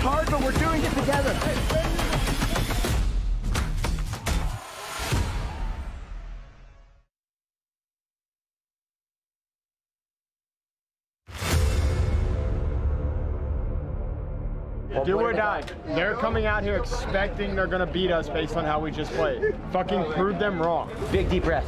It's hard, but we're doing it together. Do or die. They're coming out here expecting they're gonna beat us based on how we just played. Fucking prove them wrong. Big deep breath.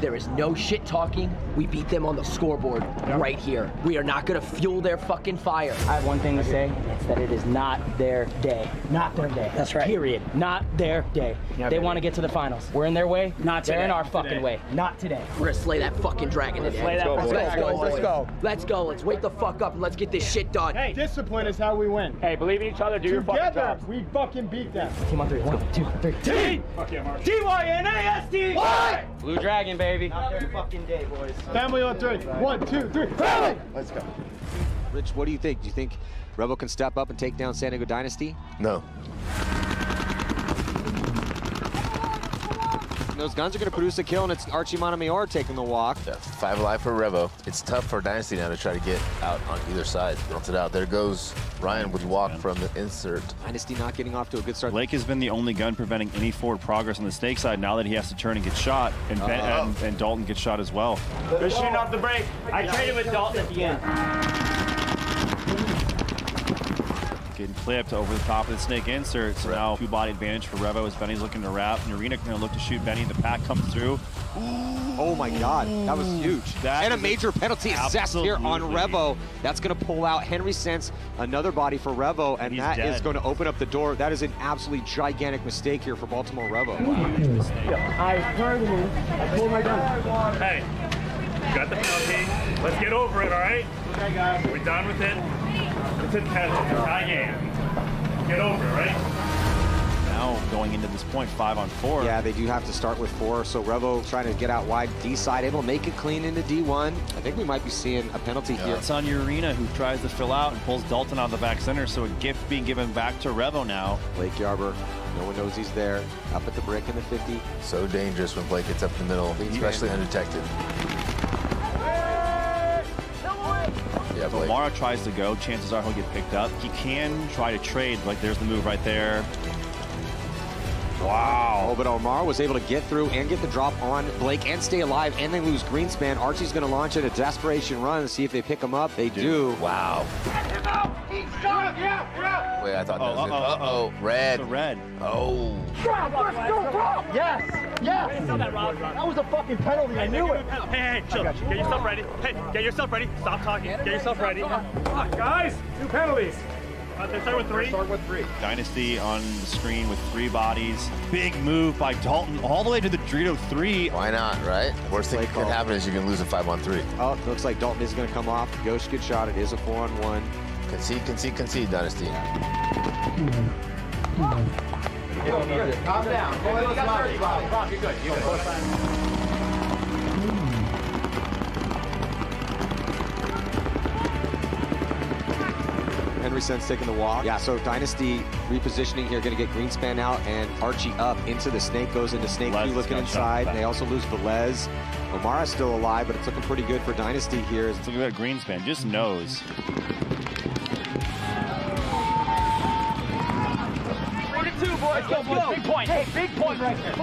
There is no shit talking. We beat them on the scoreboard right here. We are not gonna fuel their fucking fire. I have one thing to say. It's that it is not their day. Not their day. That's right. Period. Not their day. they want to get to the finals. We're in their way. Not today. They're in today. our fucking way. Not today. We're gonna slay that fucking dragon today. slay that let's, fucking let's go, Let's go. Let's go. Let's wake the fuck up and let's get this shit done. Hey, discipline is how we win. Hey, believe in each other. Do your fucking Together, jobs. we fucking beat them. Team on three. One, two, three. T. D-Y-N-A-S-T. Blue Dragon, baby. Not their fucking day, boys. Family on three. One, two, three. Family! Let's go. Rich, what do you think? Do you think Revo can step up and take down San Diego Dynasty? No. And those guns are going to produce a kill, and it's Archie Montemayor taking the walk. Yeah, five alive for Revo. It's tough for Dynasty now to try to get out on either side. Built it out. There goes Ryan with walk from the insert. Dynasty not getting off to a good start. Blake has been the only gun preventing any forward progress on the snake side now that he has to turn and get shot, and, ben, Uh-huh. and, and Dalton gets shot as well. Good shooting off the break. I traded with Dalton at the end. Getting clipped over the top of the snake insert, so now two body advantage for Revo as Benny's looking to wrap. Narina going to look to shoot Benny. The pack comes through. Oh my God, that was huge. That and a is major penalty assessed here on Revo. That's going to pull out Henry Sense, another body for Revo, and He's that is dead. going to open up the door. That is an absolutely gigantic mistake here for Baltimore Revo. I heard him. I pulled my gun. Hey, you got the penalty. Let's get over it, all right? Okay, guys. We're done with it. It's a test. It's a tie. Get over it, right? Now going into this point, five on four. Yeah, they do have to start with four. So Revo trying to get out wide D side, able to make it clean into D1. I think we might be seeing a penalty here. It's on Urena who tries to fill out and pulls Dalton out of the back center, so a gift being given back to Revo now. Blake Yarber, no one knows he's there. Up at the brick in the 50. So dangerous when Blake gets up the middle, especially undetected. Yeah, Blake. Mara tries to go, chances are he'll get picked up. He can try to trade, like there's the move right there. Wow. Oh, but Omar was able to get through and get the drop on Blake and stay alive, and they lose Greenspan. Archie's going to launch in a desperation run and see if they pick him up. They do. Wow. Wait, I thought that oh, was Uh-oh, it. uh-oh, Uh-oh, red. The red. Oh. Yes! Yes! That was a fucking penalty. I knew it. Hey, hey, chill. Get yourself ready. Hey, get yourself ready. Stop talking. Get yourself ready. Guys, two penalties. Uh, they start with three. Start with three. Dynasty on the screen with three bodies. Big move by Dalton all the way to the Dorito 3. Why not, right? Worst thing Play that can call. happen is you can lose a five on three. Oh, looks like Dalton is going to come off. Ghost good shot. It is a four on one. Concede, concede, concede, Dynasty. Henry Sense taking the walk. Yeah, so Dynasty repositioning here, going to get Greenspan out and Archie up into the snake, goes into snake Velez two looking inside. back. They also lose Velez. Omara's still alive, but it's looking pretty good for Dynasty here. Look at that Greenspan, just knows. Three to two, boys. Let's go. Big point. Hey, big point right here.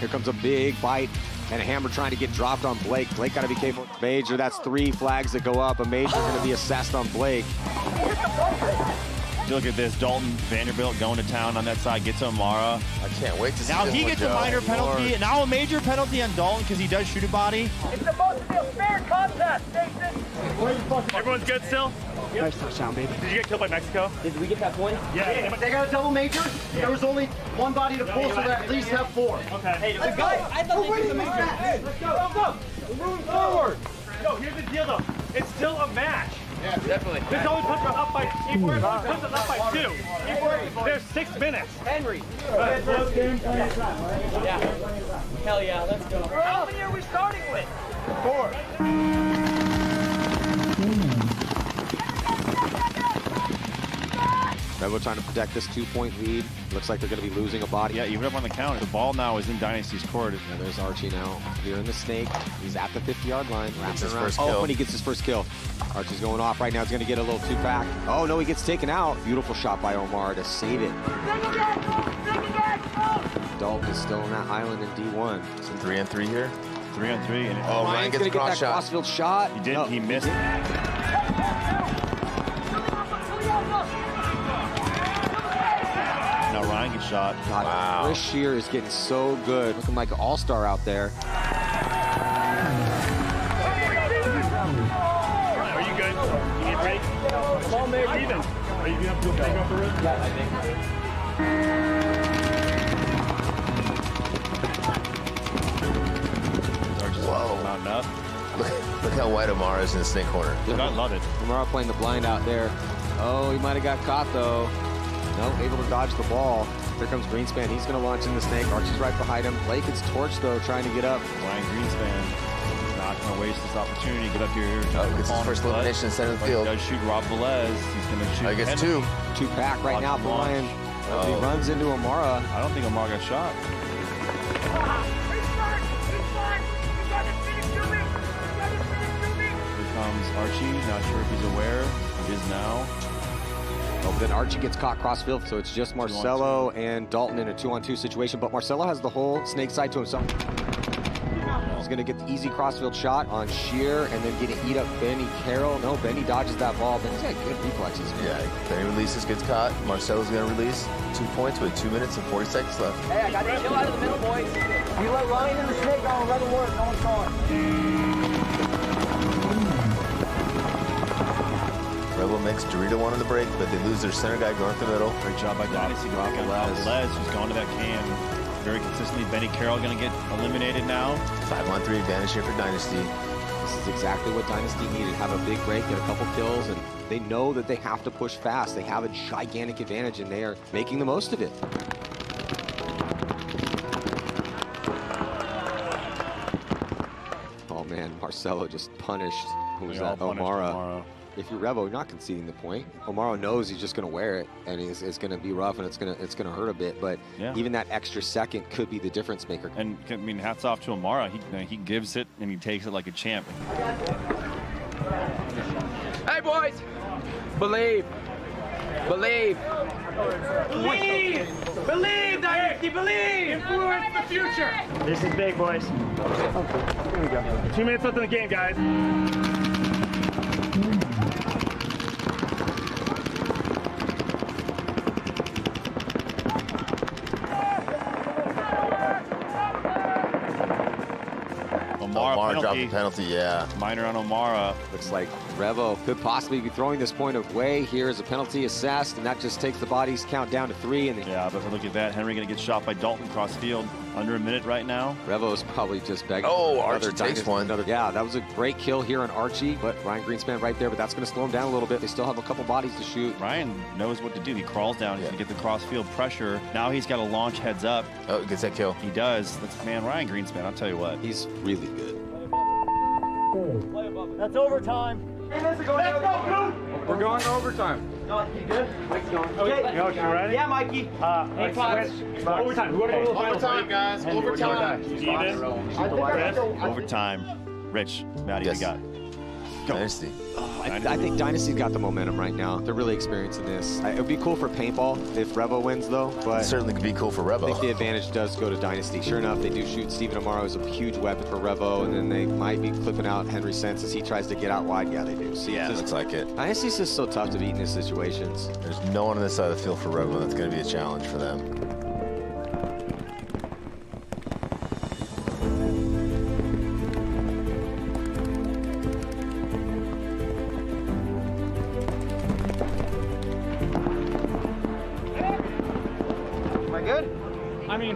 Here comes a big bite and a hammer trying to get dropped on Blake. Blake got to be careful. Major, that's three flags that go up. A major going to be assessed on Blake. Look at this, Dalton Vanderbilt going to town on that side, gets to Amara. I can't wait to see Now he gets a Joe. minor penalty, and now a major penalty on Dalton because he does shoot a body. It's supposed to be a fair contest, Jason. Everyone's good still? Nice touchdown, baby. Did you get killed by Mexico? Did we get that point? Yeah. They got a double major. There was only one body to pull, so they at least have four. Okay. Hey, Let's go. I thought they did the major. Let's go. Go, go. We're moving forward. Yo, here's the deal though. It's still a match. Yeah, definitely. This only puts us up by he puts us up by two. There's six minutes. Henry. Yeah. Hell yeah, let's go. How many are we starting with? Revo trying to protect this two-point lead. Looks like they're going to be losing a body. Yeah, even up on the count. The ball now is in Dynasty's court. Yeah, there's Archie now here in the snake. He's at the 50-yard line. Gets his around. first oh, kill. when he gets his first kill. Archie's going off right now. He's going to get a little two-pack. Oh, no, he gets taken out. Beautiful shot by Omar to save it. Dalton is still on that island in D1. It's a three and three here. Three on three. And Oh, Ryan Ryan's gets going a to get that cross shot. crossfield shot. he did. No, he missed. Now shot. God, Wow. Chris Shear is getting so good. Looking like an all-star out there. Are you good? You need a break? Ball made even. Are you going to take off the roof? Yeah, I think. Archie's Whoa. mounting up. Look, look how wide Omar is in the snake corner. I love it. Lamar playing the blind out there. Oh, he might have got caught though. No, able to dodge the ball. Here comes Greenspan. He's going to launch in the snake. Archie's right behind him. Blake gets torched though, trying to get up. Ryan Greenspan not going to waste this opportunity. Get up here. Oh, gets his first elimination in center of the But he field. does shoot Rob Velez. He's going to shoot. I guess Henry. two. Two pack right now for Launch. Ryan. But He Oh. runs into Amara. I don't think Amara got shot. Here comes Archie. Not sure if he's aware. He is now. Then Archie gets caught crossfield, so it's just Marcelo and Dalton in a two-on-two situation. But Marcelo has the whole snake side to himself. He's going to get the easy crossfield shot on Shear and then get to eat up Benny Carroll. No, Benny dodges that ball. Benny's got good reflexes. man. Yeah, Benny releases, gets caught. Marcelo's going to release. Two points with two minutes and 40 seconds left. Hey, I got to chill out of the middle, boys. You let Ryan in the snake, I'll let it work. No one's gone. Revo makes Dorito one on the break, but they lose their center guy going up the middle. Great job by Dynasty to look at Rob Velez, who's gone to that cam very consistently. Benny Carroll going to get eliminated now. Five on three advantage here for Dynasty. This is exactly what Dynasty needed. Have a big break, get a couple kills, and they know that they have to push fast. They have a gigantic advantage, and they are making the most of it. Oh man, Marcelo just punished. Who was that? punished Omara. Omara. If you're Revo, you're not conceding the point. Omaro knows he's just going to wear it, and it's, it's going to be rough, and it's going to it's going to hurt a bit. But Yeah. even that extra second could be the difference maker. And I mean, hats off to Amara. He he gives it and he takes it like a champ. Hey, boys. Believe. Believe. Believe! Believe, Dynasty, believe! Influence the future! This is big, boys. Okay, here we go. Two minutes left in the game, guys. Omara Omar dropped penalty. the penalty, yeah. Minor on Omara. Uh, looks like Revo could possibly be throwing this point away. Here is a penalty assessed, and that just takes the bodies count down to three. And Yeah, but look at that. Henry going to get shot by Dalton cross field. Under a minute right now. Revo's probably just begging. Oh, for Archie another takes dynasty- one. Another, yeah, that was a great kill here on Archie, but Ryan Greenspan right there. But that's going to slow him down a little bit. They still have a couple bodies to shoot. Ryan knows what to do. He crawls down. He's Yeah. going to get the cross field pressure. Now he's got to launch heads up. Oh, gets that kill. He does. That's, man, Ryan Greenspan, I'll tell you what. He's really good. That's overtime. Let's go, We're going to overtime. No, you good? Mike's going. Okay. Coach, you ready? Yeah, Mikey. Uh, Hey, Fox. Overtime. Whoever goes to the finals, Overtime, guys. Overtime. Even. Overtime. Rich, Matty, Yes. we got. Go. Dynasty. Oh, I, I think Dynasty's got the momentum right now. They're really experiencing this. It would be cool for paintball if Revo wins, though. But It certainly could be cool for Revo. I think the advantage does go to Dynasty. Sure enough, they do shoot Steven Amaro as a huge weapon for Revo, and then they might be clipping out Henry Sense as he tries to get out wide. Yeah, they do. See, Yeah, it's looks like it. Dynasty's just so tough to beat in these situations. There's no one on this side of the field for Revo. That's going to be a challenge for them.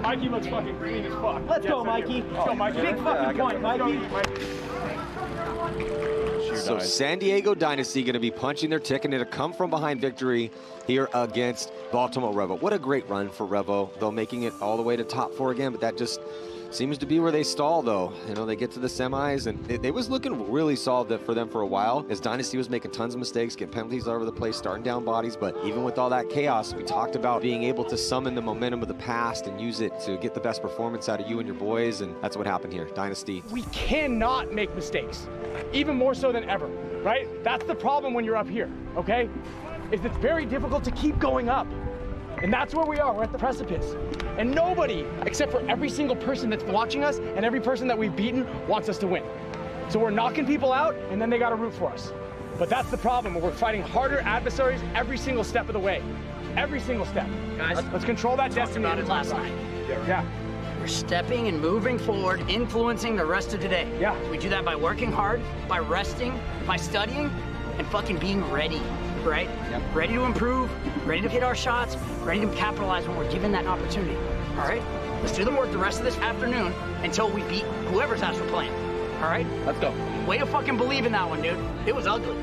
Mikey looks fucking green as fuck. Let's go, Mikey. Let's go, Mikey. Big fucking point, Mikey. Sheer So. San Diego Dynasty going to be punching their ticket and a come from behind victory here against Baltimore Revo. What a great run for Revo, though making it all the way to top four again, but that just Seems to be where they stall, though. You know, they get to the semis, and it, it was looking really solid for them for a while as Dynasty was making tons of mistakes, getting penalties all over the place, starting down bodies. But even with all that chaos, we talked about being able to summon the momentum of the past and use it to get the best performance out of you and your boys, and that's what happened here. Dynasty. We cannot make mistakes, even more so than ever, right? That's the problem when you're up here, okay? Is it's very difficult to keep going up. And that's where we are. We're at the precipice. And nobody, except for every single person that's watching us and every person that we've beaten, wants us to win. So we're knocking people out, and then they got to root for us. But that's the problem. We're fighting harder adversaries every single step of the way. Every single step. Guys, let's, let's control that destiny. about it last night. Yeah. We're stepping and moving forward, influencing the rest of today. Yeah. We do that by working hard, by resting, by studying, and fucking being ready, right? Yep. Ready to improve, ready to hit our shots, ready to capitalize when we're given that opportunity. All right? Let's do the work the rest of this afternoon until we beat whoever's asked we're playing. All right? Let's go. Way to fucking believe in that one, dude. It was ugly.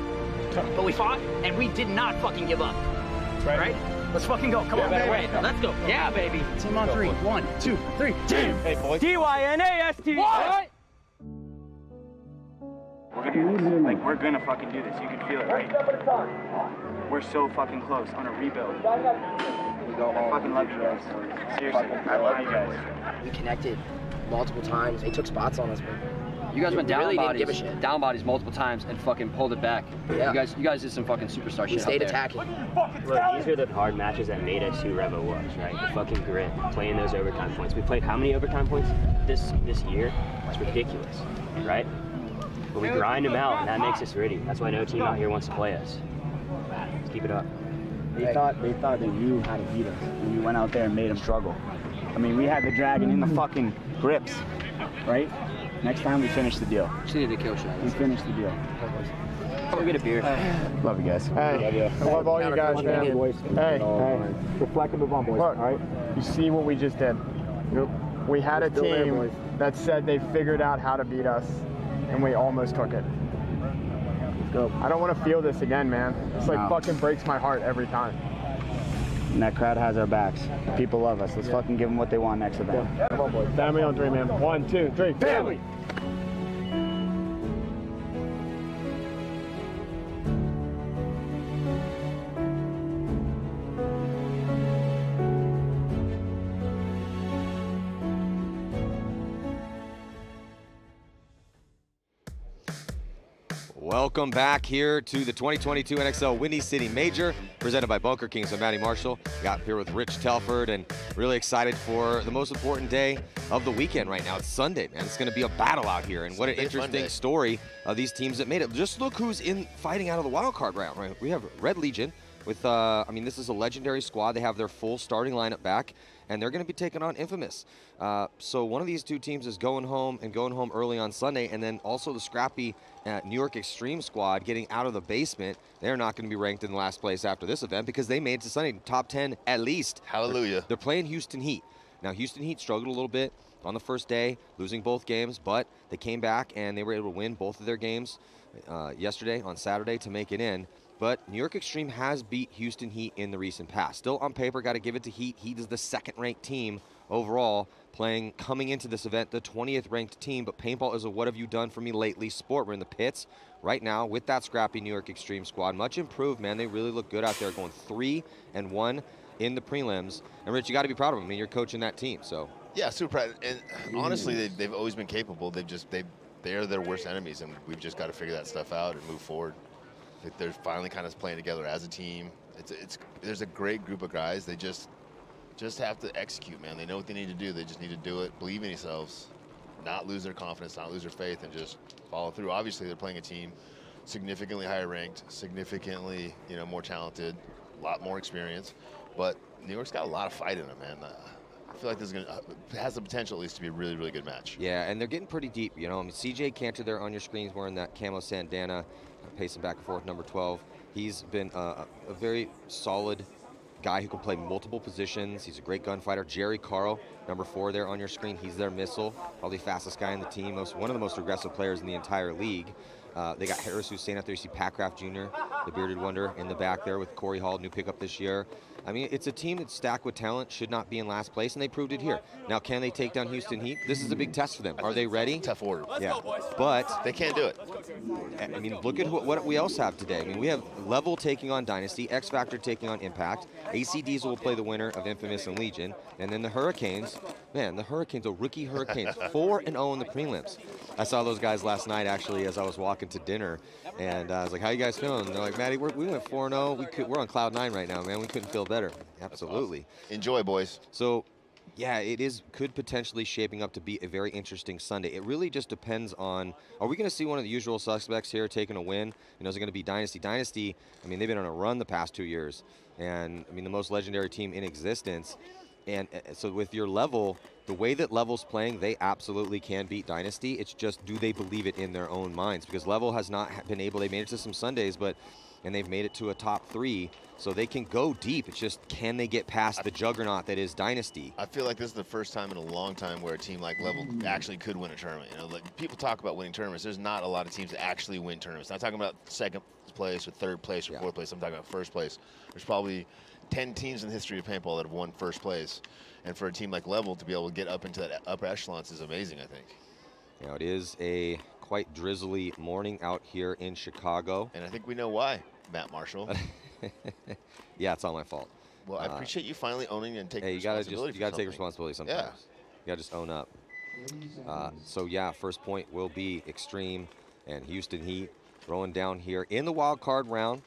But we fought, and we did not fucking give up. Right. Right? Let's fucking go. Come Yeah, on, baby. baby. Let's go. Yeah, baby. Team on three. One, two, three. Team. Hey, boys. D-Y-N-A-S-T. What? We're gonna. Like, we're gonna fucking do this. You can feel it, right? We're so fucking close on a rebuild. I fucking love you guys. Seriously, I love you guys. We connected multiple times. They took spots on us, but You guys we went down really bodies, didn't give a shit. down bodies multiple times and fucking pulled it back. Yeah. You guys, you guys did some fucking superstar We shit. stayed out there. attacking. Look, these are the hard matches that made us who Revo was, right? The fucking grit, playing those overtime points. We played how many overtime points this this year? It's ridiculous, right? But we grind them out, and that makes us ready. That's why no team out here wants to play us. Let's keep it up. They thought they thought they knew how to beat us, and we went out there and made them struggle. I mean, we had the dragon in the fucking grips, right? Next time we finish the deal. Just needed to kill shot. We finish the deal. We'll get a beer. Love you guys. Hey, I love all you guys, man. Hey, hey. Reflect and move on, boys. Look, you see what we just did. Yep. We had a team that said they figured out how to beat us, and we almost took it. Let's go. I don't want to feel this again, man. It's like No. fucking breaks my heart every time. And that crowd has our backs. People love us. Let's fucking give them what they want next event. Come. Family on three, man. One, two, three. Family. Welcome back here to the 2022 NXL Windy City Major, presented by Bunker Kings. I'm Matty Marshall. Got here with Rich Telford, and really excited for the most important day of the weekend right now. It's Sunday, man. It's going to be a battle out here, and what an interesting day. story of these teams that made it. Just look who's in fighting out of the wild card round. Right, we have Red Legion with. Uh, I mean, this is a legendary squad. They have their full starting lineup back, and they're going to be taking on Infamous. Uh, so one of these two teams is going home and going home early on Sunday, and then also the scrappy uh, New York Extreme squad getting out of the basement. They're not going to be ranked in the last place after this event because they made it to Sunday top 10 at least. Hallelujah. They're playing Houston Heat. Now, Houston Heat struggled a little bit on the first day, losing both games, but they came back and they were able to win both of their games uh, yesterday on Saturday to make it in. But New York Extreme has beat Houston Heat in the recent past. Still on paper, got to give it to Heat. Heat is the second ranked team overall, playing coming into this event, the 20th ranked team. But paintball is a what have you done for me lately sport. We're in the pits right now with that scrappy New York Extreme squad. Much improved, man. They really look good out there, going three and one in the prelims. And Rich, you got to be proud of them. I mean, you're coaching that team, so. Yeah, super proud. And mm. honestly, they, they've always been capable. They've just they they are their worst enemies, and we've just got to figure that stuff out and move forward. They're finally kind of playing together as a team. It's it's there's a great group of guys. They just just have to execute, man. They know what they need to do. They just need to do it, believe in themselves, not lose their confidence, not lose their faith, and just follow through. Obviously, they're playing a team significantly higher ranked, significantly you know more talented, a lot more experience, but New York's got a lot of fight in them, man. Uh, I feel like this is gonna uh, has the potential at least to be a really really good match. Yeah, and they're getting pretty deep. You know, I mean, CJ Cantor there on your screens wearing that camo sandana, uh, pacing back and forth, number 12. He's been uh, a very solid guy who can play multiple positions. He's a great gunfighter. Jerry Carl, number four there on your screen. He's their missile, probably fastest guy in the team, most one of the most aggressive players in the entire league. Uh, they got Harris Hussein out there. You see Pat Kraft Jr., the bearded wonder, in the back there with Corey Hall, new pickup this year. I mean, it's a team that's stacked with talent, should not be in last place, and they proved it here. Now, can they take down Houston Heat? This is a big test for them. Are they ready? Tough order. Yeah, but they can't do it. I mean, look at what, what we else have today. I mean, we have Level taking on Dynasty, X Factor taking on Impact, AC Diesel will play the winner of Infamous and Legion, and then the Hurricanes. Man, the Hurricanes, the rookie Hurricanes, four and zero in the prelims. I saw those guys last night actually as I was walking to dinner, and uh, I was like, "How you guys feeling?" And they're like, "Matty, we're, we went four and zero. We could, we're on cloud nine right now, man. We couldn't feel better." Absolutely. Enjoy, boys. So yeah, it is could potentially shaping up to be a very interesting Sunday. It really just depends on are we going to see one of the usual suspects here taking a win? You know, is it going to be Dynasty? Dynasty, I mean, they've been on a run the past two years, and I mean, the most legendary team in existence. And uh, so with your level, the way that Level's playing, they absolutely can beat Dynasty. It's just do they believe it in their own minds? Because Level has not been able. They made it to some Sundays, but and they've made it to a top three, so they can go deep. It's just can they get past the juggernaut that is Dynasty? I feel like this is the first time in a long time where a team like Level actually could win a tournament. You know, like people talk about winning tournaments. There's not a lot of teams that actually win tournaments. I'm not talking about second place or third place or Yeah. fourth place. I'm talking about first place. There's probably 10 teams in the history of paintball that have won first place. And for a team like Level to be able to get up into that upper echelons is amazing, I think. Now it is a quite drizzly morning out here in Chicago. And I think we know why, Matt Marshall. yeah, it's all my fault. Well, I Uh, appreciate you finally owning and taking Hey, you gotta just responsibility you gotta take responsibility sometimes. Yeah. You gotta just own up. Uh, so yeah, first point will be Extreme and Houston Heat rolling down here in the wild card round.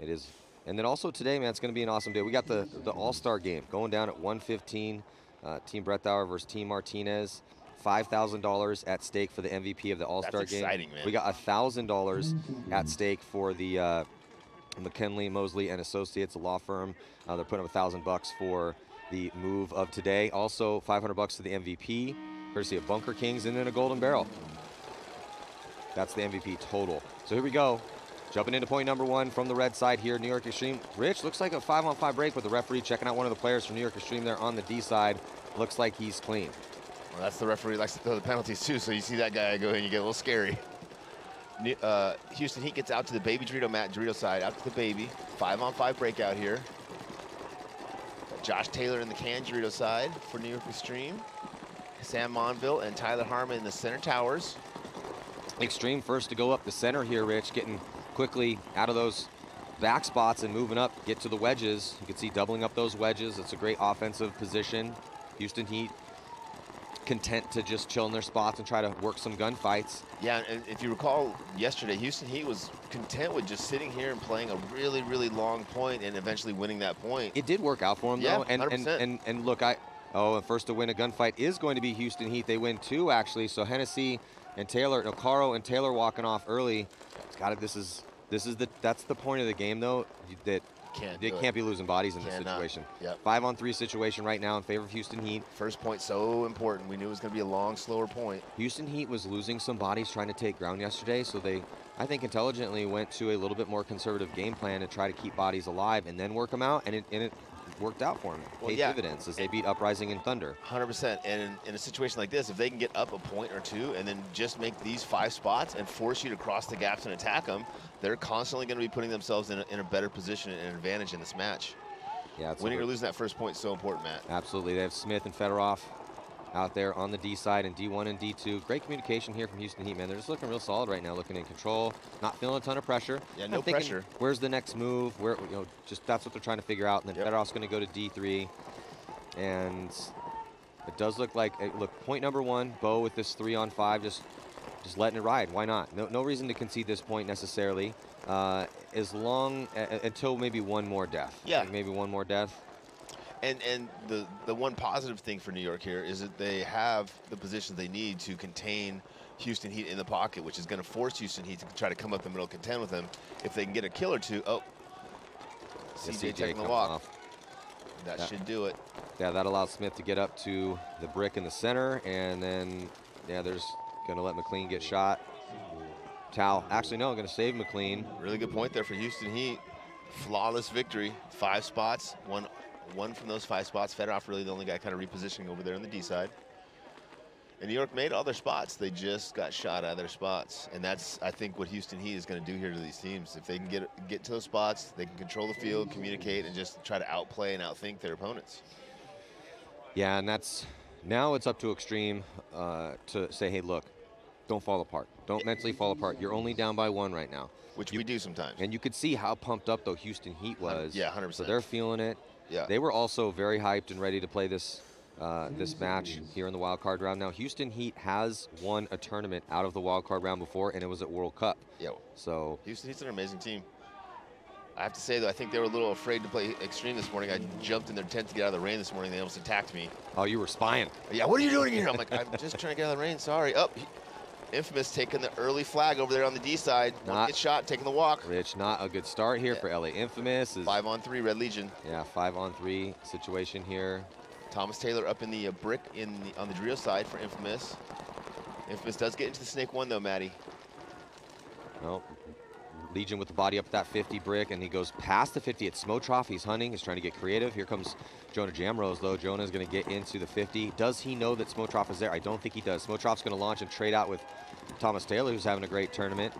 It is, and then also today, man, it's going to be an awesome day. We got the the All Star game going down at 1:15. Uh, Team Brettauer versus Team Martinez. Five thousand dollars at stake for the MVP of the All Star That's game. exciting, man. We got thousand dollars at stake for the uh, McKinley, Mosley and Associates, a law firm. Uh, they're putting up a thousand bucks for the move of today. Also, 500 bucks to the MVP, courtesy of Bunker Kings, and then a golden barrel. That's the MVP total. So here we go. Jumping into point number one from the red side here, New York Extreme. Rich looks like a five-on-five break with the referee checking out one of the players from New York Extreme there on the D side. Looks like he's clean. Well, that's the referee likes to throw the penalties too. So you see that guy go in, you get a little scary. Uh, Houston Heat gets out to the baby Dorito Matt Dorito side, out to the baby. Five on five breakout here. Josh Taylor in the can Dorito side for New York Extreme. Sam Monville and Tyler Harmon in the center towers. Extreme first to go up the center here, Rich, getting quickly out of those back spots and moving up, get to the wedges. You can see doubling up those wedges. It's a great offensive position. Houston Heat content to just chill in their spots and try to work some gunfights. Yeah, and if you recall yesterday, Houston Heat was content with just sitting here and playing a really, really long point and eventually winning that point. It did work out for them, Yeah, though. And, and, 100%. and, and look, I oh, and first to win a gunfight is going to be Houston Heat. They win two, actually. So Hennessy and Taylor, no, Caro and Taylor walking off early. It's got to, this is, this is the, that's the point of the game, though, that Can't they it. can't be losing bodies in this situation. Yep. Five on three situation right now in favor of Houston Heat. First point so important. We knew it was going to be a long, slower point. Houston Heat was losing some bodies trying to take ground yesterday, so they, I think, intelligently went to a little bit more conservative game plan to try to keep bodies alive and then work them out, and it, and it worked out for them. Well, Paid yeah. dividends as they beat Uprising and Thunder. 100%. And in, in a situation like this, if they can get up a point or two and then just make these five spots and force you to cross the gaps and attack them, they're constantly going to be putting themselves in a, in a better position and an advantage in this match. Yeah, Winning or losing that first point is so important, Matt. Absolutely. They have Smith and Fedorov out there on the D side and D1 and D2. Great communication here from Houston Heat, man. They're just looking real solid right now, looking in control, not feeling a ton of pressure. Yeah, no thinking, pressure. Where's the next move? Where you know, just that's what they're trying to figure out. And then Yep. Fedorov's going to go to D3, and it does look like eh, look point number one. Bo with this three on five, just just letting it ride. Why not? No, no reason to concede this point necessarily. Uh, as long a- until maybe one more death. Yeah. Like maybe one more death. And and the the one positive thing for New York here is that they have the positions they need to contain Houston Heat in the pocket, which is going to force Houston Heat to try to come up the middle, contend with them. If they can get a kill or two, oh, Yeah, CJ taking the walk. off. That should do it. Yeah, that allows Smith to get up to the brick in the center, and then, yeah, there's going to let McLean get shot. Towel, actually, no, going to save McLean. Really good point there for Houston Heat. Flawless victory. Five spots. One one from those five spots. Fedorov really the only guy kind of repositioning over there on the D side. And New York made all their spots. They just got shot out of their spots, and that's I think what Houston Heat is going to do here to these teams. If they can get get to those spots, they can control the field, communicate, and just try to outplay and outthink their opponents. Yeah, and that's now it's up to Extreme uh, to say, hey, look, don't fall apart. Don't mentally fall apart. You're only down by one right now. Which we do sometimes. And you could see how pumped up though Houston Heat was. yeah, 100%. So they're feeling it. Yeah. They were also very hyped and ready to play this uh, this match here in the wild card round. Now Houston Heat has won a tournament out of the wild card round before, and it was at World Cup. Yeah. So Houston Heat's an amazing team. I have to say though, I think they were a little afraid to play extreme this morning. I jumped in their tent to get out of the rain this morning. They almost attacked me. Oh, you were spying. Yeah. What are you doing here? I'm like, I'm just trying to get out of the rain. Sorry. Up. Oh, Infamous taking the early flag over there on the D side. One Not- get shot, taking the walk. Rich, not a good start here for LA Infamous. Is, Five on three, Red Legion. yeah, five on three situation here. Thomas Taylor up in the uh, brick in the, on the Dorito side for Infamous. Infamous does get into the Snake one though, Matty. No. Legion with the body up at that 50 brick, and he goes past the 50. It's Smotroff. He's hunting. He's trying to get creative. Here comes Jonah Jamrose, though. Jonah's going to get into the 50. Does he know that Smotroff is there? I don't think he does. Smotroff's going to launch and trade out with Thomas Taylor, who's having a great tournament.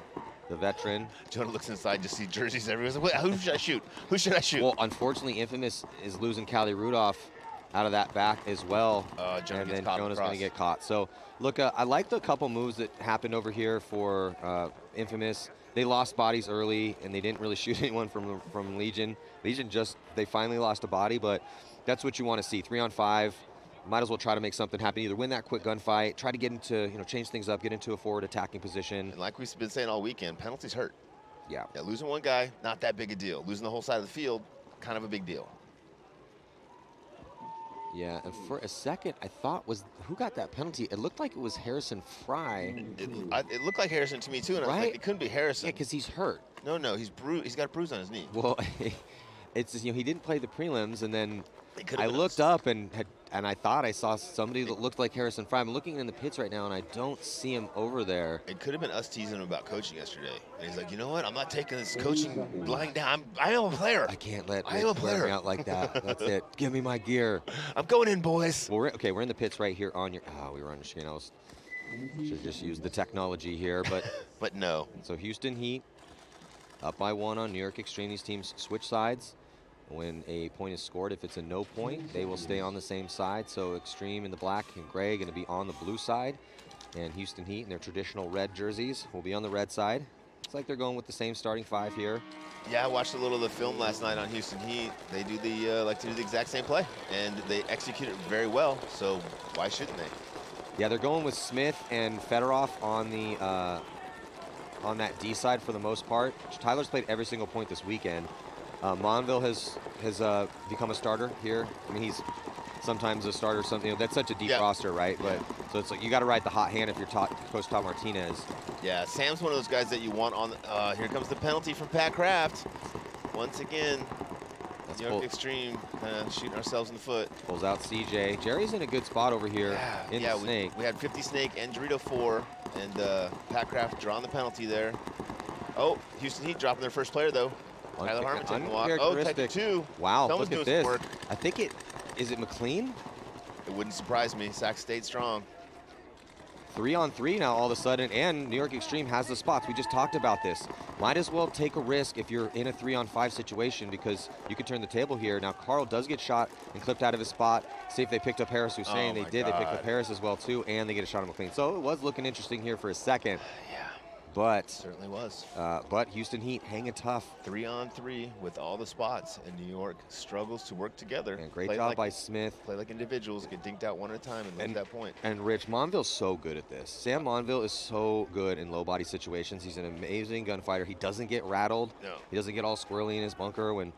The veteran. Jonah looks inside to see jerseys everywhere. Like, who should I shoot? Who should I shoot? Well, unfortunately, Infamous is losing Cali Rudolph out of that back as well. Uh, Jonah and then Jonah's going to get caught. So, look, uh, I like the couple moves that happened over here for uh, Infamous. They lost bodies early, and they didn't really shoot anyone from from Legion. Legion just they finally lost a body, but that's what you want to see. Three on five. Might as well try to make something happen. Either win that quick gunfight, try to get into you know change things up, get into a forward attacking position. And like we've been saying all weekend, penalties hurt. Yeah. Yeah, losing one guy, not that big a deal. Losing the whole side of the field, kind of a big deal. Yeah, and for a second, I thought was who got that penalty? It looked like it was Harrison Fry. It, I, it looked like Harrison to me too, and I was like, it couldn't be Harrison. Yeah, because he's hurt. No, no, he's bru- He's got a bruise on his knee. Well, it's just, you know he didn't play the prelims, and then I looked up and had and I thought I saw somebody that looked like Harrison Fry. I'm looking in the pits right now, and I don't see him over there. It could have been us teasing him about coaching yesterday. And he's like, you know what? I'm not taking this coaching lying down. I'm, I am a player. I can't let I am a wear me player. out like that. That's it. Give me my gear. I'm going in, boys. Well, we're, okay, we're in the pits right here on your. Oh, we were on your screen. I was should just use the technology here, but But no. So Houston Heat up by one on New York Extreme. These teams switch sides. When a point is scored, if it's a no point, they will stay on the same side. So Extreme in the black and gray going to be on the blue side. And Houston Heat in their traditional red jerseys will be on the red side. It's like they're going with the same starting five here. Yeah, I watched a little of the film last night on Houston Heat. They do the uh, like to do the exact same play, and they execute it very well. So why shouldn't they? Yeah, they're going with Smith and Fedorov on the uh, on that D side for the most part. Tyler's played every single point this weekend. Uh, Monville has has uh, become a starter here. I mean, he's sometimes a starter. Something you know, that's such a deep Yeah. roster, right? But so it's like you got to ride the hot hand if you're ta- Coach Tom Martinez. Yeah, Sam's one of those guys that you want on. Uh, here comes the penalty from Pat Kraft. Once again, That's New York Extreme of shooting ourselves in the foot. pulls out CJ. Jerry's in a good spot over here in yeah, the snake. We, we had 50 Snake and Dorito 4, and uh, Pat Kraft drawing the penalty there. Oh, Houston Heat dropping their first player, though. Tyler Harmon taking the walk. Oh. Type 2. Wow, Someone's look at this. I think it is it McLean. It wouldn't surprise me. Sac stayed strong. Three on three now all of a sudden, and New York Extreme has the spots. We just talked about this. Might as well take a risk if you're in a three on five situation because you could turn the table here. Now, Carl does get shot and clipped out of his spot. See if they picked up Harris Hussein. Oh they did. They picked up Harris as well, too, and they get a shot on McLean. So it was looking interesting here for a second. Yeah, But, certainly was. uh, but Houston Heat hanging tough. Three on three with all the spots, and New York struggles to work together. And great Play job like, by Smith. Play like individuals, get dinked out one at a time, and And- that point. And Rich, Monville's so good at this. Sam Monville is so good in low body situations. He's an amazing gunfighter. He doesn't get rattled. No. He doesn't get all squirrely in his bunker when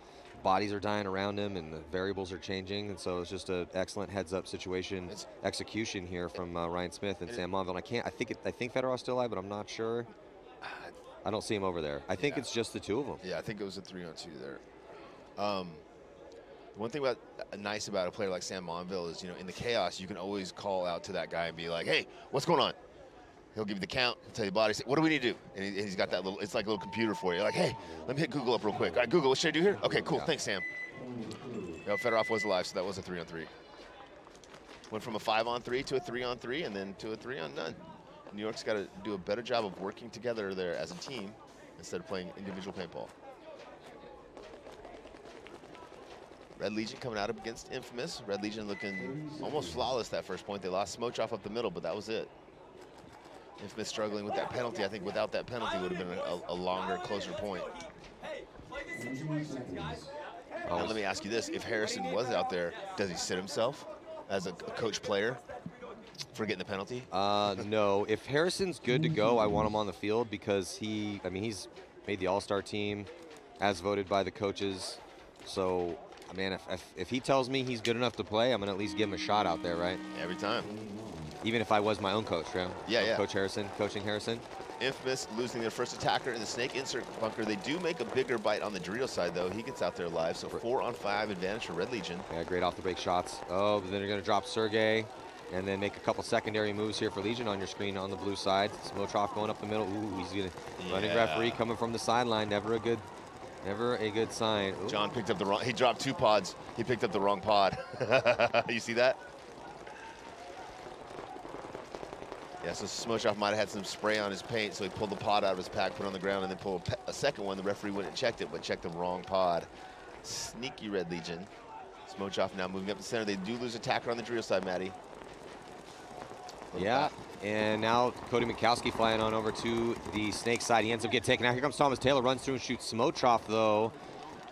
bodies are dying around him and the variables are changing. And so it's just an excellent heads up situation It's- execution here from uh, Ryan Smith and Sam Monville. And I can't. I think it, I think Fedorov's still alive, but I'm not sure. I don't see him over there. I think Yeah. it's just the two of them. Yeah, I think it was a three on two there. Um, one thing about uh, nice about a player like Sam Monville is, you know, in the chaos, you can always call out to that guy and be like, "Hey, what's going on?" He'll give you the count, he'll tell you body. Say, what do we need to do? And he, has got that little. It's like a little computer for you. Like, hey, let me hit Google up real quick. All right, Google, what should I do here? Okay, cool. Thanks, Sam. No, Fedorov was alive, so that was a three on three. Went from a five on three to a three on three, and then to a three on none. New York's got to do a better job of working together there as a team instead of playing individual paintball. Red Legion coming out up against Infamous. Red Legion looking almost flawless that first point. They lost Smochoff up the middle, but that was it. Infamous struggling with that penalty. I think without that penalty would have been a, a longer, closer point. Now, let me ask you this. If Harrison was out there, does he sit himself as a, a coach player for getting the penalty? Uh, no. If Harrison's good to go, I want him on the field because he, I mean, he's made the All-Star team as voted by the coaches. So, I mean, if, if, if he tells me he's good enough to play, I'm going to at least give him a shot out there, right? Every time. Even if I was my own coach, yeah? Yeah, yeah. Coach Harrison, coaching Harrison. Infamous losing their first attacker in the snake insert bunker. They do make a bigger bite on the Dorito side, though. He gets out there live, so four on five advantage for Red Legion. Yeah, great off the break shots. Oh, but then they're going to drop Sergey and then make a couple secondary moves here for Legion on your screen on the blue side. Smotroff going up the middle. Ooh, he's going to Yeah. running referee coming from the sideline. Never a good, never a good sign. Ooh. John picked up the wrong, he dropped two pods. He picked up the wrong pod. you see that? Yeah, so Smochoff might have had some spray on his paint, so he pulled the pod out of his pack, put it on the ground, and then pulled a, a second one. The referee went and checked it, but checked the wrong pod. Sneaky Red Legion. Smochoff now moving up the center. They do lose attacker on the drill side, Matty. Yeah, and now Cody Mikowski flying on over to the snake side. He ends up getting taken out. Here comes Thomas Taylor, runs through and shoots Smotroff though.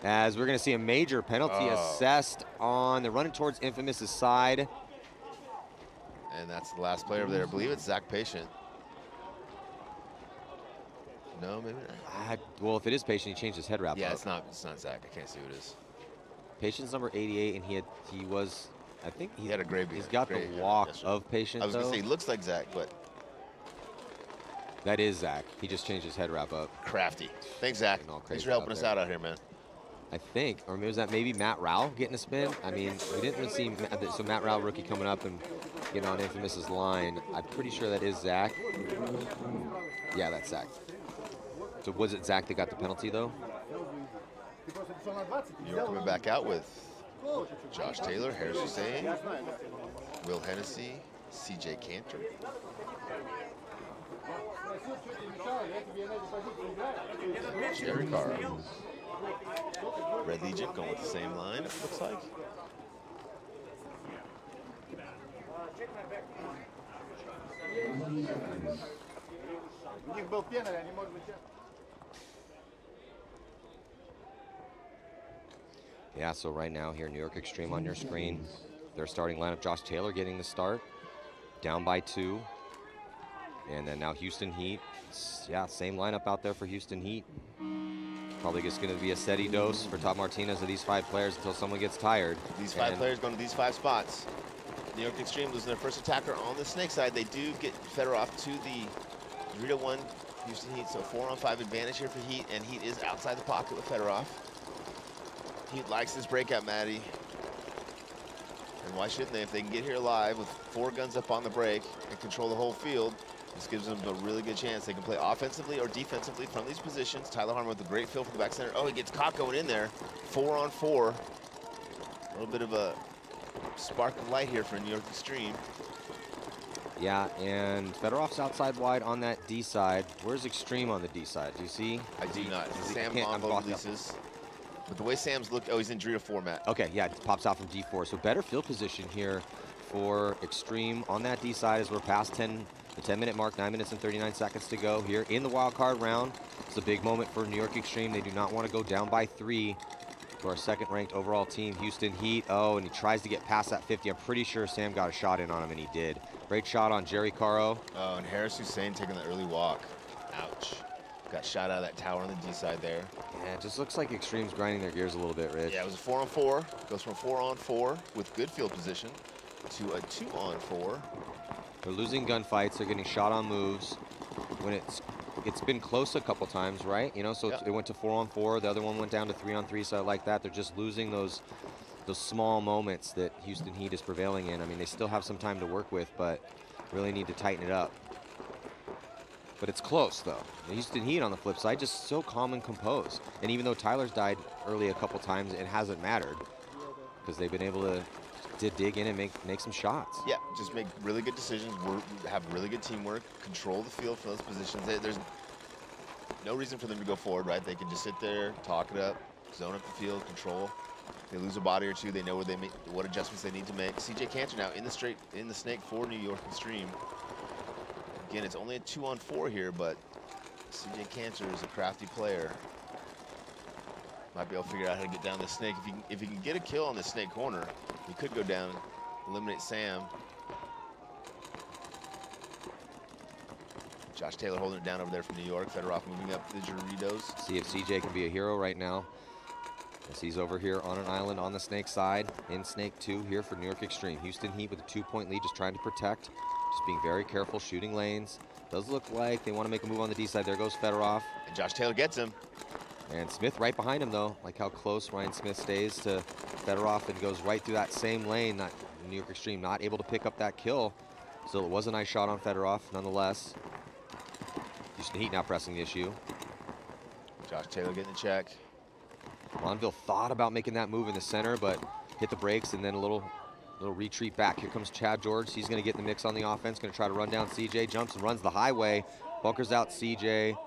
As we're going to see a major penalty Oh. assessed on the running towards Infamous's side. And that's the last player over there. I believe it's Zach Patient. No, maybe not. Ah, well, if it is Patient, he changed his head wrap Yeah, up. it's not. It's not Zach. I can't see who it is. Patient's number 88, and he had he was, I think he, had a gray He's got gray the walk of patience. I was gonna say he looks like Zach, but that is Zach. He just changed his head wrap up. crafty. Thanks, Zach. Thanks for helping us there. out out here, man. I think, or maybe was that maybe Matt Rao getting a spin? I mean, we didn't really see Ma- uh, so Matt Rao rookie coming up and getting on Infamous's line. I'm pretty sure that is Zach. Yeah, that's Zach. So was it Zach that got the penalty though? York coming back out with Josh Taylor, Harris Hussein, Will Hennessy, CJ Cantor. Jerry Carr. Red Legion going with the same line, it looks like. Yeah, so right now here, New York Extreme on your screen. Their starting lineup, Josh Taylor getting the start, down by two. And then now Houston Heat. Yeah, same lineup out there for Houston Heat. Probably just going to be a steady dose for Todd Martinez of these five players until someone gets tired. These five And- players going to these five spots. New York Extreme losing their first attacker on the snake side. They do get Fedorov to the Dorito 1 Houston Heat, so four on five advantage here for Heat, and Heat is outside the pocket with Fedorov. Heat likes this breakout, Matty. And why shouldn't they? If they can get here alive with four guns up on the break and control the whole field, this gives them a really good chance. They can play offensively or defensively from these positions. Tyler Harmon with a great feel for the back center. Oh, he gets caught going in there. Four on four. A little bit of a spark of light here for New York Extreme. Yeah, and Fedorov's outside wide on that D side. Where's Extreme on the D side? Do you see? I do not. Sam Bombo blocked up. Releases. But the way Sam's look, oh, he's in Dorito format. Okay, yeah, it pops out from D4. So better field position here for Extreme on that D side as we're past 10, the 10 minute mark, 9 minutes and 39 seconds to go here in the wild card round. It's a big moment for New York Extreme. They do not want to go down by three to our second ranked overall team, Houston Heat. Oh, and he tries to get past that 50. I'm pretty sure Sam got a shot in on him, and he did. Great shot on Jerry Caro. Oh, and Harris Hussein taking the early walk. Ouch. Got shot out of that tower on the D side there. Yeah, it just looks like Extreme's grinding their gears a little bit, Rich. Yeah, it was a four on four. Goes from four on four with good field position to a two on four. They're losing gunfights. They're getting shot on moves. When it's it's been close a couple times, right? You know, so Yeah. it went to four on four. The other one went down to three on three. So I like that. They're just losing those those small moments that Houston Heat is prevailing in. I mean, they still have some time to work with, but really need to tighten it up. But it's close, though. Houston Heat, on the flip side, just so calm and composed. And even though Tyler's died early a couple times, it hasn't mattered because they've been able to to dig in and make make some shots. Yeah, just make really good decisions. Work, have really good teamwork. Control the field for those positions. There's no reason for them to go forward, right? They can just sit there, talk it up, zone up the field, control. They lose a body or two. They know they make, what adjustments they need to make. CJ Cantor now in the straight in the snake for New York Extreme. Again, it's only a two on four here, but CJ Cantor is a crafty player. Might be able to figure out how to get down the snake. If he can, if he can get a kill on the snake corner, he could go down, eliminate Sam. Josh Taylor holding it down over there from New York. Fedorov moving up the Doritos. See if CJ can be a hero right now. As he's over here on an island on the Snake side in Snake 2 here for New York Extreme. Houston Heat with a two-point lead, just trying to protect, just being very careful, shooting lanes. Does look like they want to make a move on the D side. There goes Fedorov. And Josh Taylor gets him. And Smith right behind him, though. Like how close Ryan Smith stays to Fedorov and goes right through that same lane. Not New York Extreme not able to pick up that kill. Still, it was a nice shot on Fedorov, nonetheless. Houston Heat now pressing the issue. Josh Taylor getting the check. Monville thought about making that move in the center, but hit the brakes and then a little little retreat back. Here comes Chad George. He's going to get in the mix on the offense. Going to try to run down CJ. Jumps and runs the highway. Bunkers out CJ.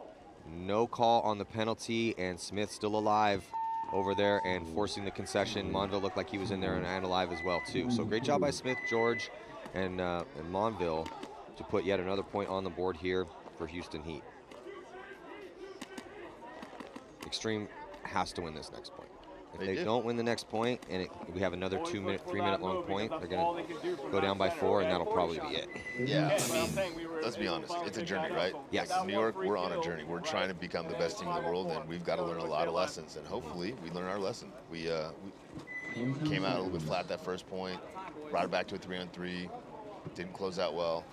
No call on the penalty, and Smith still alive over there and forcing the concession. Monville looked like he was in there and, and alive as well, too. So great job by Smith, George, and, uh, and Monville to put yet another point on the board here for Houston Heat. Extreme has to win this next point. If They they, do. don't win the next point and it, we have another two minute, three minute long point, they're going to go down by four and that'll probably be it. Yeah, I mean, let's be honest. It's a journey, right? Yes. New York, we're on a journey. We're trying to become the best team in the world, and we've got to learn a lot of lessons. And hopefully, we learn our lesson. We, uh, we came out a little bit flat that first point, brought it back to a three on three, didn't close out well,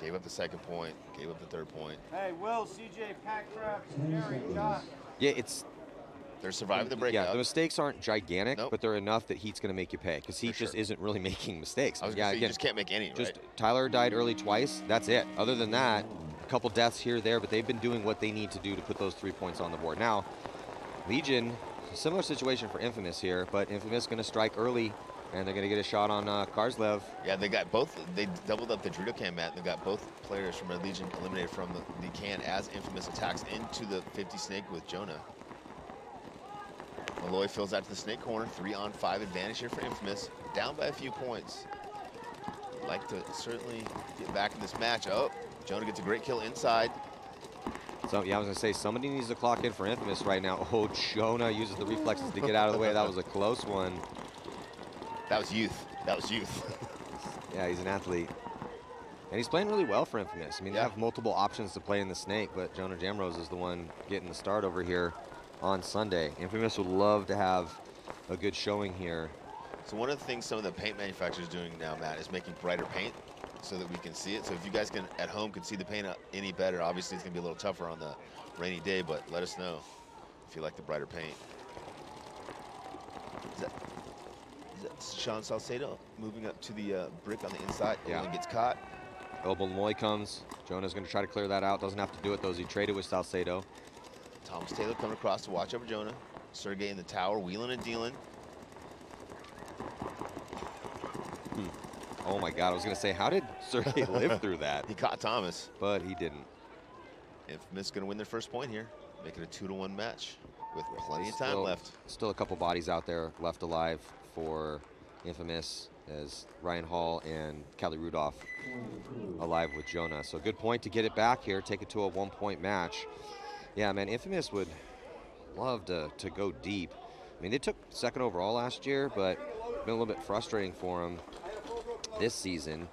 gave up the second point, gave up the third point. Hey, Will, CJ, pack traps, Gary, Josh. Yeah, it's They're surviving the yeah. The mistakes aren't gigantic, Nope. but they're enough that Heat's going to make you pay because Heat For just sure. isn't really making mistakes. I was yeah, again, just can't make any, just right? Tyler died early twice. That's it. Other than that, a couple deaths here there, but they've been doing what they need to do to put those three points on the board. Now, Legion, similar situation for Infamous here, but Infamous going to strike early, and they're going to get a shot on uh, Karslev. Yeah, they got both. They doubled up the Dorito can mat. And they got both players from Red Legion eliminated from the, the can as Infamous attacks into the 50 snake with Jonah. Malloy fills out to the snake corner. Three on five advantage here for Infamous. Down by a few points. Like to certainly get back in this match. Oh, Jonah gets a great kill inside. So yeah, I was gonna say somebody needs to clock in for Infamous right now. Oh, Jonah uses the reflexes to get out of the way. That was a close one. That was youth. That was youth. Yeah, he's an athlete. And he's playing really well for Infamous. I mean, Yeah. they have multiple options to play in the Snake, but Jonah Jamrose is the one getting the start over here on Sunday. Infamous would love to have a good showing here. So one of the things some of the paint manufacturers are doing now, Matt, is making brighter paint so that we can see it. So if you guys can at home can see the paint uh, any better, obviously it's gonna be a little tougher on the rainy day, but let us know if you like the brighter paint. Is that, is that Sean Salcedo moving up to the uh, brick on the inside? Yeah. Gets caught. Elbow Lemoy comes. Jonah's going to try to clear that out. Doesn't have to do it, though, as he traded with Salcedo. Thomas Taylor coming across to watch over Jonah. Sergey in the tower, wheeling and dealing. Hmm. Oh, my God. I was going to say, how did Sergey live through that? He caught Thomas. But he didn't. Infamous gonna win their first point here. Make it a two to one match with plenty of time Still- left. Still a couple bodies out there left alive for Infamous as Ryan Hall and Kelly Rudolph alive with Jonah. So good point to get it back here, take it to a one point match. Yeah, man, Infamous would love to, to go deep. I mean, they took second overall last year, but been a little bit frustrating for them this season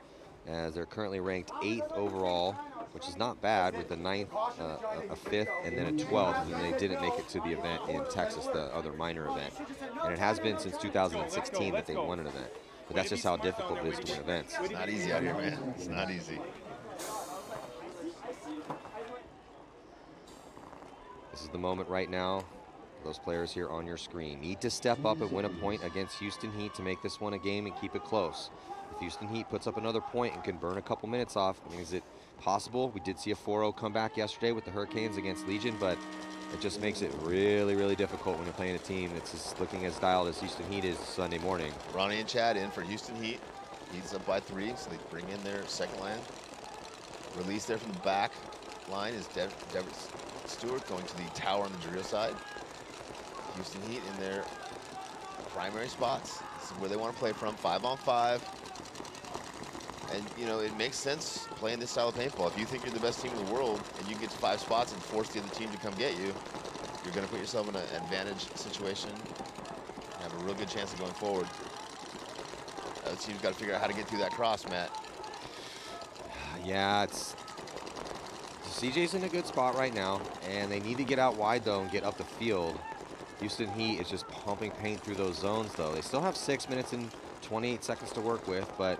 as they're currently ranked eighth overall, which is not bad with the ninth, uh, a- fifth, and then a 12th, and they didn't make it to the event in Texas, the other minor event. And it has been since 2016 that they won an event. But that's just how difficult it is to win events. It's not easy out here, man. It's not easy. This is the moment right now. Those players here on your screen need to step up and win a point against Houston Heat to make this one a game and keep it close. If Houston Heat puts up another point and can burn a couple minutes off, I mean, is it possible? We did see a 4-0 comeback yesterday with the Hurricanes against Legion, but It just makes it really, really difficult when you're playing a team that's just looking as dialed as Houston Heat is Sunday morning. Ronnie and Chad in for Houston Heat. Heat's up by three, so they bring in their second line. Release there from the back line is Dev Devitt Stewart going to the tower on the Drew side. Houston Heat in their primary spots. This is where they want to play from, five on five. And, you know, it makes sense playing this style of paintball. If you think you're the best team in the world and you get to five spots and force the other team to come get you, you're going to put yourself in an advantage situation. and Have a real good chance of going forward. The team's got to figure out how to get through that cross, Matt. Yeah, it's CJ's in a good spot right now, and they need to get out wide though and get up the field. Houston Heat is just pumping paint through those zones though. They still have six minutes and 28 seconds to work with, but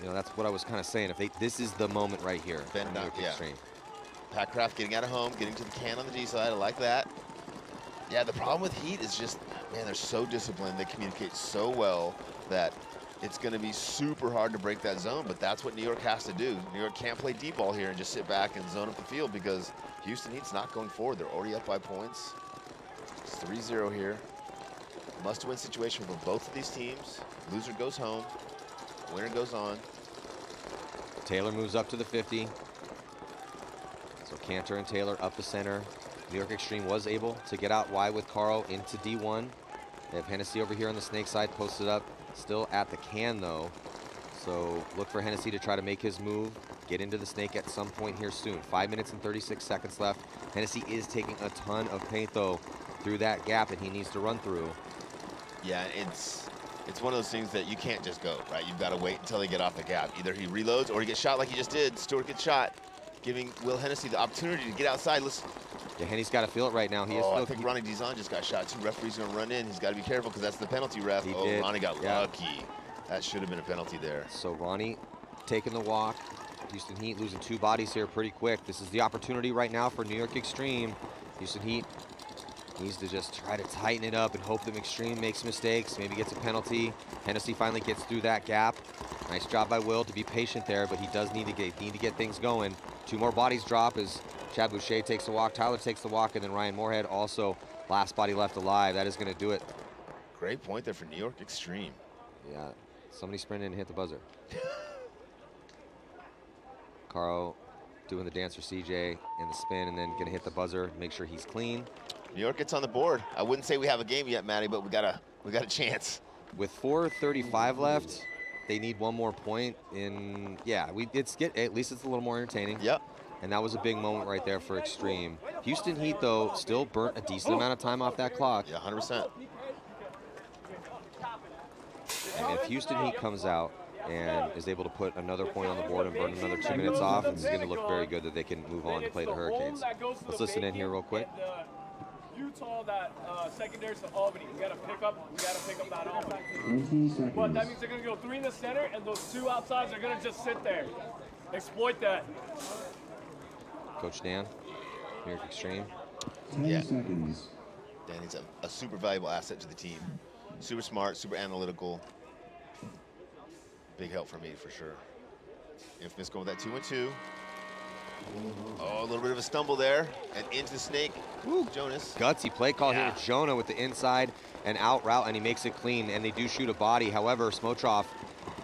you know that's what I was kind of saying. If they, this is the moment right here. Ben Knock, yeah. Extreme. Pat Kraft getting out of home, getting to the can on the D side. I like that. Yeah, the problem with Heat is just, man, they're so disciplined. They communicate so well that it's going to be super hard to break that zone, but that's what New York has to do. New York can't play deep ball here and just sit back and zone up the field because Houston Heat's not going forward. They're already up by points. It's 3-0 here. Must-win situation for both of these teams. Loser goes home. Winner goes on. Taylor moves up to the 50. So Cantor and Taylor up the center. New York Extreme was able to get out wide with Carl into D1. They have Hennessy over here on the snake side posted up. Still at the can though. So look for Hennessy to try to make his move. Get into the snake at some point here soon. Five minutes and 36 seconds left. Hennessy is taking a ton of paint though through that gap that he needs to run through. Yeah, it's it's one of those things that you can't just go, right? You've got to wait until they get off the gap. Either he reloads or he gets shot like he just did. Stewart gets shot, giving Will Hennessy the opportunity to get outside. Listen. Yeah, Henny's got to feel it right now. He oh, I think Ronnie Dizon just got shot. Two referees going to run in. He's got to be careful because that's the penalty ref. He oh, did, Ronnie got yeah. lucky. That should have been a penalty there. So Ronnie taking the walk. Houston Heat losing two bodies here pretty quick. This is the opportunity right now for New York Extreme. Houston Heat needs to just try to tighten it up and hope that Extreme makes mistakes, maybe gets a penalty. Hennessy finally gets through that gap. Nice job by Will to be patient there, but he does need to get need to get things going. Two more bodies drop as Chad Boucher takes the walk, Tyler takes the walk, and then Ryan Moorhead also last body left alive. That is going to do it. Great point there for New York Extreme. Yeah, somebody sprint in and hit the buzzer. Carl doing the dance for CJ and the spin and then gonna hit the buzzer, make sure he's clean. New York gets on the board. I wouldn't say we have a game yet, Matty, but we got a we got a chance. With 4:35 left, they need one more point. In yeah, we it's get at least it's a little more entertaining. Yep. And that was a big moment right there for Extreme. Houston Heat though still burnt a decent amount of time off that clock. Yeah, 100%. And if Houston Heat comes out and is able to put another point on the board and burn another two minutes off, it's going to look very good that they can move on to play the Hurricanes. Let's listen in here real quick. Utah, that uh, secondary to Albany. We gotta pick up. We gotta pick up that offense. 20 seconds. But that means they're gonna go three in the center, and those two outsides are gonna just sit there. Exploit that. Coach Dan, New York Extreme. 10 Yeah. seconds. Danny's a, a super valuable asset to the team. Super smart, super analytical. Big help for me for sure. Infamous going with that two and two. Oh, a little bit of a stumble there, and into the snake. Woo, Jonas. Gutsy play call here with Jonah with the inside and out route, and he makes it clean, and they do shoot a body. However, Smotroff,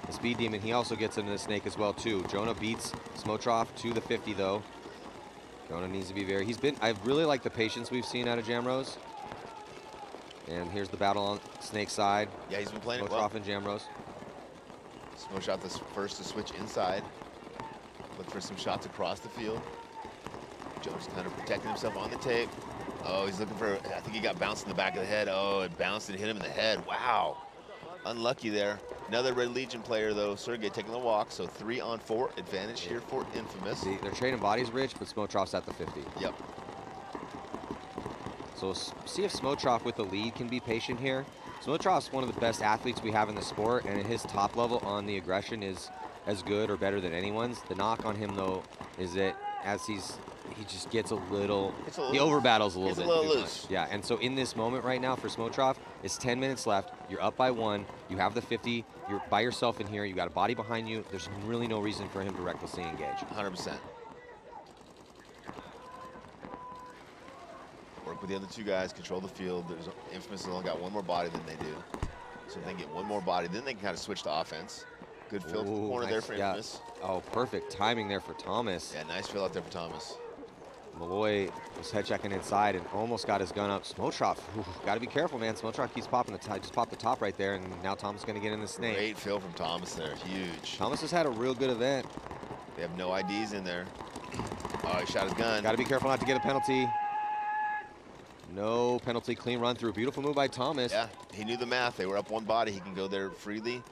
the speed demon, he also gets into the snake as well, too. Jonah beats Smotroff to the 50, though. Jonah needs to be very, he's been, I really like the patience we've seen out of Jamrose. And here's the battle on snake side. Yeah, he's been playing it Smotroff well. and Jamrose. Shot this first to switch inside. Look for some shots across the field. Jones kind of protecting himself on the tape. Oh, he's looking for, I think he got bounced in the back of the head. Oh, it bounced and hit him in the head. Wow. Unlucky there. Another Red Legion player, though, Sergey taking the walk. So three on four. Advantage here for Infamous. See, they're trading bodies, Rich, but Smotroff's at the 50. Yep. So see if Smotroff with the lead can be patient here. Smotroff's one of the best athletes we have in the sport, and his top level on the aggression is as good or better than anyone's. The knock on him, though, is that as he's he just gets a little, a he little- over battles a little gets a bit. little loose. much. Yeah, and so in this moment right now for Smotrov, it's 10 minutes left. You're up by one. You have the 50. You're by yourself in here. You got a body behind you. There's really no reason for him to recklessly engage. 100%. Work with the other two guys, control the field. There's Infamous has only got one more body than they do. So if they get one more body, then they can kind of switch to offense. Good fill to the Ooh, corner there nice- for yeah. Infamous. Oh, perfect timing there for Thomas. Yeah, nice fill out there for Thomas. Malloy was head checking inside and almost got his gun up. Smotrov, got to be careful, man. Smotrov keeps popping the top, just popped the top right there, and now Thomas is going to get in the snake. Great fill from Thomas there, huge. Thomas has had a real good event. They have no IDs in there. Oh, he shot his gun. Got to be careful not to get a penalty. No penalty, clean run through. Beautiful move by Thomas. Yeah, he knew the math. They were up one body. He can go there freely.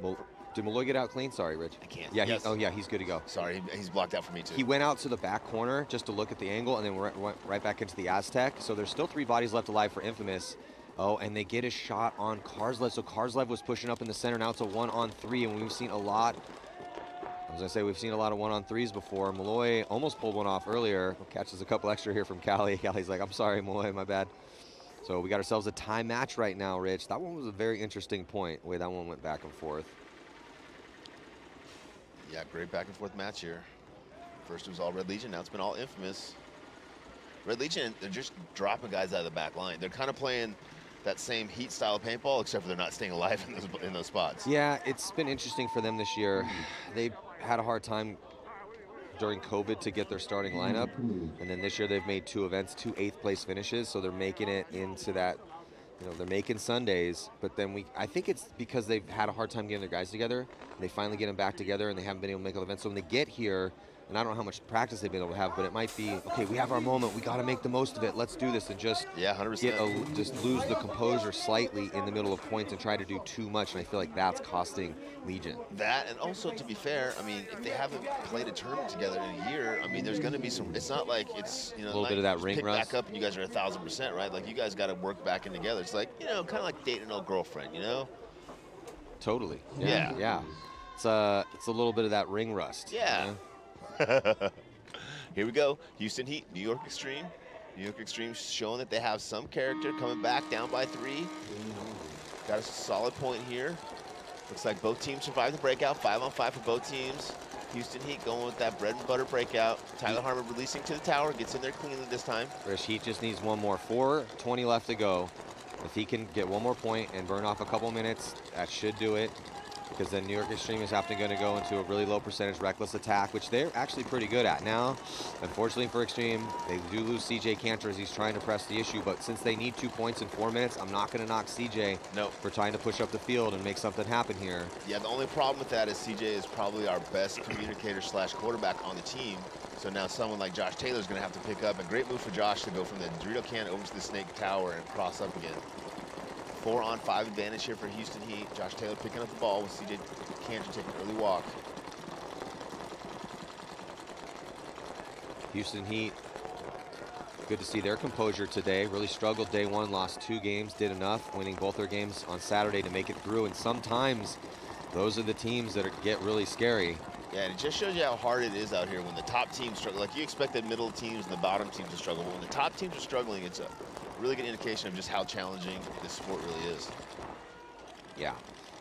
Mal- did Malloy get out clean? Sorry, Rich. I can't. Yeah, Yes. he, oh yeah, he's good to go. Sorry, he's blocked out for me too. He went out to the back corner just to look at the angle and then went, right back into the Aztec. So there's still three bodies left alive for Infamous. Oh, and they get a shot on Karslev. So Karslev was pushing up in the center. Now it's a one on three, and we've seen a lot. As I was gonna say we've seen a lot of one on threes before. Malloy almost pulled one off earlier. Catches a couple extra here from Cali. Cali's like, I'm sorry, Malloy, my bad. So we got ourselves a tie match right now, Rich. That one was a very interesting point. Way that one went back and forth. Yeah, great back and forth match here. First it was all Red Legion, now it's been all Infamous. Red Legion, they're just dropping guys out of the back line. They're kind of playing that same heat style of paintball, except for they're not staying alive in those, in those spots. Yeah, it's been interesting for them this year. They've had a hard time during COVID to get their starting lineup, and then this year they've made two events, two eighth place finishes, so they're making it into that. You know, they're making Sundays, but then we. I think it's because they've had a hard time getting their guys together. They finally get them back together, and they haven't been able to make an event. So when they get here, and I don't know how much practice they've been able to have, but it might be okay. We have our moment. We got to make the most of it. Let's do this and just Yeah, 100%. get a, just lose the composure slightly in the middle of points and try to do too much. And I feel like that's costing Legion. That, and also to be fair, I mean, if they haven't played a tournament together in a year, I mean, there's going to be some. It's not like it's you know A little bit of that ring pick rust. back up and you guys are a thousand percent, right? Like you guys got to work back in together. It's like you know, kind of like dating an old girlfriend, you know? Totally. Yeah. Yeah. It's a it's a little bit of that ring rust. you Yeah. know? Here we go. Houston Heat, New York Extreme. New York Extreme showing that they have some character coming back down by three. Got a solid point here. Looks like both teams survived the breakout. Five on five for both teams. Houston Heat going with that bread and butter breakout. Tyler Harmon releasing to the tower. Gets in there cleanly this time. Rashid just needs one more. 420 left to go. If he can get one more point and burn off a couple minutes, that should do it. Because then New York Extreme is often going to go into a really low percentage reckless attack, which they're actually pretty good at now. Unfortunately for Extreme, they do lose CJ Cantor as he's trying to press the issue. But since they need two points in four minutes, I'm not going to knock CJ No. for trying to push up the field and make something happen here. Yeah, the only problem with that is CJ is probably our best communicator slash quarterback on the team. So now someone like Josh Taylor is going to have to pick up. A great move for Josh to go from the Dorito can over to the Snake Tower and cross up again. Four on five advantage here for Houston Heat. Josh Taylor picking up the ball with CJ Cantor taking an early walk. Houston Heat, good to see their composure today. Really struggled day one, lost two games, did enough, winning both their games on Saturday to make it through. And sometimes those are the teams that are, get really scary. Yeah, and it just shows you how hard it is out here when the top teams struggle. Like you expect the middle teams and the bottom teams to struggle, but when the top teams are struggling, it's a really good indication of just how challenging this sport really is. Yeah,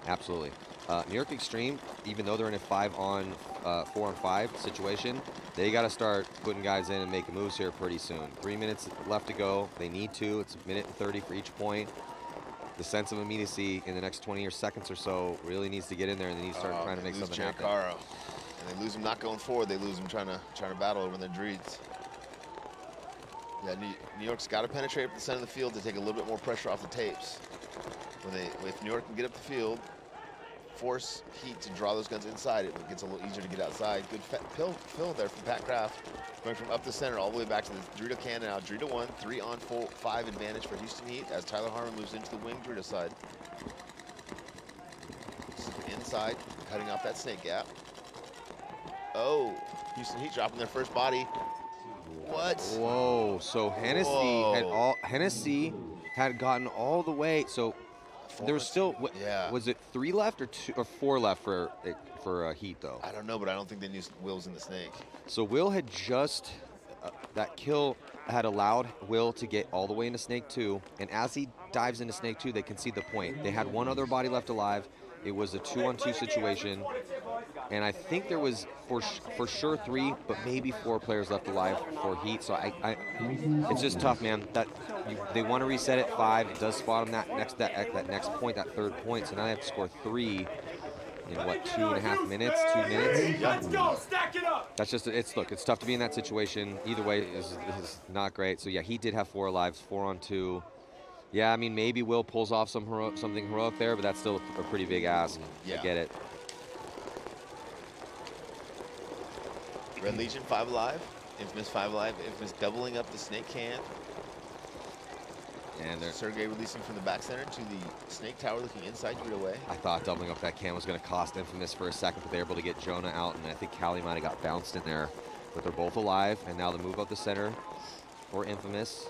absolutely. Uh, New York Extreme, even though they're in a five on, uh, four on five situation, they got to start putting guys in and making moves here pretty soon. Three minutes left to go. They need to. It's a minute and 30 for each point. The sense of immediacy in the next 20 or seconds or so really needs to get in there, and they need to start Oh, trying to make something happen. Giancarlo. And they lose him not going forward, they lose him trying to trying to battle over in the dreads. Yeah, New, New York's got to penetrate up the center of the field to take a little bit more pressure off the tapes. When they, if New York can get up the field, force Heat to draw those guns inside, it gets a little easier to get outside. Good pill, fill there from Pat Kraft, going from up the center all the way back to the Dorito cannon. Now Dorito one, three on four, five advantage for Houston Heat as Tyler Harmon moves into the wing Dorito side. Inside, cutting off that snake gap. Oh, Houston Heat dropping their first body. What? Whoa! So Hennessy had all Hennessy had gotten all the way. So there was still what, Yeah. was it three left or two or four left for for uh, Heat though? I don't know, but I don't think they knew Will's in the snake. So Will had just uh, that kill had allowed Will to get all the way into Snake 2, and as he dives into Snake 2, they concede the point. They had one other body left alive. It was a two-on-two situation. and I think there was for for sure three, but maybe four players left alive for Heat. So I, I it's just tough, man. That you, they want to reset at five. It does spot them that next that that next point, that third point. So now they have to score three in what two and a half minutes, two minutes. Let's go, stack it up. That's just it's look. It's tough to be in that situation. Either way is is not great. So yeah, he did have four lives, four on two. Yeah, I mean maybe Will pulls off some hero, something heroic there, but that's still a, a pretty big ask. Yeah. I get it. Red Legion five alive. Infamous five alive. Infamous doubling up the snake can. And they're Sergey releasing from the back center to the snake tower, looking inside to get away. I thought doubling up that can was going to cost Infamous for a second, but they were able to get Jonah out, and I think Callie might have got bounced in there. But they're both alive, and now the move up the center for Infamous.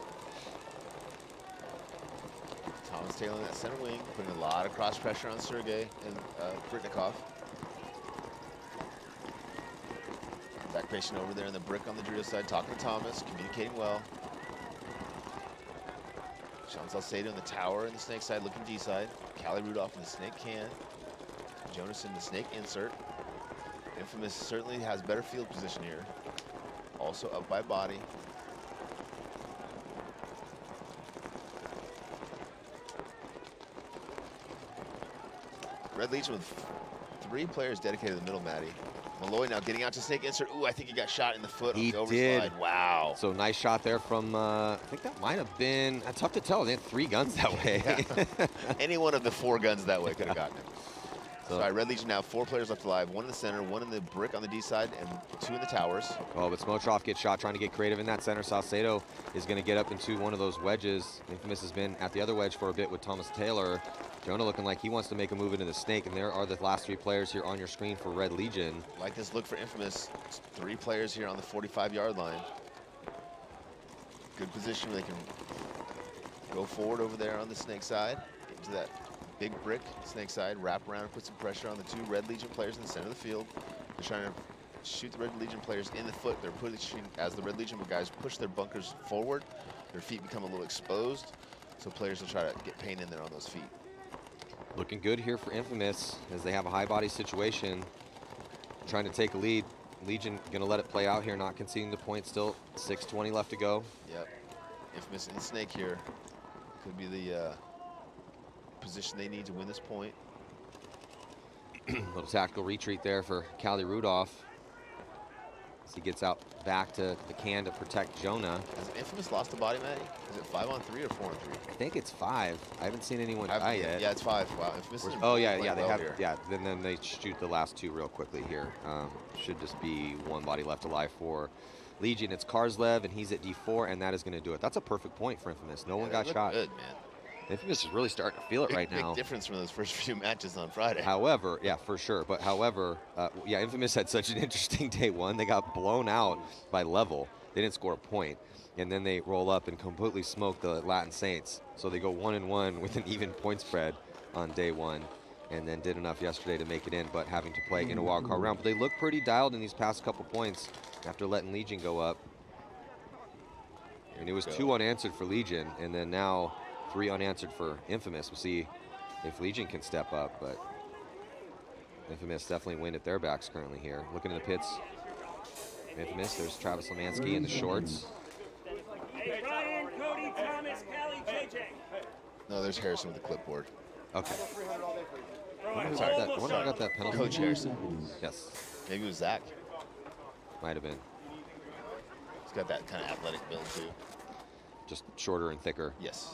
Thomas Taylor that center wing, putting a lot of cross pressure on Sergey and uh, Britnikov. Back patient over there in the brick on the Dorito side, talking to Thomas, communicating well. Sean Salcedo in the tower in the snake side, looking D side. Callie Rudolph in the snake can. Jonas in the snake insert. Infamous certainly has better field position here. Also up by body. Red Legion with three players dedicated to the middle, Matty. Malloy now getting out to snake insert. Ooh, I think he got shot in the foot He on the did. Wow. So nice shot there from, uh, I think that might have been, uh, tough to tell. They had three guns that way. Any one of the four guns that way could have gotten him. So- Sorry, Red Legion now four players left alive. One in the center, one in the brick on the D side, and two in the towers. Oh, but Smotrov gets shot trying to get creative in that center. Salcedo is going to get up into one of those wedges. Infamous has been at the other wedge for a bit with Thomas Taylor. Jonah looking like he wants to make a move into the snake, and there are the last three players here on your screen for Red Legion. Like this look for Infamous. Three players here on the 45-yard line. Good position where they can go forward over there on the snake side. Into that big brick snake side, wrap around and put some pressure on the two Red Legion players in the center of the field. They're trying to shoot the Red Legion players in the foot. They're pushing, as the Red Legion guys push their bunkers forward, their feet become a little exposed. So players will try to get pain in there on those feet. Looking good here for Infamous as they have a high body situation. Trying to take a lead. Legion going to let it play out here, not conceding the point. Still 6.20 left to go. Yep. Infamous and Snake here could be the uh, position they need to win this point. Little tactical retreat there for Callie Rudolph. As he gets out back to the can to protect Jonah. Has Infamous lost the body, Matty? Is it five on three or four on three? I think it's five. I haven't seen anyone Haven't die yet. Yeah, it's five. Wow, Infamous is Oh yeah, yeah. They well have. here. Yeah. Then then they shoot the last two real quickly here. Um, should just be one body left alive for Legion. It's Karslev and he's at D4, and that is going to do it. That's a perfect point for Infamous. No Yeah, one got shot. Good, man. Infamous is really starting to feel it Big, right now. Big difference from those first few matches on Friday. However, yeah, for sure. But however, uh, yeah, Infamous had such an interesting day one. They got blown out by level. They didn't score a point, and then they roll up and completely smoke the Latin Saints. So they go one and one with an even point spread on day one, and then did enough yesterday to make it in, but having to play in a wild card round. But they look pretty dialed in these past couple points after letting Legion go up. And it was two unanswered for Legion, and then now three unanswered for Infamous. We'll see if Legion can step up, but Infamous definitely wind at their backs currently here. Looking in the pits, Infamous, there's Travis Lemansky in the shorts. Hey, Ryan, Cody, Thomas, Callie, No, there's Harrison with the clipboard. Okay. I wonder who Sorry. got that, I wonder who got that penalty. Coach Harrison. Yes, Maybe it was Zach. might have been. He's got that kind of athletic build too. Just shorter and thicker. Yes.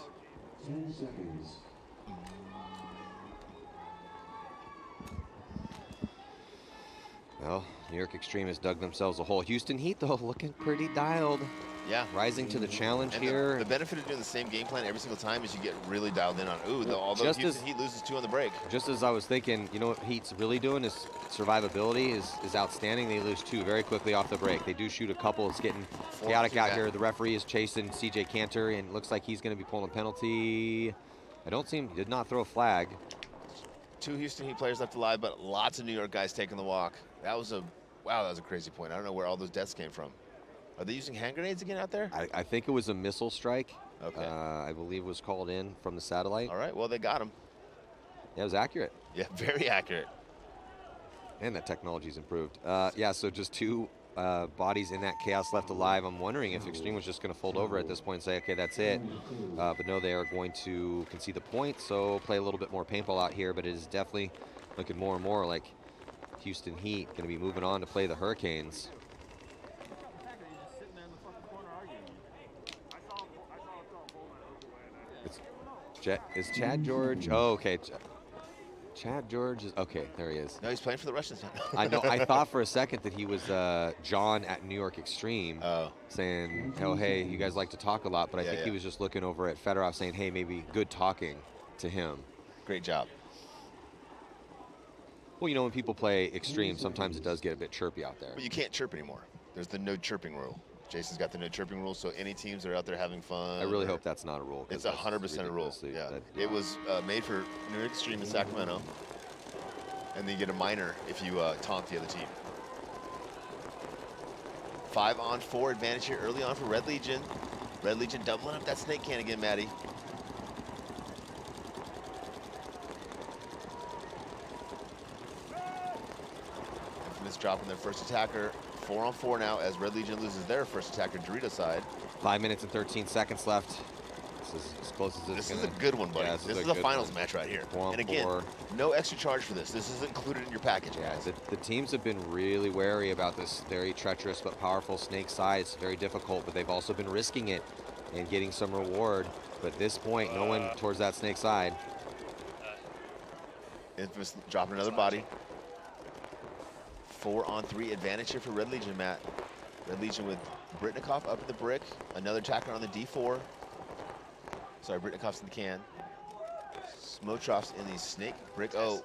Well, New York Extreme has dug themselves a hole. Houston Heat, though, looking pretty dialed. Yeah. Rising to the challenge And here. The, benefit of doing the same game plan every single time is you get really dialed in on, ooh, the, although just Houston as- Heat loses two on the break. Just as I was thinking, you know what Heat's really doing is survivability is, is outstanding. They lose two very quickly off the break. They do shoot a couple. It's getting Four chaotic out back. here. The referee is chasing CJ Cantor and it looks like he's going to be pulling a penalty. I don't see him, did not throw a flag. Two Houston Heat players left alive, but lots of New York guys taking the walk. That was a, wow, that was a crazy point. I don't know where all those deaths came from. Are they using hand grenades again out there? I, I think it was a missile strike. Okay. Uh, I believe was called in from the satellite. All right, well, they got him. Yeah, it was accurate. Yeah, very accurate. And that technology's improved. Uh, yeah, so just two uh, bodies in that chaos left alive. I'm wondering if Extreme was just going to fold over at this point and say, okay, that's it. Uh, but no, they are going to concede the point, so play a little bit more paintball out here. But it is definitely looking more and more like Houston Heat going to be moving on to play the Hurricanes. Ch- is Chad George? Oh, okay. Ch- Chad George is okay. There he is. No, he's playing for the Russians. I know. I thought for a second that he was uh, John at New York Extreme, Oh. saying, "Oh, hey, you guys like to talk a lot," but I Yeah, think he was just looking over at Fedorov, saying, "Hey, maybe good talking to him." Great job. Well, you know, when people play Extreme, sometimes it does get a bit chirpy out there. But you can't chirp anymore. There's the no chirping rule. Jason's got the no chirping rule, so any teams that are out there having fun. I really hope that's not a rule. It's a hundred percent a rule. Yeah, that- it was uh, made for New Extreme in Sacramento, and then you get a minor if you uh, taunt the other team. Five on four advantage here early on for Red Legion. Red Legion doubling up that snake can again, Matty. Infamous dropping their first attacker. Four on four now as Red Legion loses their first attacker, Dorito side. Five minutes and 13 seconds left. This is as close as it's This is gonna- a good one, buddy. Yeah, this, is a good finals one. match right here. Four on and again, four. no extra charge for this. This is included in your package, Yeah, guys. the, the teams have been really wary about this very treacherous but powerful snake side. It's very difficult, but they've also been risking it and getting some reward. But at this point, no one uh, towards that snake side. Uh, Infamous dropping another body. Four on three advantage here for Red Legion, Matt. Red Legion with Britnikoff up at the brick. Another attacker on the D4. Sorry, Britnikoff's in the can. Smotrov's in the snake brick. Oh,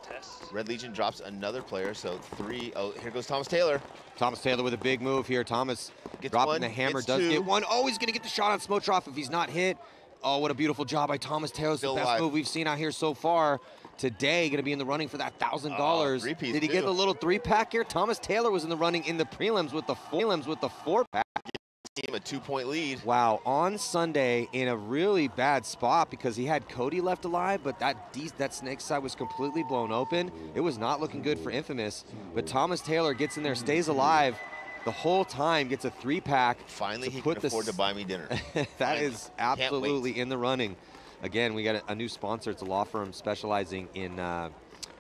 Red Legion drops another player, so three. Oh, here goes Thomas Taylor. Thomas Taylor with a big move here. Thomas Gets dropping one, the hammer, gets does two. get one. Oh, he's going to get the shot on Smotrov if he's not hit. Oh, what a beautiful job by Thomas Taylor. It's the best alive. move we've seen out here so far. Today, going to be in the running for that thousand uh, dollars. Oh, three-piece Did he get too. the little three pack here? Thomas Taylor was in the running in the prelims with the prelims with the four pack. Team a two-point lead. Wow, on Sunday in a really bad spot because he had Cody left alive, but that de- that snake side was completely blown open. It was not looking good for Infamous, but Thomas Taylor gets in there, stays alive the whole time, gets a three pack. Finally, he put can afford to buy me dinner. that Finally. is absolutely in the running. Again, we got a, a new sponsor. It's a law firm specializing in uh,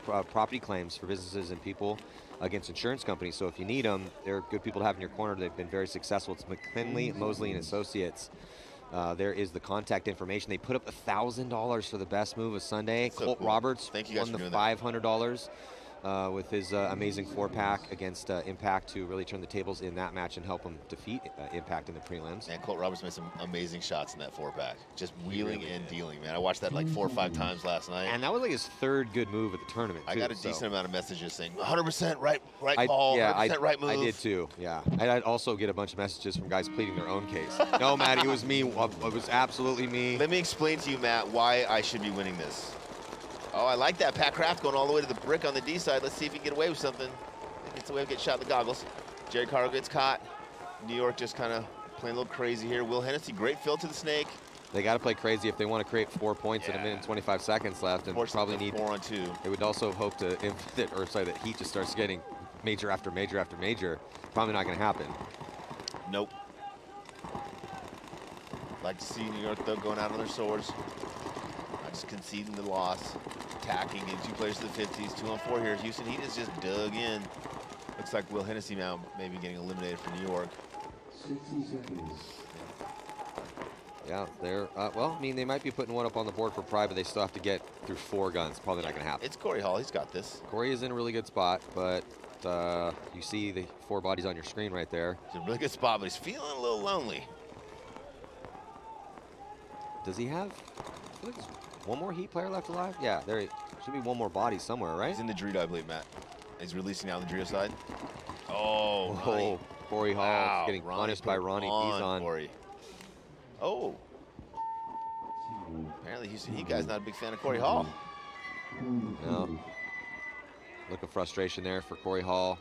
pro- property claims for businesses and people against insurance companies. So if you need them, they're good people to have in your corner. They've been very successful. It's McKinley, Mosley, and Associates. Uh, there is the contact information. They put up a thousand dollars for the best move of Sunday. So Colt cool. Roberts Thank you won the doing that. Five hundred dollars. Uh, with his uh, amazing four pack against uh, Impact to really turn the tables in that match and help him defeat uh, Impact in the prelims. And Colt Roberts made some amazing shots in that four pack. Just wheeling and dealing, man. I watched that like four or five times last night. And that was like his third good move at the tournament. I too, got a so- decent amount of messages saying 100% right, right I, call, yeah, 100% I, right move. I did too. Yeah, I I'd also get a bunch of messages from guys pleading their own case. no, Matt, it was me. It was absolutely me. Let me explain to you, Matt, why I should be winning this. Oh, I like that. Pat Kraft going all the way to the brick on the D side. Let's see if he can get away with something. Gets away with getting shot in the goggles. Jerry Cargo gets caught. New York just kind of playing a little crazy here. Will Hennessy, great fill to the snake. They got to play crazy if they want to create four points in a minute and 25 seconds left, and probably need four on two. They would also hope to that, or sorry, that Heat just starts getting major after major after major. Probably not going to happen. Nope. Like to see New York, though, going out on their swords. Not just conceding the loss. Attacking, in two players to the 50s. Two on four here. Houston Heat is just dug in. Looks like Will Hennessy now maybe getting eliminated for New York. Yeah, they're uh, well. I mean, they might be putting one up on the board for pride, but they still have to get through four guns. Probably not going to happen. It's Corey Hall. He's got this. Corey is in a really good spot, but uh, you see the four bodies on your screen right there. It's a really good spot, but he's feeling a little lonely. Does he have I feel like there's one more Heat player left alive? Yeah, there should be one more body somewhere, right? He's in the Dorito, I believe, Matt. He's releasing now on the Dorito side. Oh, Oh. Corey Hall Wow, getting Ronnie punished by Ronnie on Dizon. Corey. Oh. Apparently Houston Heat guy's not a big fan of Corey Hall. No. Look of frustration there for Corey Hall.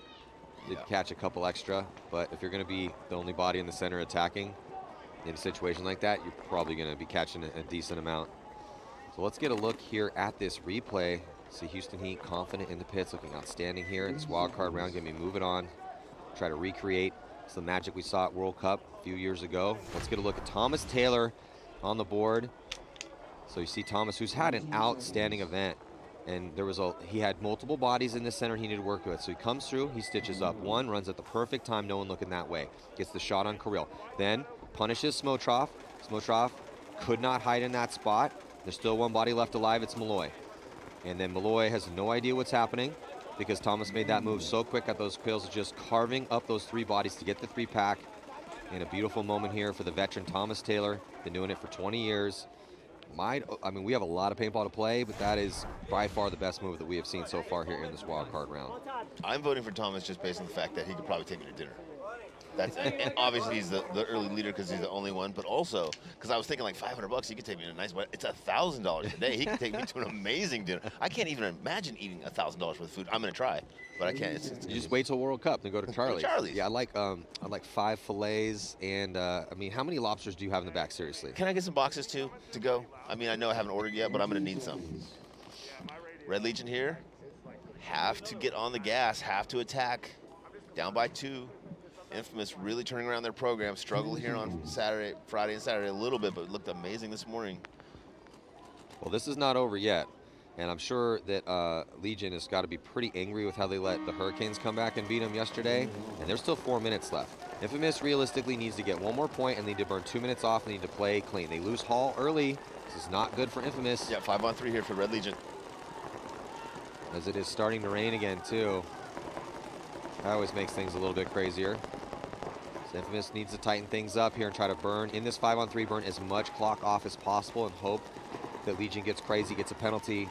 Did Yeah. catch a couple extra, but if you're going to be the only body in the center attacking in a situation like that, you're probably going to be catching a, a decent amount. So let's get a look here at this replay. See Houston Heat confident in the pits, looking outstanding here in this wild card round. Going to be moving on, try to recreate some magic we saw at World Cup a few years ago. Let's get a look at Thomas Taylor on the board. So you see Thomas, who's had an outstanding event, and there was a he had multiple bodies in the center he needed to work with. So he comes through, he stitches up one, runs at the perfect time, no one looking that way. Gets the shot on Kirill. Then punishes Smotrov. Smotrov could not hide in that spot. There's still one body left alive, it's Malloy. And then Malloy has no idea what's happening because Thomas made that move so quick at those quills, just carving up those three bodies to get the three pack. And a beautiful moment here for the veteran Thomas Taylor. Been doing it for 20 years. Might, I mean, we have a lot of paintball to play, but that is by far the best move that we have seen so far here in this wild card round. I'm voting for Thomas just based on the fact that he could probably take me to dinner. That's and, obviously he's the, the early leader because he's the only one, but also because I was thinking like 500 bucks, he could take me to a nice. But it's a thousand dollars a day. He could take me to an amazing dinner. I can't even imagine eating a thousand dollars worth of food. I'm gonna try, but I can't. It's, it's, You just wait till World Cup, then go to Charlie's. Charlie's. Yeah, I like um, I like five fillets, and uh, I mean, how many lobsters do you have in the back? Seriously. Can I get some boxes too to go? I mean, I know I haven't ordered yet, but I'm gonna need some. Red Legion here, have to get on the gas, have to attack, down by two. Infamous really turning around their program. Struggled here on Saturday, Friday and Saturday a little bit, but looked amazing this morning. Well, this is not over yet, and I'm sure that uh, Legion has got to be pretty angry with how they let the Hurricanes come back and beat them yesterday. And there's still four minutes left. Infamous realistically needs to get one more point and they need to burn two minutes off and need to play clean. They lose Hall early. This is not good for Infamous. Yeah, five on three here for Red Legion. As it is starting to rain again, too. That always makes things a little bit crazier. Infamous needs to tighten things up here and try to burn, in this 5 on 3, burn as much clock off as possible and hope that Legion gets crazy, gets a penalty,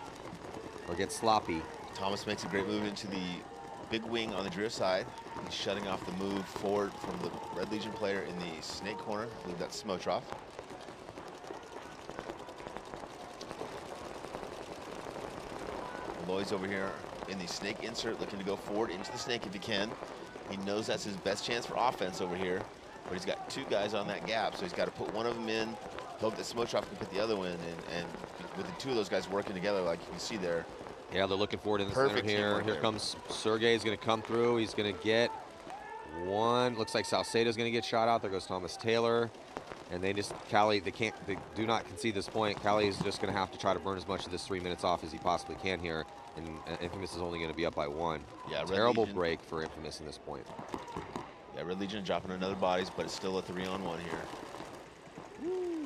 or gets sloppy. Thomas makes a great move into the big wing on the Dreer side. He's shutting off the move forward from the Red Legion player in the snake corner. I believe that's Smotrov. Lloyd's over here in the snake insert, looking to go forward into the snake if he can. He knows that's his best chance for offense over here, but he's got two guys on that gap, so he's got to put one of them in, hope that Smotrov can put the other one in, and, and with the two of those guys working together, like you can see there, Yeah, they're looking forward to the Perfect center here. Here comes Sergey. He's going to come through. He's going to get one. Looks like Salcedo's going to get shot out. There goes Thomas Taylor. And they just, Cali, they can't, they do not concede this point. Cali is just going to have to try to burn as much of this three minutes off as he possibly can here. And uh, Infamous is only going to be up by one. Yeah, Terrible Legion. break for Infamous in this point. Yeah, Red Legion dropping another bodies, but it's still a three on one here.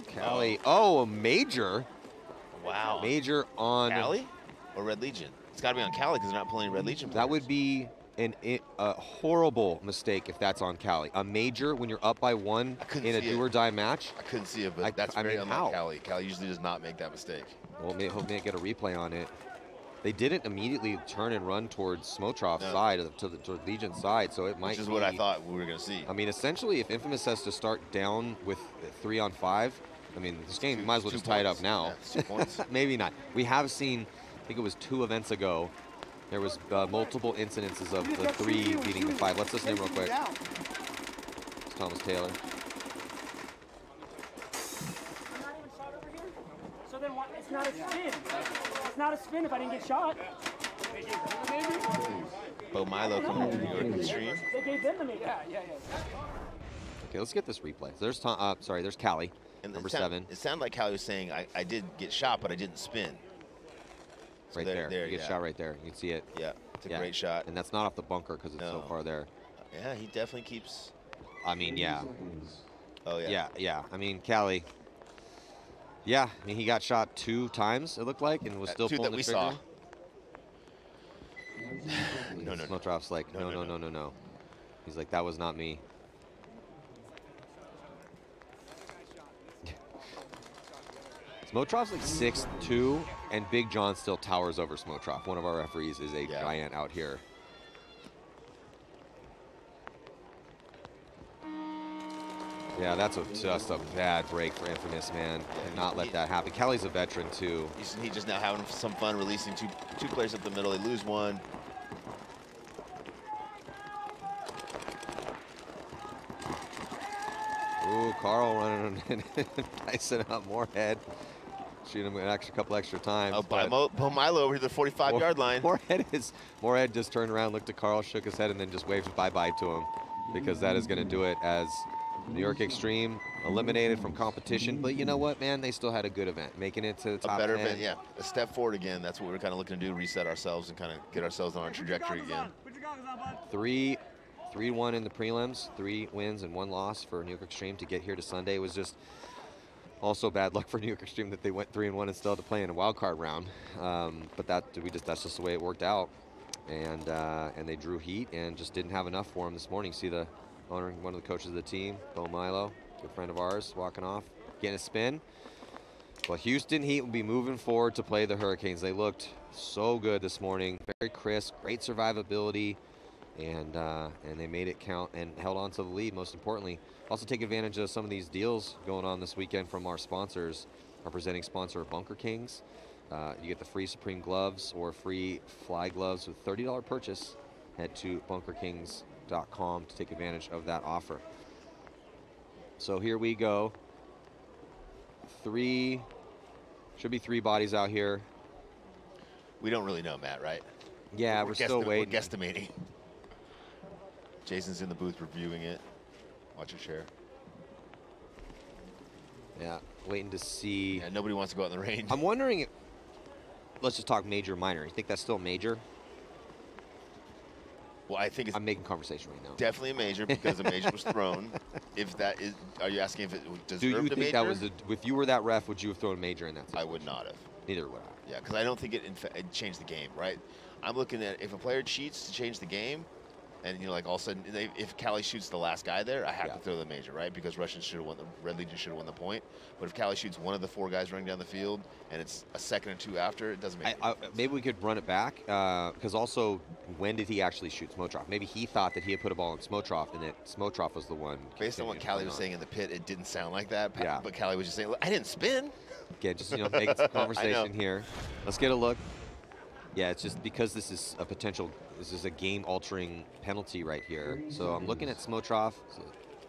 Cali, oh, a major. Wow. Major on. Cali or Red Legion? It's got to be on Cali because they're not playing Red Legion. That would be an, a horrible mistake if that's on Cali. A major when you're up by one in a see it. do or die match. I couldn't see it, but I- that's I very mean, unlike how? Cali. Cali usually does not make that mistake. Well, may, hope they get a replay on it. They didn't immediately turn and run towards Smotrov's No. side, to the to Legion's side, so it might Which is what I thought we were going to see. I mean, essentially, if Infamous has to start down with three on five, I mean, this game two- might as well two just tie it up now. Yeah, two points. Maybe not. We have seen, I think it was two events ago, there was uh, multiple incidences of the three beating the five. Let's listen in real quick. It's Thomas Taylor. So then why, it's not a spin. It's not a spin if I didn't get shot. Bo Milo coming to New York Extreme. They gave them the make. Yeah, yeah, yeah. Okay, let's get this replay. So there's Tom, uh, sorry, there's Cali, And number it sound- seven, It sounded like Cali was saying, I, I did get shot, but I didn't spin. So right there- there. there, you get yeah. shot right there. You can see it. Yeah, it's a Yeah. great shot. And that's not off the bunker because it's so far there. Yeah, he definitely keeps. I mean, yeah. Oh, yeah. Yeah, yeah. I mean, Cali. Yeah, I mean, he got shot two times, it looked like, and was Uh, still two pulling that the we trigger. saw. No, no, no. Smotrov's like, No, no, no, no, no, no. no, no. He's like, that was not me. Smotrov's like 6'2", and Big John still towers over Smotrov. One of our referees is a Yeah. giant out here. Yeah, that's a, just a bad break for Infamous, man. Cannot let that happen. Kelly's a veteran, too. He's, he's just now having some fun releasing two two players up the middle. They lose one. Ooh, Carl running and dicing up Moorhead. shoot him an extra couple extra times. Oh, but- Bo, Bo Milo over here, the 45 yard line. Moorhead is Moorhead just turned around, looked at Carl, shook his head, and then just waved bye bye to him because that is going to do it as New York Extreme eliminated from competition. But you know what, man? They still had a good event, making it to the top. A better 10. event, yeah. A step forward again. That's what we're kind of looking to do, reset ourselves and kind of get ourselves on our trajectory again. Three, three one in the prelims, three wins and one loss for New York Extreme to get here to Sunday was just also bad luck for New York Extreme that they went three and one and still had to play in a wild card round. Um, but that we just that's just the way it worked out, and uh, and they drew heat and just didn't have enough for them this morning. See the honoring one of the coaches of the team, Bo Milo, good friend of ours, walking off, getting a spin. Well, Houston Heat will be moving forward to play the Hurricanes. They looked so good this morning, very crisp, great survivability, and uh, and they made it count and held on to the lead. Most importantly, also take advantage of some of these deals going on this weekend from our sponsors. Our presenting sponsor, Bunker Kings. Uh, you get the free Supreme gloves or free Fly gloves with $30 purchase. Head to bunkerkings.com to take advantage of that offer. So here we go. Three, should be three bodies out here. We don't really know, Matt, right? Yeah, we're, still waiting. We're guesstimating. Jason's in the booth reviewing it. Watch your chair. Yeah, waiting to see. Yeah, nobody wants to go out in the rain. I'm wondering. If, let's just talk major, minor. You think that's still major? Well, I think it's I'm making conversation right now. definitely a major because a major was thrown. If that is, are you asking if it deserved Do you a think major? that was a, if you were that ref, would you have thrown a major in that? I would not have. Neither would I. Yeah, because I don't think it, it changed the game, right? I'm looking at if a player cheats to change the game, and you know, like all of a sudden, they, if Cali shoots the last guy there, I have to throw the major, right? Because Russians should have won the Red Legion should have won the point. But if Cali shoots one of the four guys running down the field, and it's a second or two after, it doesn't make. I, I, maybe we could run it back uh, because also, when did he actually shoot Smotrov? Maybe he thought that he had put a ball on Smotrov and that Smotrov was the one. Based on what Cali was play saying in the pit, it didn't sound like that. Yeah. But Cali was just saying, I didn't spin. on. Again, just you know, making some conversation here. Let's get a look. Yeah, it's just because this is a potential, this is a game-altering penalty right here. So I'm looking at Smotrov. So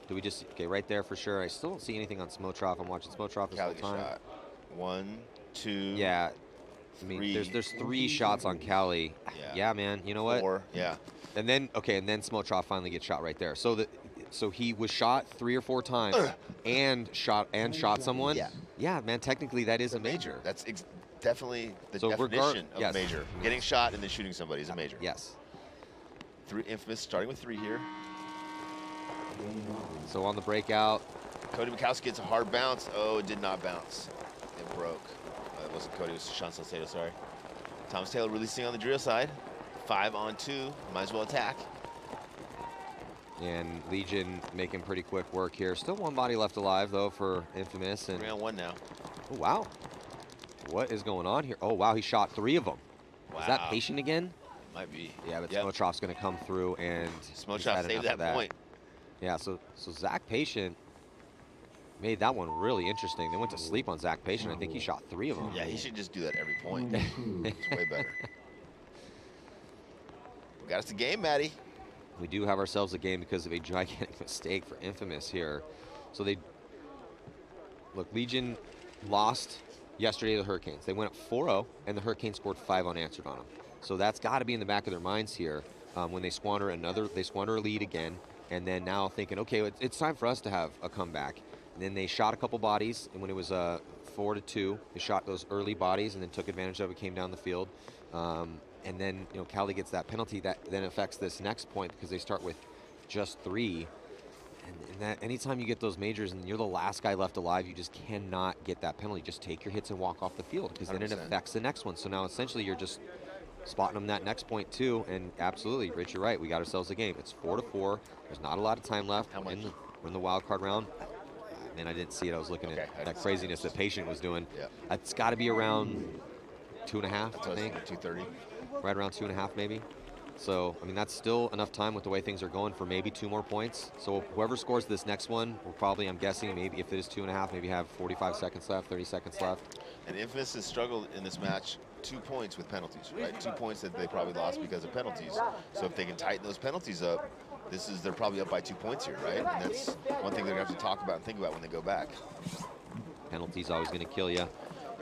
do we just okay right there for sure? I still don't see anything on Smotrov. I'm watching Smotrov this whole time. shot. One, two. Yeah. I mean, there's three. there's three shots on Cali. Yeah. Yeah, man. You know what? Four. Yeah. And then okay, and then Smotrov finally gets shot right there. So the so he was shot three or four times and shot and shot someone. Yeah. Yeah, man. Technically, that is a major. That's definitely the So definition of yes. major. Getting shot and then shooting somebody is a major. Yes. Three infamous, starting with three here. So on the breakout, Cody Mikowski gets a hard bounce. Oh, it did not bounce. It broke. Uh, it wasn't Cody, it was Sean Salcedo, sorry. Thomas Taylor releasing on the drill side. Five on two. Might as well attack. and Legion making pretty quick work here. Still one body left alive though for Infamous. And Three on one now. oh, wow, what is going on here? Oh wow, he shot three of them. Is that patient again? Might be. Yeah, but Yep. Smotrov's going to come through and he's Smotrov saved enough of that point. Yeah, so so Zach Patient made that one really interesting. They went to sleep on Zach Patient. I think he shot three of them. Yeah, he should just do that every point. it's way better. We got us a game, Matty. We do have ourselves a game because of a gigantic mistake for Infamous here. So they look Legion lost yesterday to the Hurricanes. They went up 4-0, and the Hurricanes scored five unanswered on them. So that's got to be in the back of their minds here um, when they squander another. They squander a lead again, and then now thinking, okay, it's, time for us to have a comeback. And then they shot a couple bodies, and when it was uh, four to two, they shot those early bodies and then took advantage of it, came down the field. Um, and then you know Cali gets that penalty that then affects this next point because they start with just three. And, and that anytime you get those majors and you're the last guy left alive, you just cannot get that penalty. Just take your hits and walk off the field because then it affects the next one. So now essentially you're just spotting them that next point too. And absolutely, Rich, you're right. We got ourselves a game. It's four to four. There's not a lot of time left. How We're in the, we're in the wild card round. Man, I didn't see it. I was looking Okay, at that craziness that Patient was doing. Yeah. It's got to be around two and a half, That's I think. 230. Right around two and a half, maybe. So, I mean, that's still enough time with the way things are going for maybe two more points. So, whoever scores this next one will probably, I'm guessing, maybe if it is two and a half, maybe have 45 seconds left, 30 seconds left. And Infamous has struggled in this match two points with penalties, right? Two points that they probably lost because of penalties. So if they can tighten those penalties up, this is they're probably up by two points here, right? And that's one thing they're gonna have to talk about and think about when they go back. Penalties always going to kill you.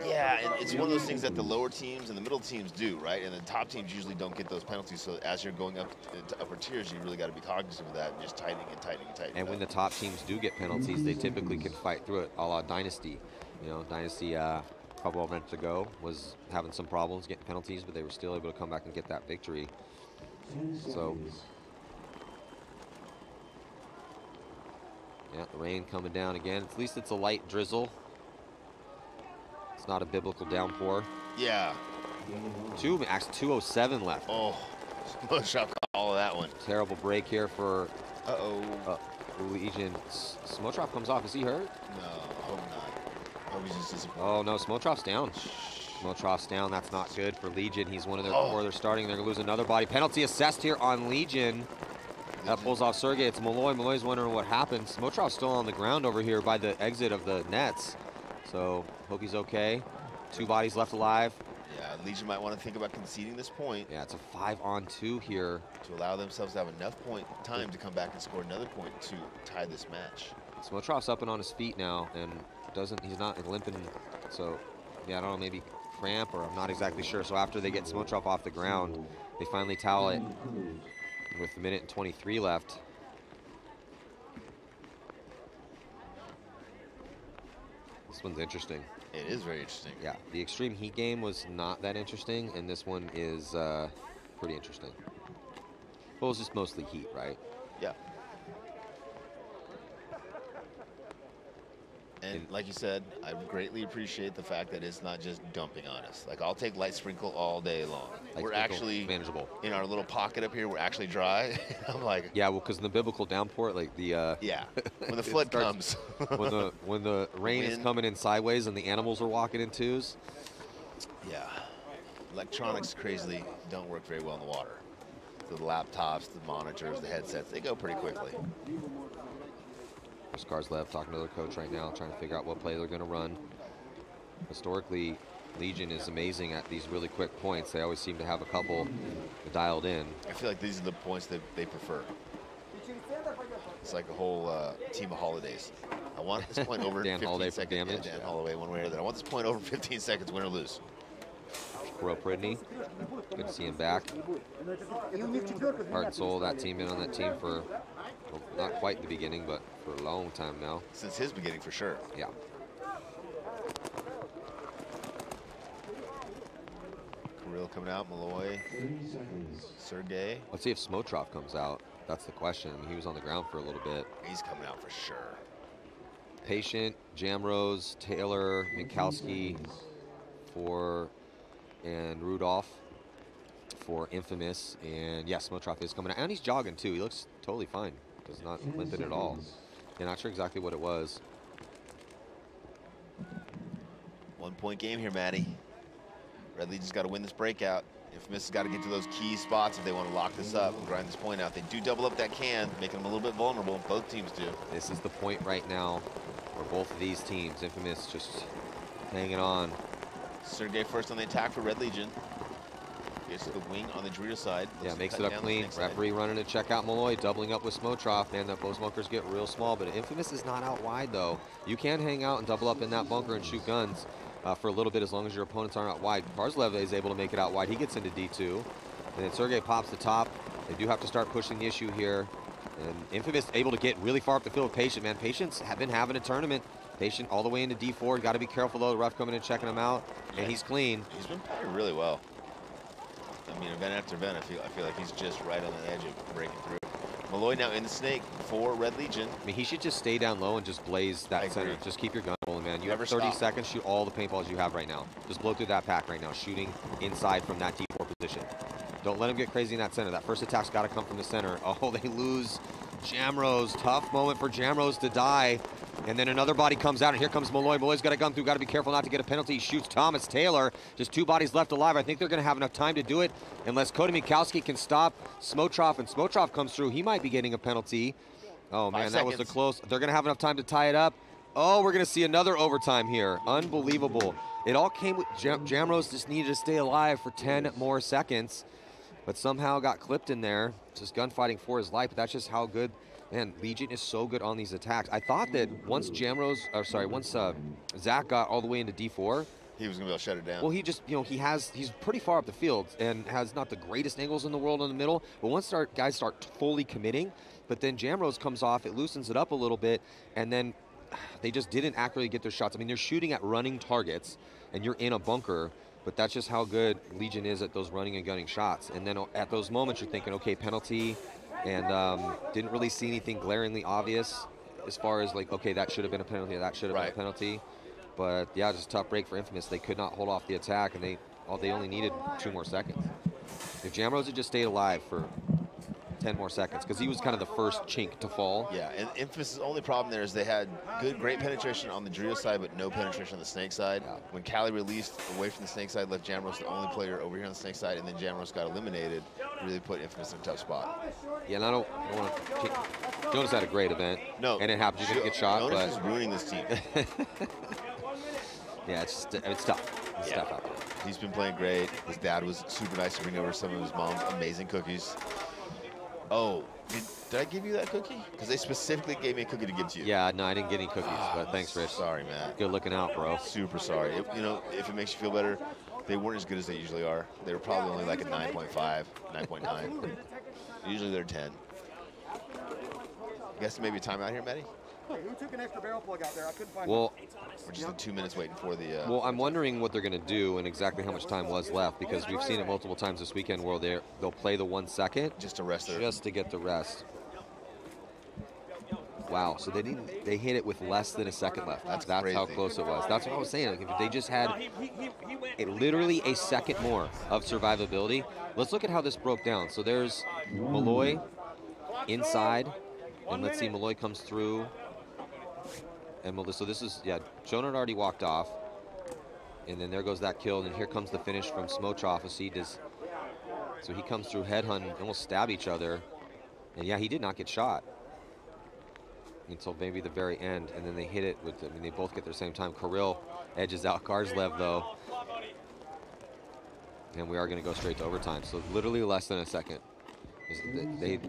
Yeah, and it's one of those things that the lower teams and the middle teams do, right? And the top teams usually don't get those penalties. So as you're going up to upper tiers, you really got to be cognizant of that and just tightening and tightening and tightening. And when the top teams do get penalties, they typically can fight through it, a la Dynasty. You know, Dynasty uh, a couple of events ago was having some problems getting penalties, but they were still able to come back and get that victory. So, yeah, the rain coming down again. At least it's a light drizzle. It's not a biblical downpour. Yeah. Two, actually 207 left. Oh, Smotrov got all of that one. Terrible break here for Uh-oh. uh, Legion. S- Smotrov comes off. Is he hurt? No, hope not. Hope he's just disappointed. Oh no, Smotrov's down. Smotrov's down. That's not good for Legion. He's one of their Oh. core. They're starting. They're gonna lose another body. Penalty assessed here on Legion. That pulls off Sergey. It's Malloy. Malloy's wondering what happened. Smotrov's still on the ground over here by the exit of the nets. So he's okay. Two bodies left alive. Yeah, Legion might want to think about conceding this point Yeah, it's a five on two here. to allow themselves to have enough point time to come back and score another point to tie this match. Smotrov's up and on his feet now and doesn't, he's not limping. So, yeah, I don't know, maybe cramp or I'm not exactly sure. So after they get Smotrov off the ground, they finally towel it with a minute and 23 left. This one's interesting. It is very interesting. Yeah, the extreme heat game was not that interesting, and this one is uh, pretty interesting. Well, it's just mostly heat, right? Yeah. And like you said, I greatly appreciate the fact that it's not just dumping on us. Like I'll take light sprinkle all day long. Light we're actually manageable. in our little pocket up here. We're actually dry. I'm like, Yeah, well, because in the biblical downpour, like the uh, yeah. When the flood starts- comes, when the when the rain is coming in sideways and the animals are walking in twos. yeah, electronics crazily don't work very well in the water. So the laptops, the monitors, the headsets, they go pretty quickly. There's Karslev talking to their coach right now, trying to figure out what play they're going to run. Historically, Legion is amazing at these really quick points. They always seem to have a couple dialed in. I feel like these are the points that they prefer. It's like a whole uh, team of holidays. I want this point over Dan 15 Holloway from seconds. Damage, Yeah, Dan yeah. Holloway, one way or the other. I want this point over 15 seconds, win or lose. Kirill Pridney, good to see him back. Heart and soul, that team been on that team for, well, not quite the beginning, but for a long time now. Since his beginning, for sure. Yeah. Kirill coming out, Malloy, Sergey. Let's see if Smotrov comes out. That's the question. He was on the ground for a little bit. He's coming out for sure. Patient, Jamrose, Taylor, Minkowski for, and Rudolph for Infamous. And yes, Smotrov is coming out. And he's jogging too. He looks totally fine. Does not limp it at all. Yeah, not sure exactly what it was. One point game here, Matty. Red Legion's got to win this breakout. Infamous has got to get to those key spots if they want to lock this up and grind this point out. They do double up that can, making them a little bit vulnerable. Both teams do. This is the point right now for both of these teams. Infamous just hanging on. Sergey first on the attack for Red Legion. Gets to the wing on the Dorito side. Yeah, Looks to makes it up clean. snake side. Referee running to check out Malloy, doubling up with Smotrov. Man, that those bunkers get real small, but Infamous is not out wide though. You can hang out and double up in that bunker and shoot guns uh, for a little bit as long as your opponents aren't out wide. Barzlev is able to make it out wide. He gets into D2. And then Sergey pops the top. They do have to start pushing the issue here. And Infamous able to get really far up the field with Patient, man. Patience have been having a tournament. Patient all the way into D4. Got to be careful though. The ref coming in checking him out. And he's clean. He's been playing really well. I mean, event after event, I feel I feel like he's just right on the edge of breaking through. Malloy now in the snake for Red Legion. I mean, he should just stay down low and just blaze that center. Just keep your gun rolling, man. You Never have 30 stop. seconds. Shoot all the paintballs you have right now. Just blow through that pack right now, shooting inside from that D4 position. Don't let him get crazy in that center. That first attack's got to come from the center. Oh, they lose Jamrose. Tough moment for Jamrose to die. And then another body comes out, and here comes Malloy. Malloy's got a gun through. Got to be careful not to get a penalty. He shoots Thomas Taylor. Just two bodies left alive. I think they're going to have enough time to do it unless Kota Mikowski can stop Smotrov. And Smotrov comes through. He might be getting a penalty. Oh, man, that was the close. They're going to have enough time to tie it up. Oh, we're going to see another overtime here. Unbelievable. It all came with Jam- Jamrose just needed to stay alive for 10 more seconds, but somehow got clipped in there. Just gunfighting for his life, but that's just how good. Man, Legion is so good on these attacks. I thought that once Jamrose, or sorry, once uh, Zach got all the way into D4, He was gonna be able to shut it down. Well, he just, you know, he has, he's pretty far up the field and has not the greatest angles in the world in the middle. But once start guys start fully committing, but then Jamrose comes off, it loosens it up a little bit, and then they just didn't accurately get their shots. I mean, they're shooting at running targets, and you're in a bunker, but that's just how good Legion is at those running and gunning shots. And then at those moments, you're thinking, okay, penalty, and um, didn't really see anything glaringly obvious as far as like, okay, that should have been a penalty, that should have Right. been a penalty. But yeah, just a tough break for Infamous. They could not hold off the attack, and they all they only needed two more seconds. If Jamrose had just stayed alive for 10 more seconds, because he was kind of the first chink to fall. Yeah, and Infamous' only problem there is they had good, great penetration on the Dorito side, but no penetration on the Snake side. When Cali released away from the Snake side, left Jamros the only player over here on the Snake side, and then Jamros got eliminated, really put Infamous in a tough spot. Yeah, and I don't, I want to. Jonas had a great event. No, And it happened. You didn't get shot, Jonas but is ruining this team. yeah, it's just, it's tough. It's Yeah. tough out there. He's been playing great. His dad was super nice to bring over some of his mom's amazing cookies. Oh, did, did I give you that cookie? Because they specifically gave me a cookie to give to you. Yeah, no, I didn't get any cookies, ah, but thanks, Rich. Sorry, Matt. Good looking out, bro. Super sorry. If, you know, if it makes you feel better, they weren't as good as they usually are. They were probably only like a 9.5, 9.9. usually they're 10. Guess maybe a timeout here, Matty? Hey, who took an extra barrel plug out there? I couldn't find Well, We're just in two minutes waiting for the. Uh, Well, I'm wondering what they're going to do and exactly how much time was left because we've seen it multiple times this weekend where they they'll play the one second just to rest their just to get the rest. Wow, so they didn't they hit it with less than a second left. That's, how crazy. close it was. That's what I was saying. Like if they just had it, literally a second more of survivability. Let's look at how this broke down. So there's Malloy inside, and let's see Malloy comes through. And Mal- so this is yeah, Jonah had already walked off, and then there goes that kill, and here comes the finish from Smotrov. as he does. So he comes through headhunt, almost stab each other, and yeah, he did not get shot until maybe the very end, and then they hit it with. I mean, they both get there same time. Kirill edges out Karslev though, and we are going to go straight to overtime. So literally less than a second. They, they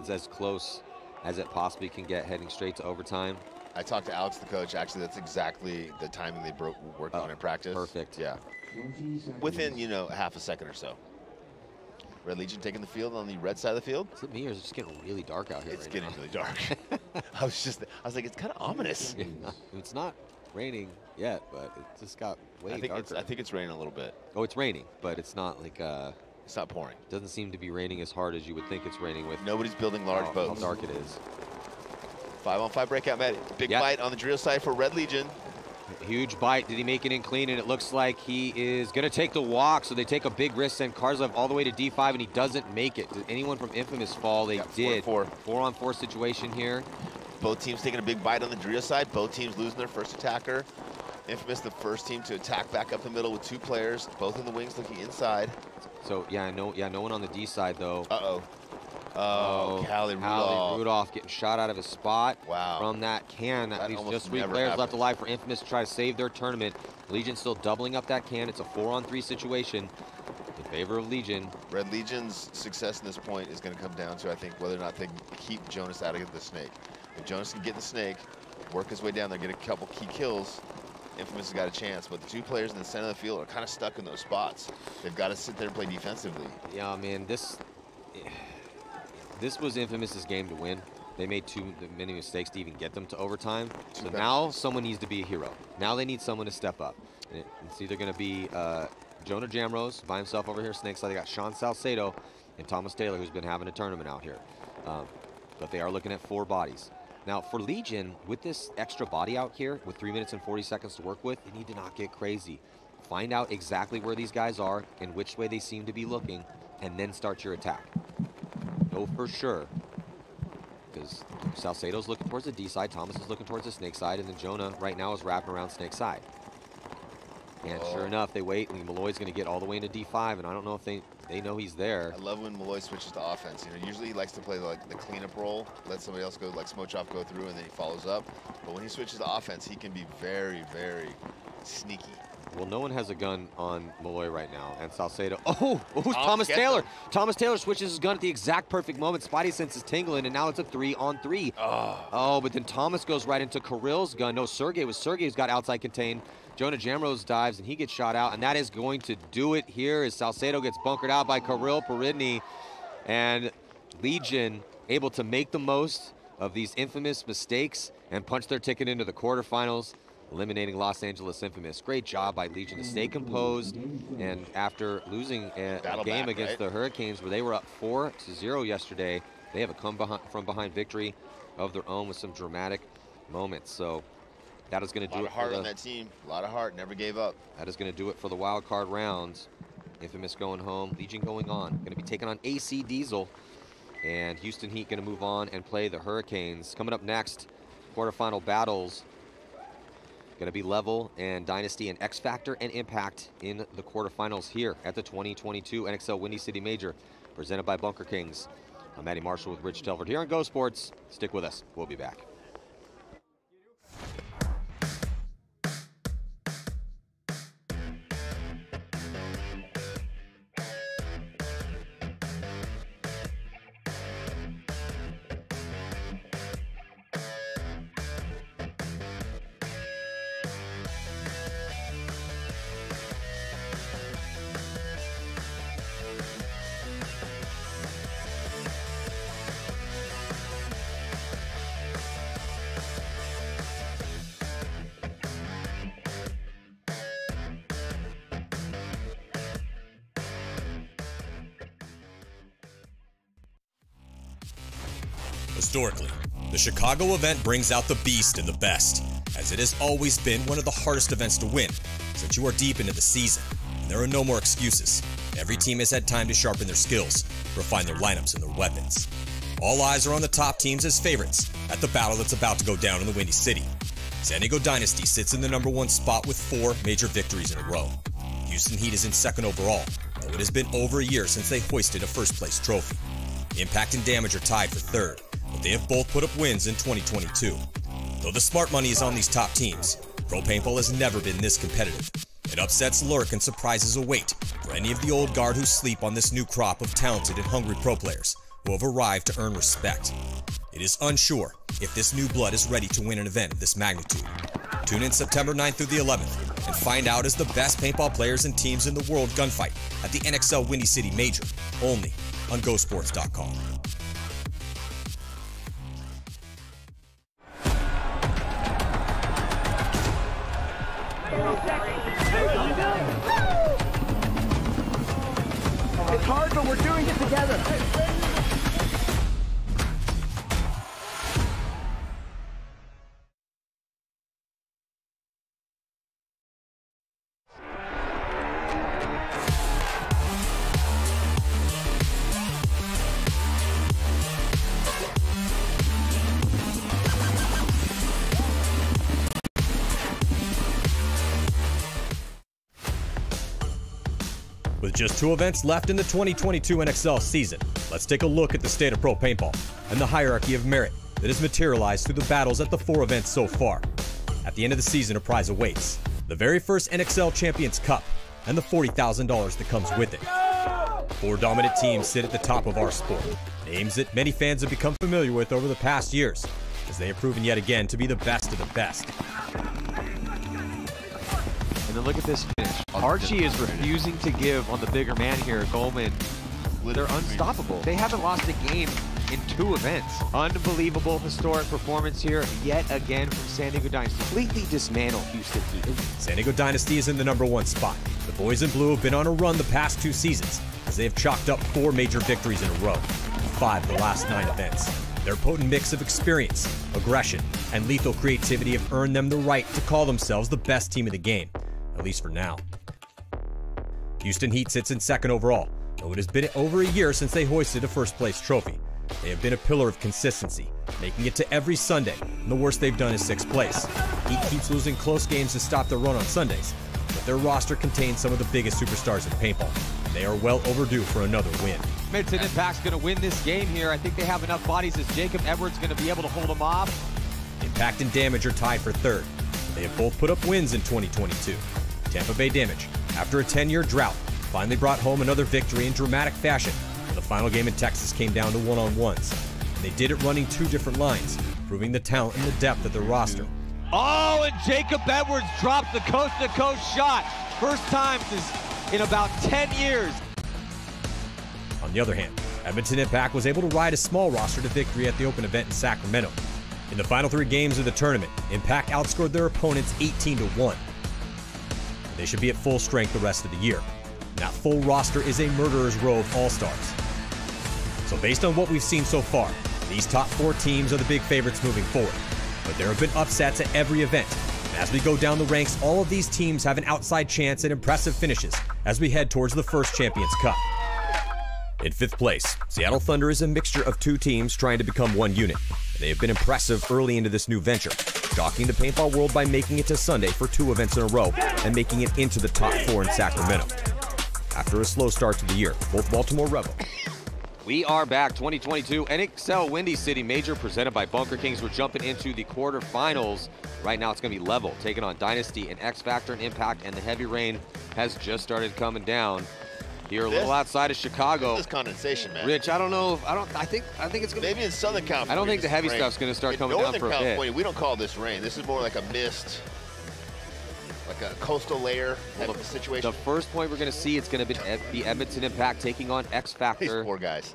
it's as close as it possibly can get, heading straight to overtime. I talked to Alex, the coach. Actually, that's exactly the timing they broke, worked on in practice. Perfect. Yeah. Within, you know, half a second or so. Red Legion taking the field on the red side of the field. Is it me or is it just getting really dark out here It's right getting now? really dark. I was just, I was like, it's kind of ominous. Yeah, it's not raining yet, but it just got way I think darker. it's, I think it's raining a little bit. oh, it's raining, but it's not like uh. It's not pouring. Doesn't seem to be raining as hard as you would think it's raining with. Nobody's building large how, boats. How dark it is. Five on five breakout, Matt. Big Yeah. fight on the drill side for Red Legion. Huge bite. Did he make it in clean? And it looks like he is going to take the walk. So they take a big risk, send Karslev all the way to D5, and he doesn't make it. Did anyone from Infamous fall? They four did. four. Four on four situation here. Both teams taking a big bite on the Dorito side. Both teams losing their first attacker. Infamous, the first team to attack back up the middle with two players, both in the wings looking inside. So yeah, no, yeah, no one on the D side though. Uh-oh. Oh, oh Cali Rudolph. Rudolph getting shot out of his spot. Wow. From that can. At least just three players left alive for Infamous to try to save their tournament. Legion still doubling up that can. It's a four on three situation in favor of Legion. Red Legion's success in this point is going to come down to, I think, whether or not they can keep Jonas out of the snake. If Jonas can get the snake, work his way down there, get a couple key kills, Infamous has got a chance. But the two players in the center of the field are kind of stuck in those spots. They've got to sit there and play defensively. Yeah, man, this this was Infamous's game to win. They made too many mistakes to even get them to overtime. So bad. now someone needs to be a hero. Now they need someone to step up. And it- it's either going to be uh, Jonah Jamrose by himself over here, Snake side. They got Sean Salcedo and Thomas Taylor, who's been having a tournament out here. Um, but they are looking at four bodies. Now, for Legion, with this extra body out here, with 3 minutes and 40 seconds to work with, they need to not get crazy. Find out exactly where these guys are and which way they seem to be looking, and then start your attack. Know for sure. Because Salcedo's looking towards the D side, Thomas is looking towards the snake side, and then Jonah right now is wrapping around snake side. And sure Oh. enough, they wait, and Malloy's going to get all the way into D5, and I don't know if they, they know he's there. I love when Malloy switches to offense. You know, usually he likes to play like the cleanup role, let somebody else go, like Smotrov go through, and then he follows up. But when he switches to offense, he can be very, very sneaky. Well, no one has a gun on Malloy right now, and Salcedo. Oh, oh Thomas Thomas Taylor. him. Thomas Taylor switches his gun at the exact perfect moment. Spidey senses tingling, and now it's a three on three. Oh, but then Thomas goes right into Kirill's gun. No, Sergey was Sergey who's got outside contained. Jonah Jamrose dives, and he gets shot out, and that is going to do it here as Salcedo gets bunkered out by Kirill Peridny, and Legion able to make the most of these infamous mistakes and punch their ticket into the quarterfinals eliminating Los Angeles Infamous. Great job by Legion to stay composed, and after losing a, a game back, against right? the Hurricanes where they were up four to zero yesterday, they have a come behind, from behind victory of their own with some dramatic moments. So that is going to do lot it of heart for on the, that team. A lot of heart. Never gave up. that is going to do it for the wild card rounds. Infamous going home, Legion going on. Going to be taking on AC Diesel, and Houston Heat going to move on and play the Hurricanes. Coming up next, quarterfinal battles. Going to be level and dynasty and X Factor and Impact in the quarterfinals here at the 2022 NXL Windy City Major, presented by Bunker Kings. I'm Matty Marshall with Rich Telford here on Go Sports. Stick with us. We'll be back. Chicago event brings out the beast and the best, as it has always been one of the hardest events to win, since you are deep into the season, and there are no more excuses. Every team has had time to sharpen their skills, refine their lineups and their weapons. All eyes are on the top teams as favorites at the battle that's about to go down in the Windy City. San Diego Dynasty sits in the number one spot with four major victories in a row. Houston Heat is in second overall, though it has been over a year since they hoisted a first place trophy. Impact and Damage are tied for third, they have both put up wins in 2022. Though the smart money is on these top teams, Pro Paintball has never been this competitive. It upsets lurk and surprises await for any of the old guard who sleep on this new crop of talented and hungry pro players who have arrived to earn respect. It is unsure if this new blood is ready to win an event of this magnitude. Tune in September 9th through the 11th and find out as the best paintball players and teams in the world gunfight at the NXL Windy City Major, only on GoSports.com. together. Just two events left in the 2022 NXL season, let's take a look at the state of pro paintball and the hierarchy of merit that has materialized through the battles at the four events so far. At the end of the season, a prize awaits the very first NXL Champions Cup and the $40,000 that comes with it. Four dominant teams sit at the top of our sport, names that many fans have become familiar with over the past years, as they have proven yet again to be the best of the best. And then look at this finish. Archie is refusing to give on the bigger man here. Goldman, they're unstoppable. They haven't lost a game in two events. Unbelievable historic performance here yet again from San Diego Dynasty. Completely dismantle Houston Heat. San Diego Dynasty is in the number one spot. The boys in blue have been on a run the past two seasons as they have chalked up four major victories in a row, five of the last nine events. Their potent mix of experience, aggression, and lethal creativity have earned them the right to call themselves the best team in the game, at least for now. Houston Heat sits in second overall, though it has been over a year since they hoisted a first place trophy. They have been a pillar of consistency, making it to every Sunday, and the worst they've done is sixth place. Heat keeps losing close games to stop their run on Sundays, but their roster contains some of the biggest superstars in paintball. They are well overdue for another win. Edmonton Impact's going to win this game here. I think they have enough bodies as Jacob Edwards going to be able to hold them off. Impact and Damage are tied for third. They have both put up wins in 2022. Tampa Bay Damage, after a 10 year drought, finally brought home another victory in dramatic fashion. when The final game in Texas came down to one on ones. And they did it running two different lines, proving the talent and the depth of their roster. Oh, and Jacob Edwards dropped the coast to coast shot. First time in about 10 years. On the other hand, Edmonton Impact was able to ride a small roster to victory at the open event in Sacramento. In the final three games of the tournament, Impact outscored their opponents 18 to 1. They should be at full strength the rest of the year. That full roster is a murderer's row of all-stars. So based on what we've seen so far, these top four teams are the big favorites moving forward. But there have been upsets at every event. And as we go down the ranks, all of these teams have an outside chance at impressive finishes as we head towards the first Champions Cup. In fifth place, Seattle Thunder is a mixture of two teams trying to become one unit. They have been impressive early into this new venture, shocking the paintball world by making it to Sunday for two events in a row and making it into the top four in Sacramento. After a slow start to the year, both Baltimore Rebel we are back 2022 NXL Windy City Major presented by Bunker Kings. We're jumping into the quarterfinals. Right now it's going to be level, taking on Dynasty and X Factor and Impact, and the heavy rain has just started coming down here a This- little outside of Chicago. This condensation, man. Rich, I don't know. If, I don't. I think. I think it's gonna. Maybe in Southern California. I don't think the heavy rain. stuff's gonna start in coming down Northern for a bit. California, we don't call this rain. This is more like a mist, like a coastal layer type of situation. The first point we're going to see it's going to be, be Edmonton Impact taking on X Factor. These poor guys.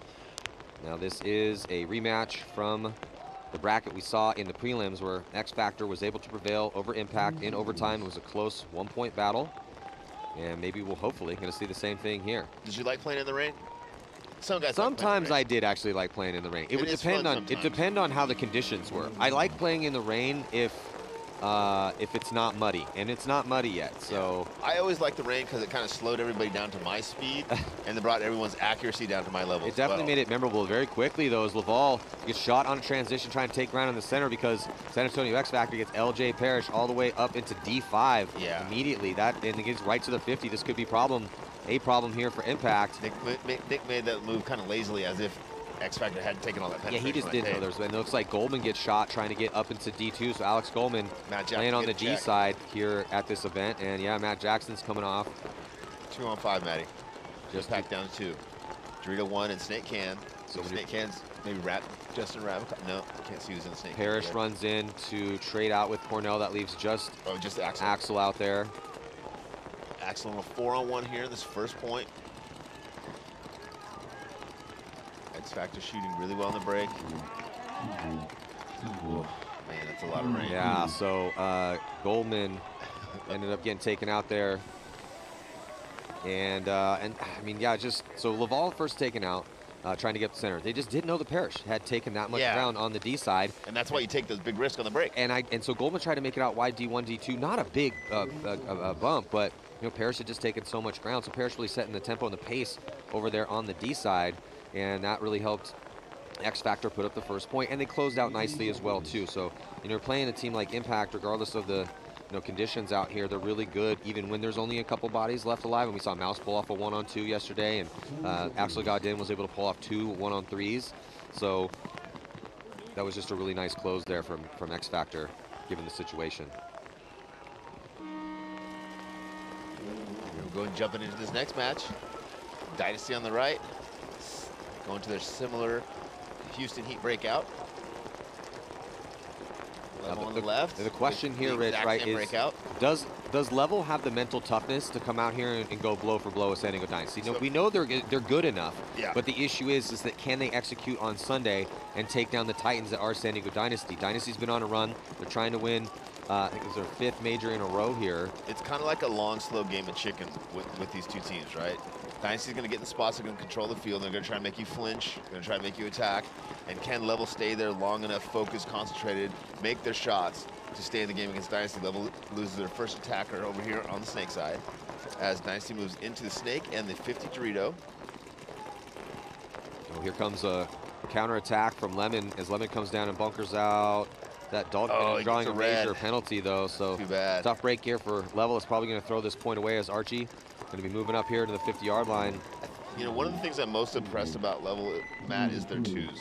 Now this is a rematch from the bracket we saw in the prelims where X Factor was able to prevail over Impact in overtime. It was a close one-point battle. And maybe we'll hopefully going to see the same thing here. Did you like playing in the rain? Some guys. Sometimes I did actually like playing in the rain. It, It would depend on it depend on how the conditions were. I like playing in the rain if uh, if it's not muddy, and it's not muddy yet. So I always liked the rain because it kind of slowed everybody down to my speed, and it brought everyone's accuracy down to my level. It definitely well. made it memorable very quickly, though, as Laval gets shot on a transition trying to take ground in the center because San Antonio X Factor gets LJ Parrish all the way up into D5 Yeah. immediately. That and it gets right to the 50. This could be problem, a problem here for Impact. Nick, ma- Nick made that move kind of lazily, as if X Factor hadn't taken all that Yeah, he just didn't know there was. And it looks like Goldman gets shot trying to get up into D2. So Alex Goldman playing on the get D checked. side here at this event. And yeah, Matt Jackson's coming off. Two on five, Matty. Just packed down to two. Dorito one and Snake Can. So Snake Can's maybe Rap, Justin Rabb. No, I can't see who's in the Snake. Can Parrish yet. runs in to trade out with Cornell. That leaves just Oh, just Axel. Axel out there. Axel on a four on one here in this first point. X Factor shooting really well in the break. Ooh, man, that's a lot of rain. Yeah, so uh, Goldman ended up getting taken out there. And, uh, and I mean, yeah, just so Laval first taken out, uh, trying to get the center. They just didn't know the Parrish had taken that much Yeah. ground on the D side. And that's why you take those big risks on the break. And I and so Goldman tried to make it out wide D1, D2. Not a big uh, uh, uh, bump, but you know Parrish had just taken so much ground. So Parrish really setting the tempo and the pace over there on the D side, and that really helped X Factor put up the first point, and they closed out nicely as well too. So you know playing a team like Impact, regardless of the you know conditions out here, they're really good even when there's only a couple bodies left alive. And we saw Mouse pull off a one on two yesterday, and uh, Axel Godin was able to pull off two one on threes. So that was just a really nice close there from from X Factor, given the situation. We're going jumping into this next match. Dynasty on the right, going to their similar Houston Heat breakout. Level on the left. The question with here, the Rich, right, is breakout. does does Level have the mental toughness to come out here and, and go blow for blow with San Diego Dynasty? No, we know they're they're good enough, Yeah. but the issue is is that can they execute on Sunday and take down the Titans that are San Diego Dynasty? Dynasty's been on a run. They're trying to win. Uh, I think it's their fifth major in a row here. It's kind of like a long, slow game of chicken with, with these two teams, right? Dynasty's going to get in the spots, they're going to control the field, they're going to try and make you flinch, they're going to try and make you attack, and can Level stay there long enough, focused, concentrated, make their shots to stay in the game against Dynasty. Level loses their first attacker over here on the Snake side as Dynasty moves into the Snake and the 50 Dorito. So here comes a counterattack from Lemon as Lemon comes down and bunkers out. That Dalton Oh, drawing a a major penalty though, so tough break here for Level. Is probably going to throw this point away as Archie going to be moving up here to the 50-yard line. You know, one of the things I'm most impressed about Level, Matt, is their twos.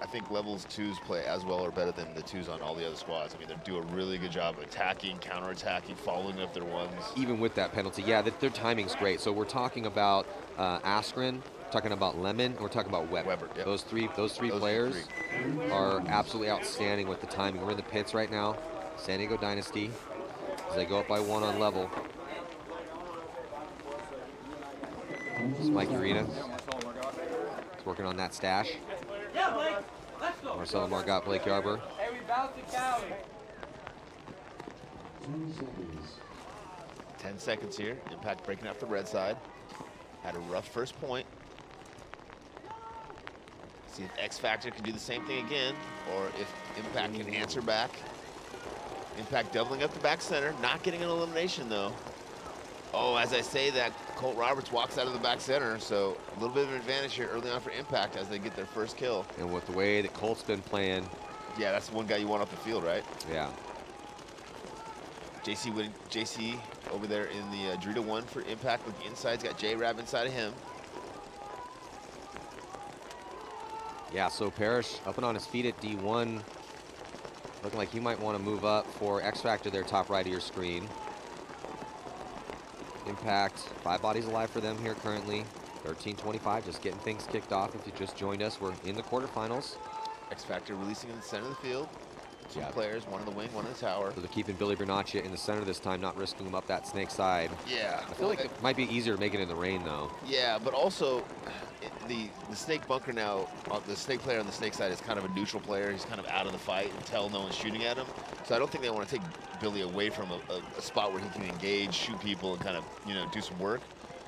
I think levels twos play as well or better than the twos on all the other squads. I mean, they do a really good job of attacking, counter-attacking, following up their ones. Even with that penalty, yeah, their timing's great. So we're talking about uh, Askren, talking about Lemon, and we're talking about Weber. Weber yep. Those three, those three those players three. are absolutely outstanding with the timing. We're in the pits right now. San Diego Dynasty, as they go up by one on level. Is Mike Urena. He's working on that stash. Yeah, Blake. Let's go. Marcelo Margot, Blake Yarber. Hey, we bounced it down. 10 seconds here. Impact breaking off the red side. Had a rough first point. See if X Factor can do the same thing again, or if Impact can answer back. Impact doubling up the back center, not getting an elimination though. Oh, as I say that, Colt Roberts walks out of the back center, so a little bit of an advantage here early on for Impact as they get their first kill. And with the way that Colt's been playing. Yeah, that's one guy you want off the field, right? Yeah. JC JC over there in the uh, Dorito one for Impact with the insides. Got J-Rab inside of him. Yeah, so Parrish up and on his feet at D1. Looking like he might want to move up for X Factor there, top right of your screen. Impact, five bodies alive for them here currently. 13-25, just getting things kicked off. If you just joined us, we're in the quarterfinals. X Factor releasing in the center of the field. Two players, one in the wing, one in the tower. So they're keeping Billy Bernacchia in the center this time, not risking him up that snake side. Yeah. I feel like it might be easier to make it in the rain, though. Yeah, but also the the snake bunker now, uh, the snake player on the snake side is kind of a neutral player. He's kind of out of the fight until no one's shooting at him. So I don't think they want to take Billy away from a, a, a spot where he can engage, shoot people, and kind of you know do some work.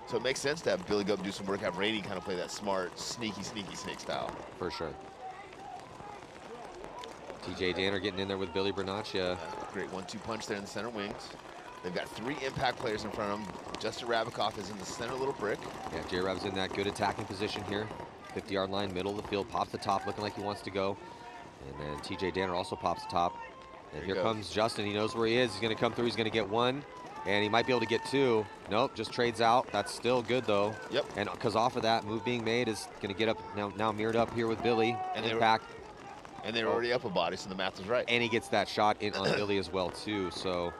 So it makes sense to have Billy go up and do some work, have Rainey kind of play that smart, sneaky, sneaky snake style. For sure. TJ Danner getting in there with Billy Bernacchia. Uh, great one-two punch there in the center wings. They've got three impact players in front of them. Justin Rabackoff is in the center little brick. Yeah, J-Rab's in that good attacking position here. 50-yard line, middle of the field, pops the top, looking like he wants to go. And then TJ Danner also pops the top. And There he here comes Justin. He knows where he is. He's going to come through. He's going to get one. And he might be able to get two. Nope, just trades out. That's still good, though. Yep. And because off of that, move being made is going to get up now, now mirrored up here with Billy. And impact. were- And they're oh. already up a body, so the math was right. And he gets that shot in on Billy as well, too. So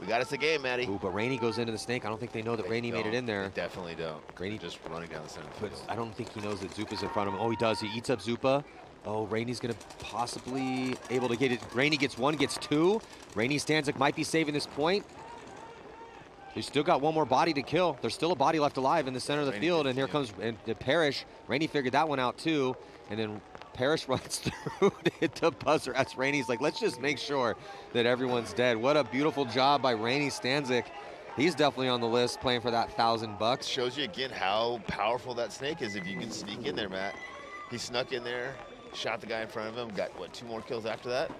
we got us a game, Matty. Ooh, but Rainey goes into the snake. I don't think they know that They Rainey made it in there. They definitely don't. Rainey just running down the center But field. I don't think he knows that Zupa's in front of him. Oh, he does. He eats up Zupa. Oh, Rainey's going to possibly able to get it. Rainey gets one, gets two. Rainey Stanzik might be saving this point. He's still got one more body to kill. There's still a body left alive in the center of the Rainey field, and here yeah. comes and Parrish. Rainey figured that one out too, and then Parrish runs through to hit the buzzer. As Rainey's like, let's just make sure that everyone's dead. What a beautiful job by Rainey Stanzik. He's definitely on the list, playing for that thousand bucks. Shows you again how powerful that snake is if you can sneak in there, Matt. He snuck in there, shot the guy in front of him, got, what, two more kills after that?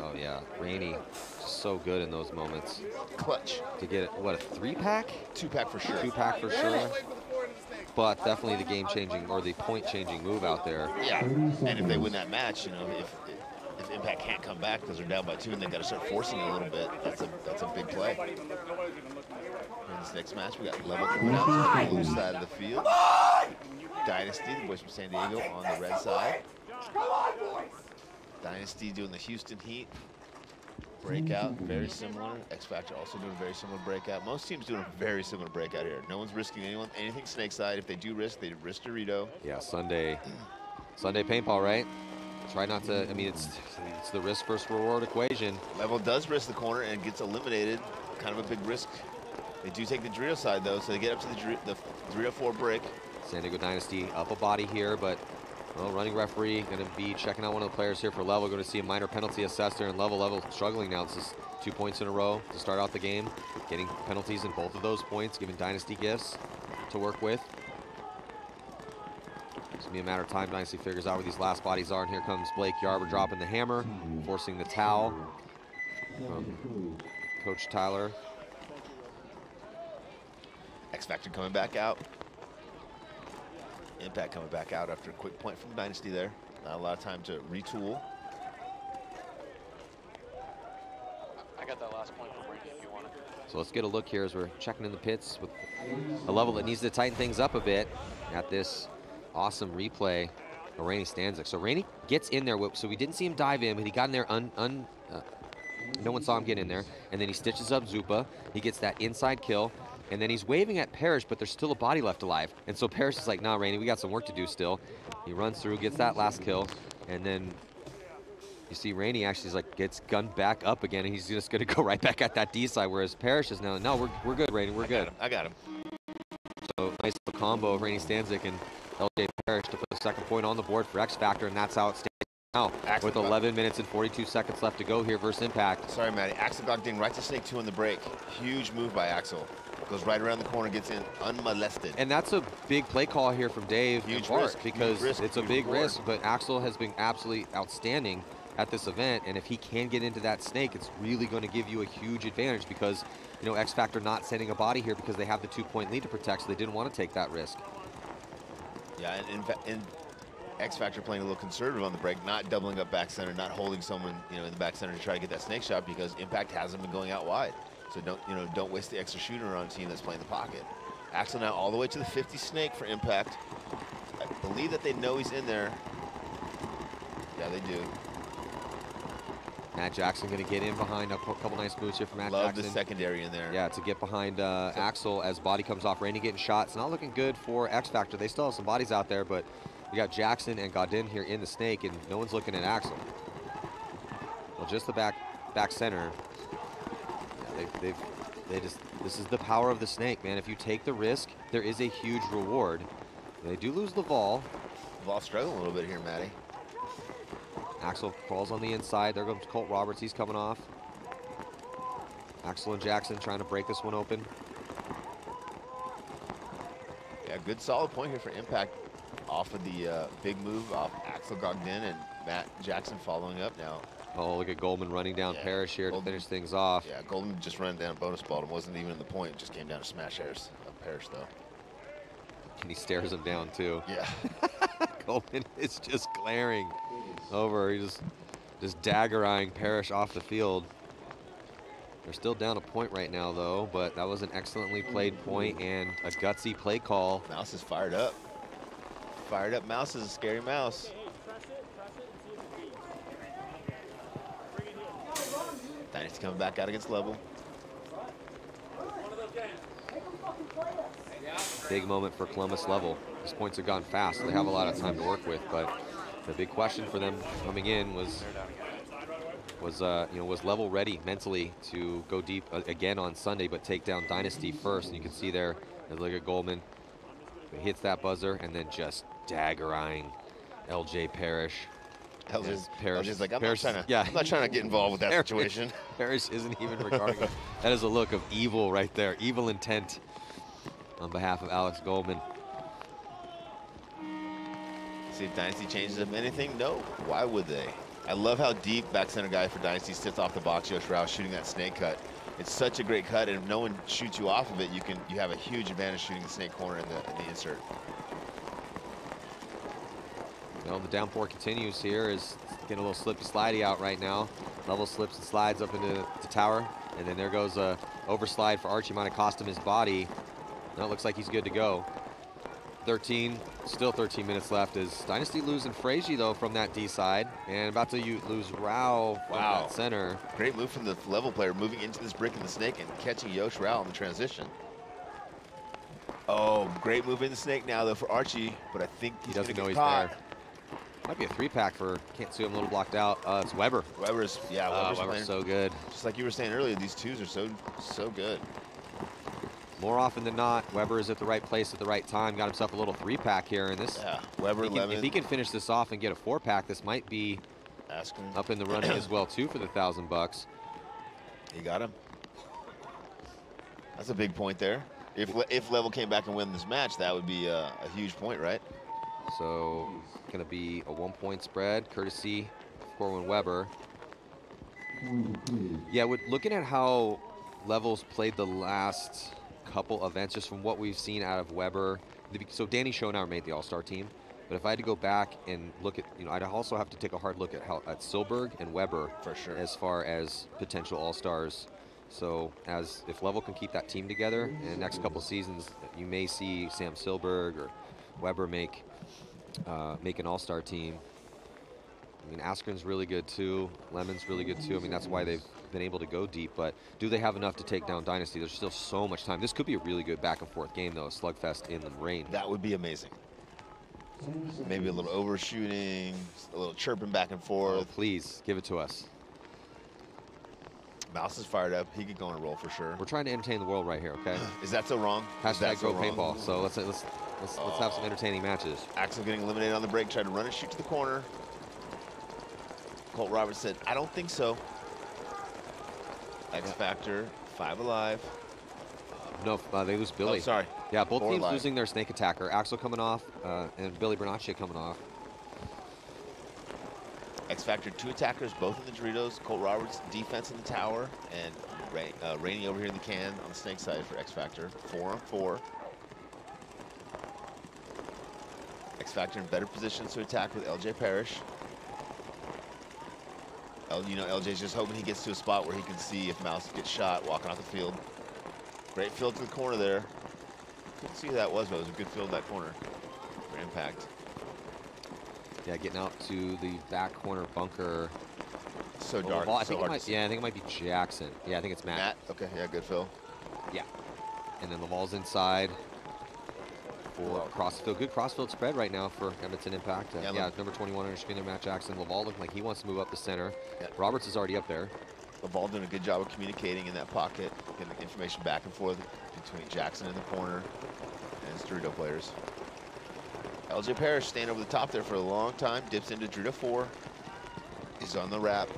Oh yeah, Rainey, so good in those moments. Clutch. To get what a three pack? Two pack for sure. Two pack for sure. But definitely the game changing or the point changing move out there. Yeah, and if they win that match, you know, if if Impact can't come back because they're down by two and they've got to start forcing it a little bit, that's a that's a big play. In this next match, we got level coming out to the blue side of the field. Dynasty, the boys from San Diego, on the red side. Dynasty doing the Houston Heat. Breakout, mm-hmm. very similar. X Factor also doing a very similar breakout. Most teams doing a very similar breakout here. No one's risking anyone anything snake side. If they do risk, they risk Dorito. Yeah, Sunday, Sunday paintball, right? Try not to. I mean, it's it's the risk versus reward equation. Level does risk the corner and gets eliminated. Kind of a big risk. They do take the Dorito side though, so they get up to the Dorito, the Dorito 4 brick. San Diego Dynasty up a body here, but well, running referee going to be checking out one of the players here for level. Going to see a minor penalty assessed there, and level level struggling now. This is two points in a row to start out the game, getting penalties in both of those points, giving Dynasty gifts to work with. It's gonna be a matter of time. Dynasty figures out where these last bodies are, and here comes Blake Yarber dropping the hammer, forcing the towel from Coach Tyler. X Factor coming back out. Impact coming back out after a quick point from Dynasty there. Not a lot of time to retool. I got that last point from Brady if you want it. So let's get a look here as we're checking in the pits with a level that needs to tighten things up a bit at this awesome replay of Rainey Stanzik. So Rainey gets in there, so we didn't see him dive in, but he got in there un, un uh, no one saw him get in there. And then he stitches up Zupa. He gets that inside kill. And then he's waving at Parrish, but there's still a body left alive. And so Parrish is like, nah, Rainey, we got some work to do still. He runs through, gets that last kill. And then you see Rainey actually is like gets gunned back up again, and he's just going to go right back at that D side, whereas Parrish is now, no, we're, we're good, Rainey, we're I good. Got. I got him. So nice little combo of Rainey Stanzik and LJ Parrish to put the second point on the board for X Factor, and that's how it stands now with got- 11 minutes and 42 seconds left to go here versus Impact. Sorry, Matty. Axel got ding right to Snake 2 on the break. Huge move by Axel. Goes right around the corner, gets in unmolested. And that's a big play call here from Dave Huge and Bart risk, because risk, it's a big reward. risk, but Axel has been absolutely outstanding at this event, and if he can get into that snake, it's really going to give you a huge advantage because, you know, X Factor not sending a body here because they have the two-point lead to protect, so they didn't want to take that risk. Yeah, and, in and X Factor playing a little conservative on the break, not doubling up back center, not holding someone, you know, in the back center to try to get that snake shot because Impact hasn't been going out wide. So don't, you know, don't waste the extra shooter on a team that's playing the pocket. Axel now all the way to the 50 snake for Impact. I believe that they know he's in there. Yeah, they do. Matt Jackson going to get in behind a couple nice moves here from Matt Love Jackson. the secondary in there. Yeah, to get behind uh, Axel as body comes off. Rainey getting shot. It's not looking good for X Factor. They still have some bodies out there, but we got Jackson and Godin here in the snake, and no one's looking at Axel. Well, just the back back center. They, they've they just this is the power of the snake, man. If you take the risk, there is a huge reward. They do lose the Laval. Laval struggling a little bit here, Matty. Axel crawls on the inside. There goes Colt Roberts. He's coming off. Axel and Jackson trying to break this one open. Yeah, good solid point here for Impact off of the uh, big move off Axel Gogden and Matt Jackson following up now. Oh, look at Goldman running down Yeah, Parrish here Goldman- to finish things off. Yeah, Goldman just ran down bonus ball and wasn't even in the point. Just came down to smash Harris of Parrish though. And he stares him down too. Yeah. Goldman is just glaring over. He just just dagger eyeing Parrish off the field. They're still down a point right now though, but that was an excellently played point and a gutsy play call. Mouse is fired up. Fired up Mouse is a scary mouse. Dynasty coming back out against level. Big moment for Columbus level. These points have gone fast. They have a lot of time to work with, but the big question for them coming in was was uh, you know was level ready mentally to go deep uh, again on Sunday, but take down Dynasty first. And you can see there, look at Goldman. Hits that buzzer and then just dagger eyeing LJ Parrish. LJ's Parrish. LJ's like, I'm not trying to- yeah. I'm not trying to get involved with that Parrish- situation. Parrish isn't even regarding him. That is a look of evil right there, evil intent on behalf of Alex Goldman. See if Dynasty changes up anything? No. Why would they? I love how deep back center guy for Dynasty sits off the box. Yosh Rao shooting that snake cut. It's such a great cut, and if no one shoots you off of it, you can you have a huge advantage shooting the snake corner in the in the insert. Well, the downpour continues here. Is getting a little slippy slidey out right now. Level slips and slides up into the tower, and then there goes a overslide for Archie. Might have cost him his body. Now it looks like he's good to go. 13, still 13 minutes left. Is Dynasty losing Frazier though from that D side, and about to lose Rao from Wow. that center. Great move from the level player, moving into this brick in the snake and catching Yosh Rao in the transition. Oh, great move in the snake now though for Archie, but I think He he's doesn't gonna know he's caught. there. Might be a three pack for. Can't see him a little blocked out. Uh, it's Weber. Weber's yeah, Ah, Weber's, Weber's playing- so good. Just like you were saying earlier, these twos are so so good. More often than not, Weber is at the right place at the right time. Got himself a little three pack here, and this. Yeah, Weber, if he, can, if he can finish this off and get a four pack, this might be Asking. up in the running as well too for the thousand bucks. He got him. That's a big point there. If if Level came back and win this match, that would be a, a huge point, right? So gonna be a one point spread, courtesy Corwin Weber. Yeah, with looking at how levels played the last couple events, just from what we've seen out of Weber. So Danny Schoenauer made the All-Star team, but if I had to go back and look at, you know, I'd also have to take a hard look at how at Silberg and Weber for sure as far as potential All-Stars. So as if Level can keep that team together in the next couple seasons, you may see Sam Silberg or Weber make uh, make an all-star team. I mean, Askren's really good too. Lemon's really good too. I mean, that's why they've been able to go deep. But do they have enough to take down Dynasty? There's still so much time. This could be a really good back and forth game, though. A slugfest in the rain. That would be amazing. Maybe a little overshooting, a little chirping back and forth. Oh, please give it to us. Mouse is fired up. He could go on a roll for sure. We're trying to entertain the world right here, okay? Is that so wrong? Hashtag so go wrong? paintball. So let's let's let's, let's have some entertaining matches. Axel getting eliminated on the break, tried to run and shoot to the corner. Colt Roberts said, I don't think so. X Factor, five alive. No, uh, they lose Billy. Oh, sorry. Yeah, both Four teams alive. losing their snake attacker. Axel coming off, uh, and Billy Bernacchia coming off. X Factor, two attackers, both in the Doritos. Colt Roberts, defense in the tower, and Ray, uh, Rainey over here in the can on the snake side for X Factor. Four on four. X Factor in better positions to attack with LJ Parrish. L, you know, LJ's just hoping he gets to a spot where he can see if Mouse gets shot walking off the field. Great field to the corner there. Couldn't see who that was, but it was a good field that corner for impact. Yeah, getting out to the back corner bunker. So Oh, dark, I so think it hard might, yeah, I think it might be Jackson. Yeah, I think it's Matt. Matt, okay, yeah, good fill. Yeah. And then Laval's inside for crossfield. Good crossfield spread right now for Edmonton Impact. Uh, Yeah, yeah, number 21 under screen there, Matt Jackson. Laval looking like he wants to move up the center. Roberts is already up there. Laval doing a good job of communicating in that pocket, getting the information back and forth between Jackson in the corner and his Dorito players. LJ Parrish staying over the top there for a long time, dips into Dorito 4. He's on the wrap.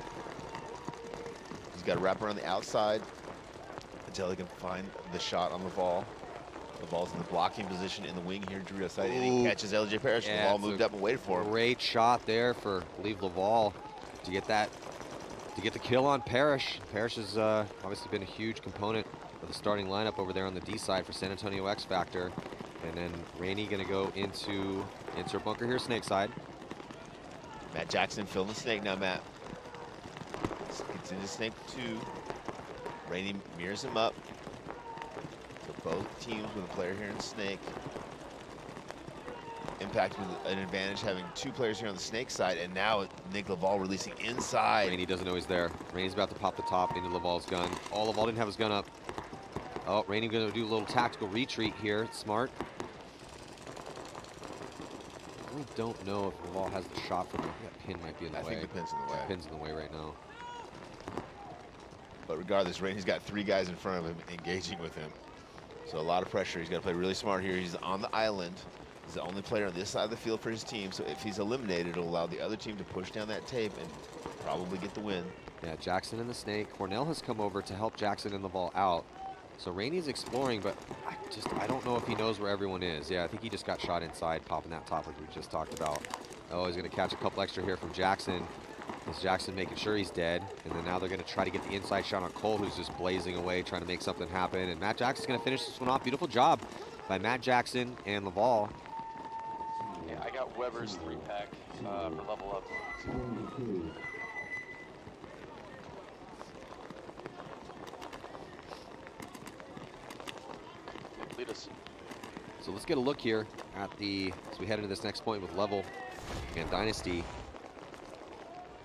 He's got a wrap around the outside until he can find the shot on Laval. Laval's in the blocking position in the wing here, Dorito side, and he catches LJ Parrish. Yeah, Laval it's moved up and waited for him. Great shot there for Leave believe Laval to get that to get the kill on Parrish. Parrish has uh, obviously been a huge component of the starting lineup over there on the D side for San Antonio X Factor. And then Rainey gonna go into insert bunker here, snake side. Matt Jackson filling the snake now, Matt. Gets into snake two. Rainey mirrors him up. Both teams with a player here in snake. Impact with an advantage having two players here on the snake side, and now Nick Laval releasing inside. Rainey doesn't know he's there. Rainey's about to pop the top into Laval's gun. Oh, Laval didn't have his gun up. Oh, Rainey gonna do a little tactical retreat here. Smart. I really don't know if Laval has the shot from the that pin might be in the I way. think the pin's in the way. The pin's in the way right now. But regardless, Rainey's got three guys in front of him engaging with him. So a lot of pressure. He's got to play really smart here. He's on the island. He's the only player on this side of the field for his team. So if he's eliminated, it'll allow the other team to push down that tape and probably get the win. Yeah, Jackson and the snake. Cornell has come over to help Jackson and Laval out. So Rainey's exploring, but I just I don't know if he knows where everyone is. Yeah, I think he just got shot inside, popping that top like we just talked about. Oh, he's gonna catch a couple extra here from Jackson. Is Jackson making sure he's dead? And then now they're gonna try to get the inside shot on Cole, who's just blazing away, trying to make something happen. And Matt Jackson's gonna finish this one off. Beautiful job by Matt Jackson and Laval. Yeah, I got Weber's three pack uh, for level up. Lead us. So let's get a look here at the, as we head into this next point with Level and Dynasty.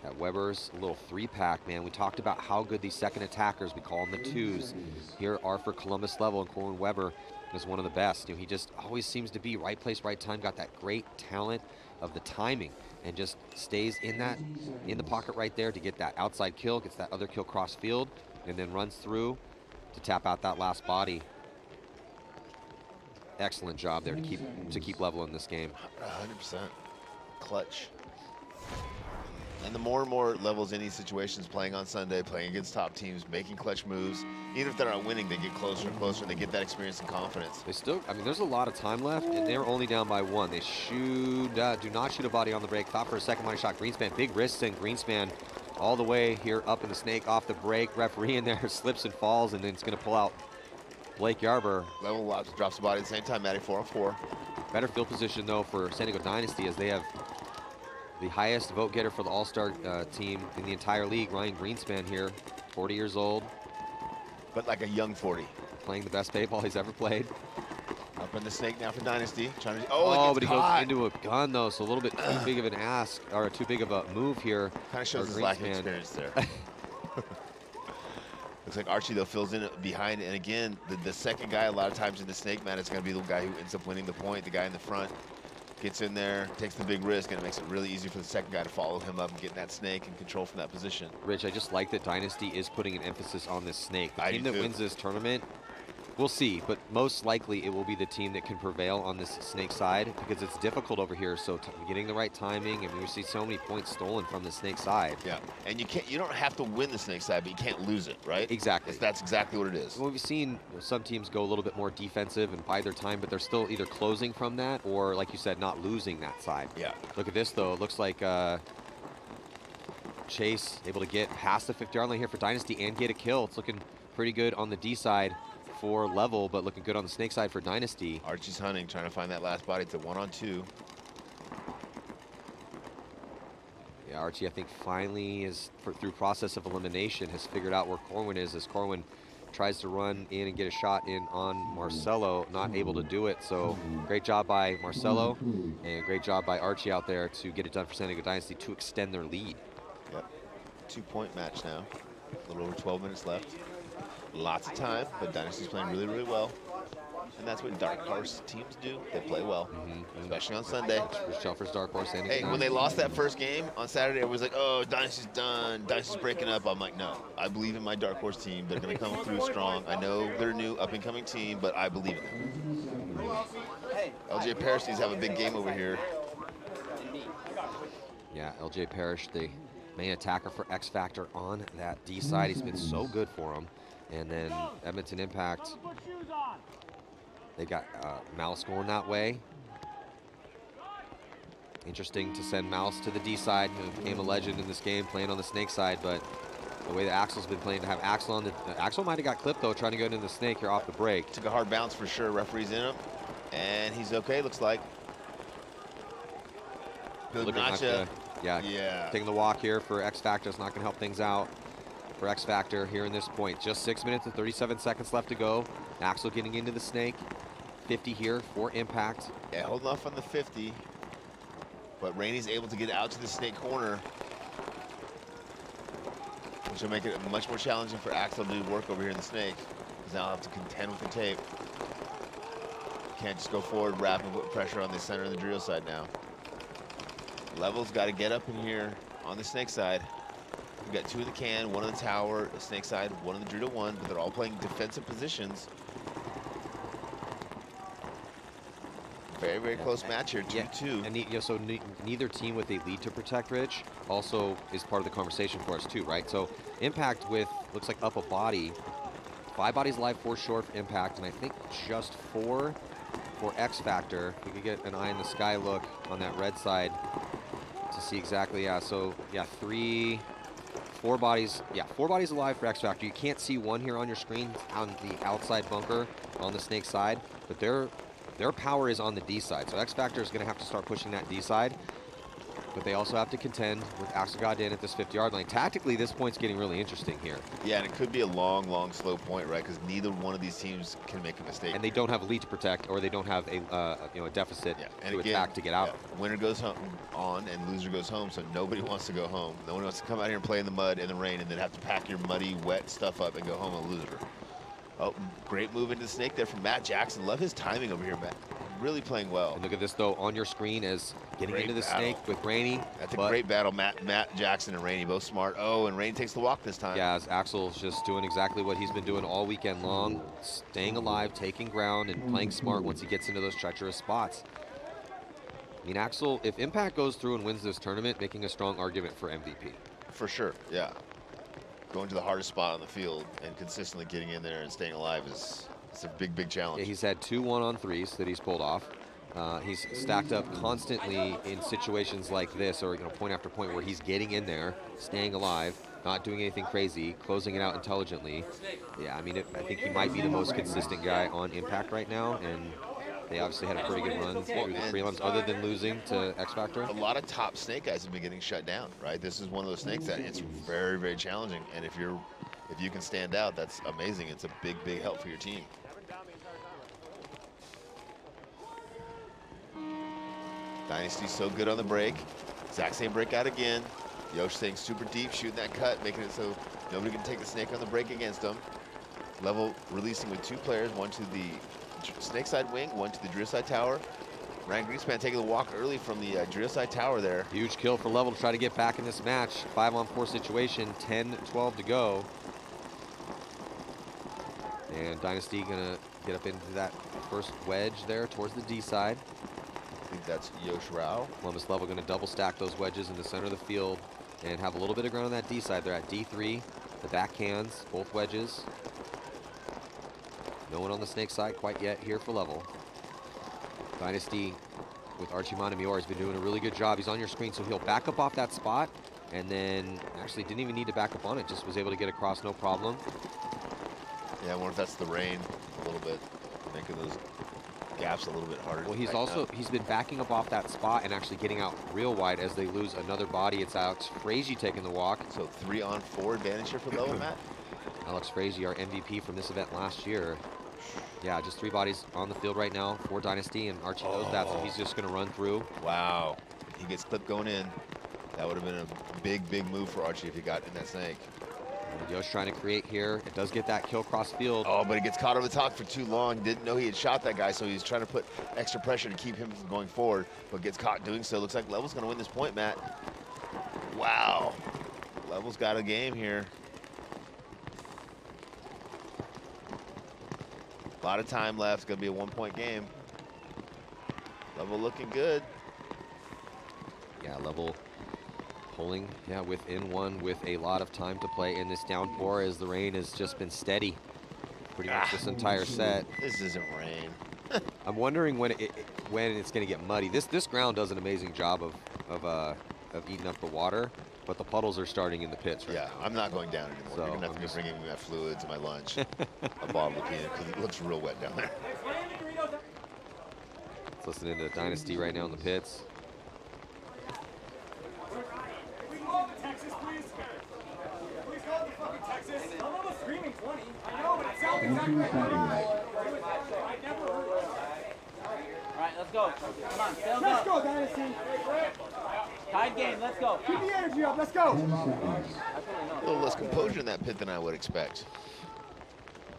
At Weber's little three pack, man. We talked about how good these second attackers, we call them the twos, here are for Columbus Level. And Corwin Weber is one of the best. You know, he just always seems to be right place, right time, got that great talent of the timing and just stays in that, in the pocket right there to get that outside kill, gets that other kill cross field, and then runs through to tap out that last body excellent job there to keep to keep level in this game. 100%. Clutch. And the more and more levels in these situations, playing on Sunday, playing against top teams, making clutch moves, even if they're not winning, they get closer and closer. And they get that experience and confidence. They still, I mean, there's a lot of time left, and they're only down by one. They shoot, uh, do not shoot a body on the break. Thought for a second money shot. Greenspan, big wrists and Greenspan all the way here up in the snake off the break. Referee in there slips and falls, and then it's going to pull out Blake Yarbrough. Level drops the body at the same time, Matty 4 on 4. Better field position, though, for San Diego Dynasty as they have the highest vote getter for the All-Star uh, team in the entire league, Ryan Greenspan here, 40 years old. But like a young 40. Playing the best baseball he's ever played. Up in the snake now for Dynasty. Trying to. Oh, Oh, but he caught. goes into a gun though, so a little bit too big of an ask or too big of a move here. Kind of shows his lack of experience there. Looks like Archie though fills in behind, and again, the, the second guy a lot of times in the snake man is going to be the guy who ends up winning the point. The guy in the front gets in there, takes the big risk, and it makes it really easy for the second guy to follow him up and get that snake and control from that position. Rich, I just like that Dynasty is putting an emphasis on this snake. The I team that too. wins this tournament, we'll see, but most likely it will be the team that can prevail on this snake side because it's difficult over here. So t- getting the right timing, and we see so many points stolen from the snake side. Yeah, and you can't, you don't have to win the snake side, but you can't lose it, right? Exactly. That's exactly what it is. Well, we've seen you know, some teams go a little bit more defensive and buy their time, but they're still either closing from that or, like you said, not losing that side. Yeah. Look at this, though. It looks like uh, Chase able to get past the 50-yard line here for Dynasty and get a kill. It's looking pretty good on the D side for Level, but looking good on the Snake side for Dynasty. Archie's hunting, trying to find that last body. It's a one on two. Yeah, Archie, I think finally is for, through process of elimination has figured out where Corwin is as Corwin tries to run in and get a shot in on Marcelo, not able to do it. So great job by Marcelo and great job by Archie out there to get it done for San Diego Dynasty to extend their lead. Yep. Two point match now. A little over 12 minutes left. Lots of time, but Dynasty's playing really, really well. And that's what dark horse teams do. They play well, mm-hmm. especially on Sunday. Telfer's dark horse. Hey, when they lost that first game on Saturday, it was like, oh, Dynasty's done. Dynasty's breaking up. I'm like, no. I believe in my dark horse team. They're going to come through strong. I know they're a new, up-and-coming team, but I believe in them. LJ Parisies have a big game over here. Yeah, LJ Parrish, the main attacker for X Factor on that D side. He's been so good for them. And then Edmonton Impact, they got uh, Mouse going that way. Interesting to send Mouse to the D side, who became a legend in this game, playing on the Snake side. But the way that Axel's been playing, to have Axel on the uh, Axel might have got clipped though, trying to go into the Snake here off the break. Took a hard bounce for sure. Referee's in him. And he's okay, looks like. Bill Looking like the- yeah, Yeah. taking the walk here for X Factor is not going to help things out for X Factor here in this point. Just six minutes and 37 seconds left to go. Axel getting into the snake. 50 here for impact. Yeah, holding off on the 50. But Rainey's able to get out to the snake corner. Which will make it much more challenging for Axel to do work over here in the snake. Because now I'll have to contend with the tape. Can't just go forward, wrap and put pressure on the center and the drill side now. Level's got to get up in here on the snake side. We've got two in the can, one on the tower, the snake side, one on the drill one, but they're all playing defensive positions. Very, very close match here, 2-2. And ne- yeah, so ne- neither team with a lead to protect, Rich, also is part of the conversation for us too, right? So Impact with, looks like up a body. Five bodies alive, four short for Impact, and I think just four for X Factor. We could get an eye in the sky look on that red side to see exactly, yeah, so yeah, three, four bodies, yeah, four bodies alive for X Factor. You can't see one here on your screen on the outside bunker on the snake side, but their their power is on the D side. So X Factor is going to have to start pushing that D side, but they also have to contend with Axel Godin at this 50-yard line. Tactically, this point's getting really interesting here. Yeah, and it could be a long, long, slow point, right? Because neither one of these teams can make a mistake. And they don't have a lead to protect, or they don't have a uh, you know a deficit and to again, attack to get out. yeah, winner goes home on and loser goes home, so nobody wants to go home. No one wants to come out here and play in the mud and the rain and then have to pack your muddy, wet stuff up and go home a loser. Oh, great move into the snake there from Matt Jackson. Love his timing over here, Matt. Really playing well. And look at this though on your screen as getting Great into the battle. snake with Rainey. That's a great battle, Matt, Matt Jackson and Rainey, both smart. Oh, and Rainey takes the walk this time. Yeah, as Axel's just doing exactly what he's been doing all weekend long, staying alive, taking ground, and playing smart once he gets into those treacherous spots. I mean, Axel, if Impact goes through and wins this tournament, making a strong argument for MVP. For sure, yeah. Going to the hardest spot on the field and consistently getting in there and staying alive is it's a big, big challenge. He's had two one-on threes that he's pulled off. Uh, he's stacked up constantly in situations like this, or you know, point after point where he's getting in there, staying alive, not doing anything crazy, closing it out intelligently. Yeah, I mean, it, I think he might be the most consistent guy on Impact right now, and they obviously had a pretty good run through the prelims, other than losing to X Factor. a lot of top snake guys have been getting shut down, right? This is one of those snakes that it's very, very challenging. And if you're, if you can stand out, that's amazing. It's a big, big help for your team. Dynasty's so good on the break. Exact same breakout again. Yosh staying super deep, shooting that cut, making it so nobody can take the snake on the break against him. Level releasing with two players, one to the snake side wing, one to the drill side tower. Ryan Greenspan taking the walk early from the uh, drill side tower there. Huge kill for Level to try to get back in this match. Five on four situation, 10-12 to go. And Dynasty gonna get up into that first wedge there towards the D side. Think that's Yosh Rao. Columbus Level gonna double stack those wedges in the center of the field and have a little bit of ground on that D side. They're at D3, the backhands, both wedges. No one on the snake side quite yet here for Level. Dynasty with Archie Montemayor has been doing a really good job. He's on your screen, so he'll back up off that spot and then actually didn't even need to back up on it, just was able to get across no problem. Yeah, I wonder if that's the rain a little bit, making those gaps a little bit harder. Well, he's also, he's been backing up off that spot and actually getting out real wide as they lose another body. It's Alex Frazee taking the walk. So three on four advantage here for Level, Matt? Alex Frazee, our MVP from this event last year. Yeah, just three bodies on the field right now for Dynasty, and Archie knows that, so he's oh. just going to run through. Wow. He gets clipped going in. That would have been a big, big move for Archie if he got in that snake. Yosh trying to create here. It does get that kill cross field. Oh, but it gets caught over the top for too long. Didn't know he had shot that guy, so he's trying to put extra pressure to keep him from going forward, but gets caught doing so. Looks like Level's going to win this point, Matt. Wow. Level's got a game here. A lot of time left. It's going to be a one-point game. Level looking good. Yeah, level pulling, yeah, within one with a lot of time to play in this downpour as the rain has just been steady pretty much this entire set. This isn't rain. I'm wondering when it, when it's going to get muddy. This this ground does an amazing job of of uh, of eating up the water, but the puddles are starting in the pits right Yeah, now. I'm not going down anymore. So, You're gonna have I'm to be bringing me my fluids and my lunch, a bottle of peanut, because it looks real wet down there. Let's listen into Dynasty right now in the pits. All right, let's go. Come on, stay on Let's go. go, Dynasty. Tied game, let's go. Keep the energy up. Let's go. A little less composure in that pit than I would expect.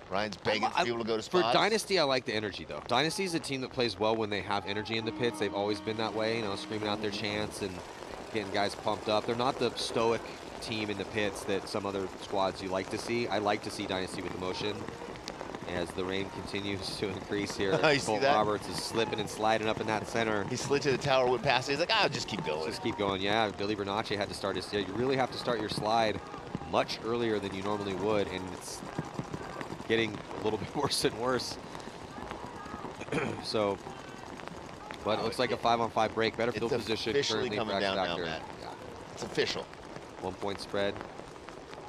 Ryan's begging for I- people to go to For. Dynasty, I like the energy though. Dynasty is a team that plays well when they have energy in the pits. They've always been that way, you know, screaming out their chants and getting guys pumped up. They're not the stoic team in the pits that some other squads you like to see. I like to see Dynasty with emotion. As the rain continues to increase here, You see that? Roberts is slipping and sliding up in that center. He slid to the tower, went past it. He's like, I'll just keep going. Just keep going. Yeah, Billy Bernacchia had to start his. Yeah, you really have to start your slide much earlier than you normally would, and it's getting a little bit worse and worse. so, but it looks like a five-on-five break. Better It's field position officially currently coming down now. Matt. It's official. One point spread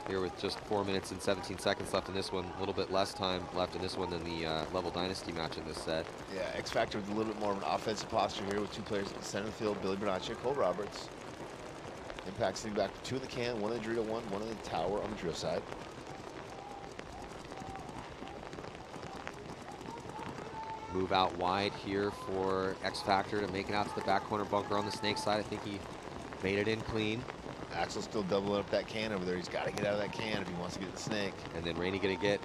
here with just four minutes and 17 seconds left in this one. A little bit less time left in this one than the uh, Level Dynasty match in this set. Yeah, X Factor with a little bit more of an offensive posture here with two players at the center of the field, Billy Bernacchia and Colt Roberts. Impact sitting back two in the can, one in the drill one, one in the tower on the drill side. Move out wide here for X Factor to make it out to the back corner bunker on the snake side. I think he made it in clean. Axel's still doubling up that can over there. He's got to get out of that can if he wants to get the snake. And then Rainey gonna get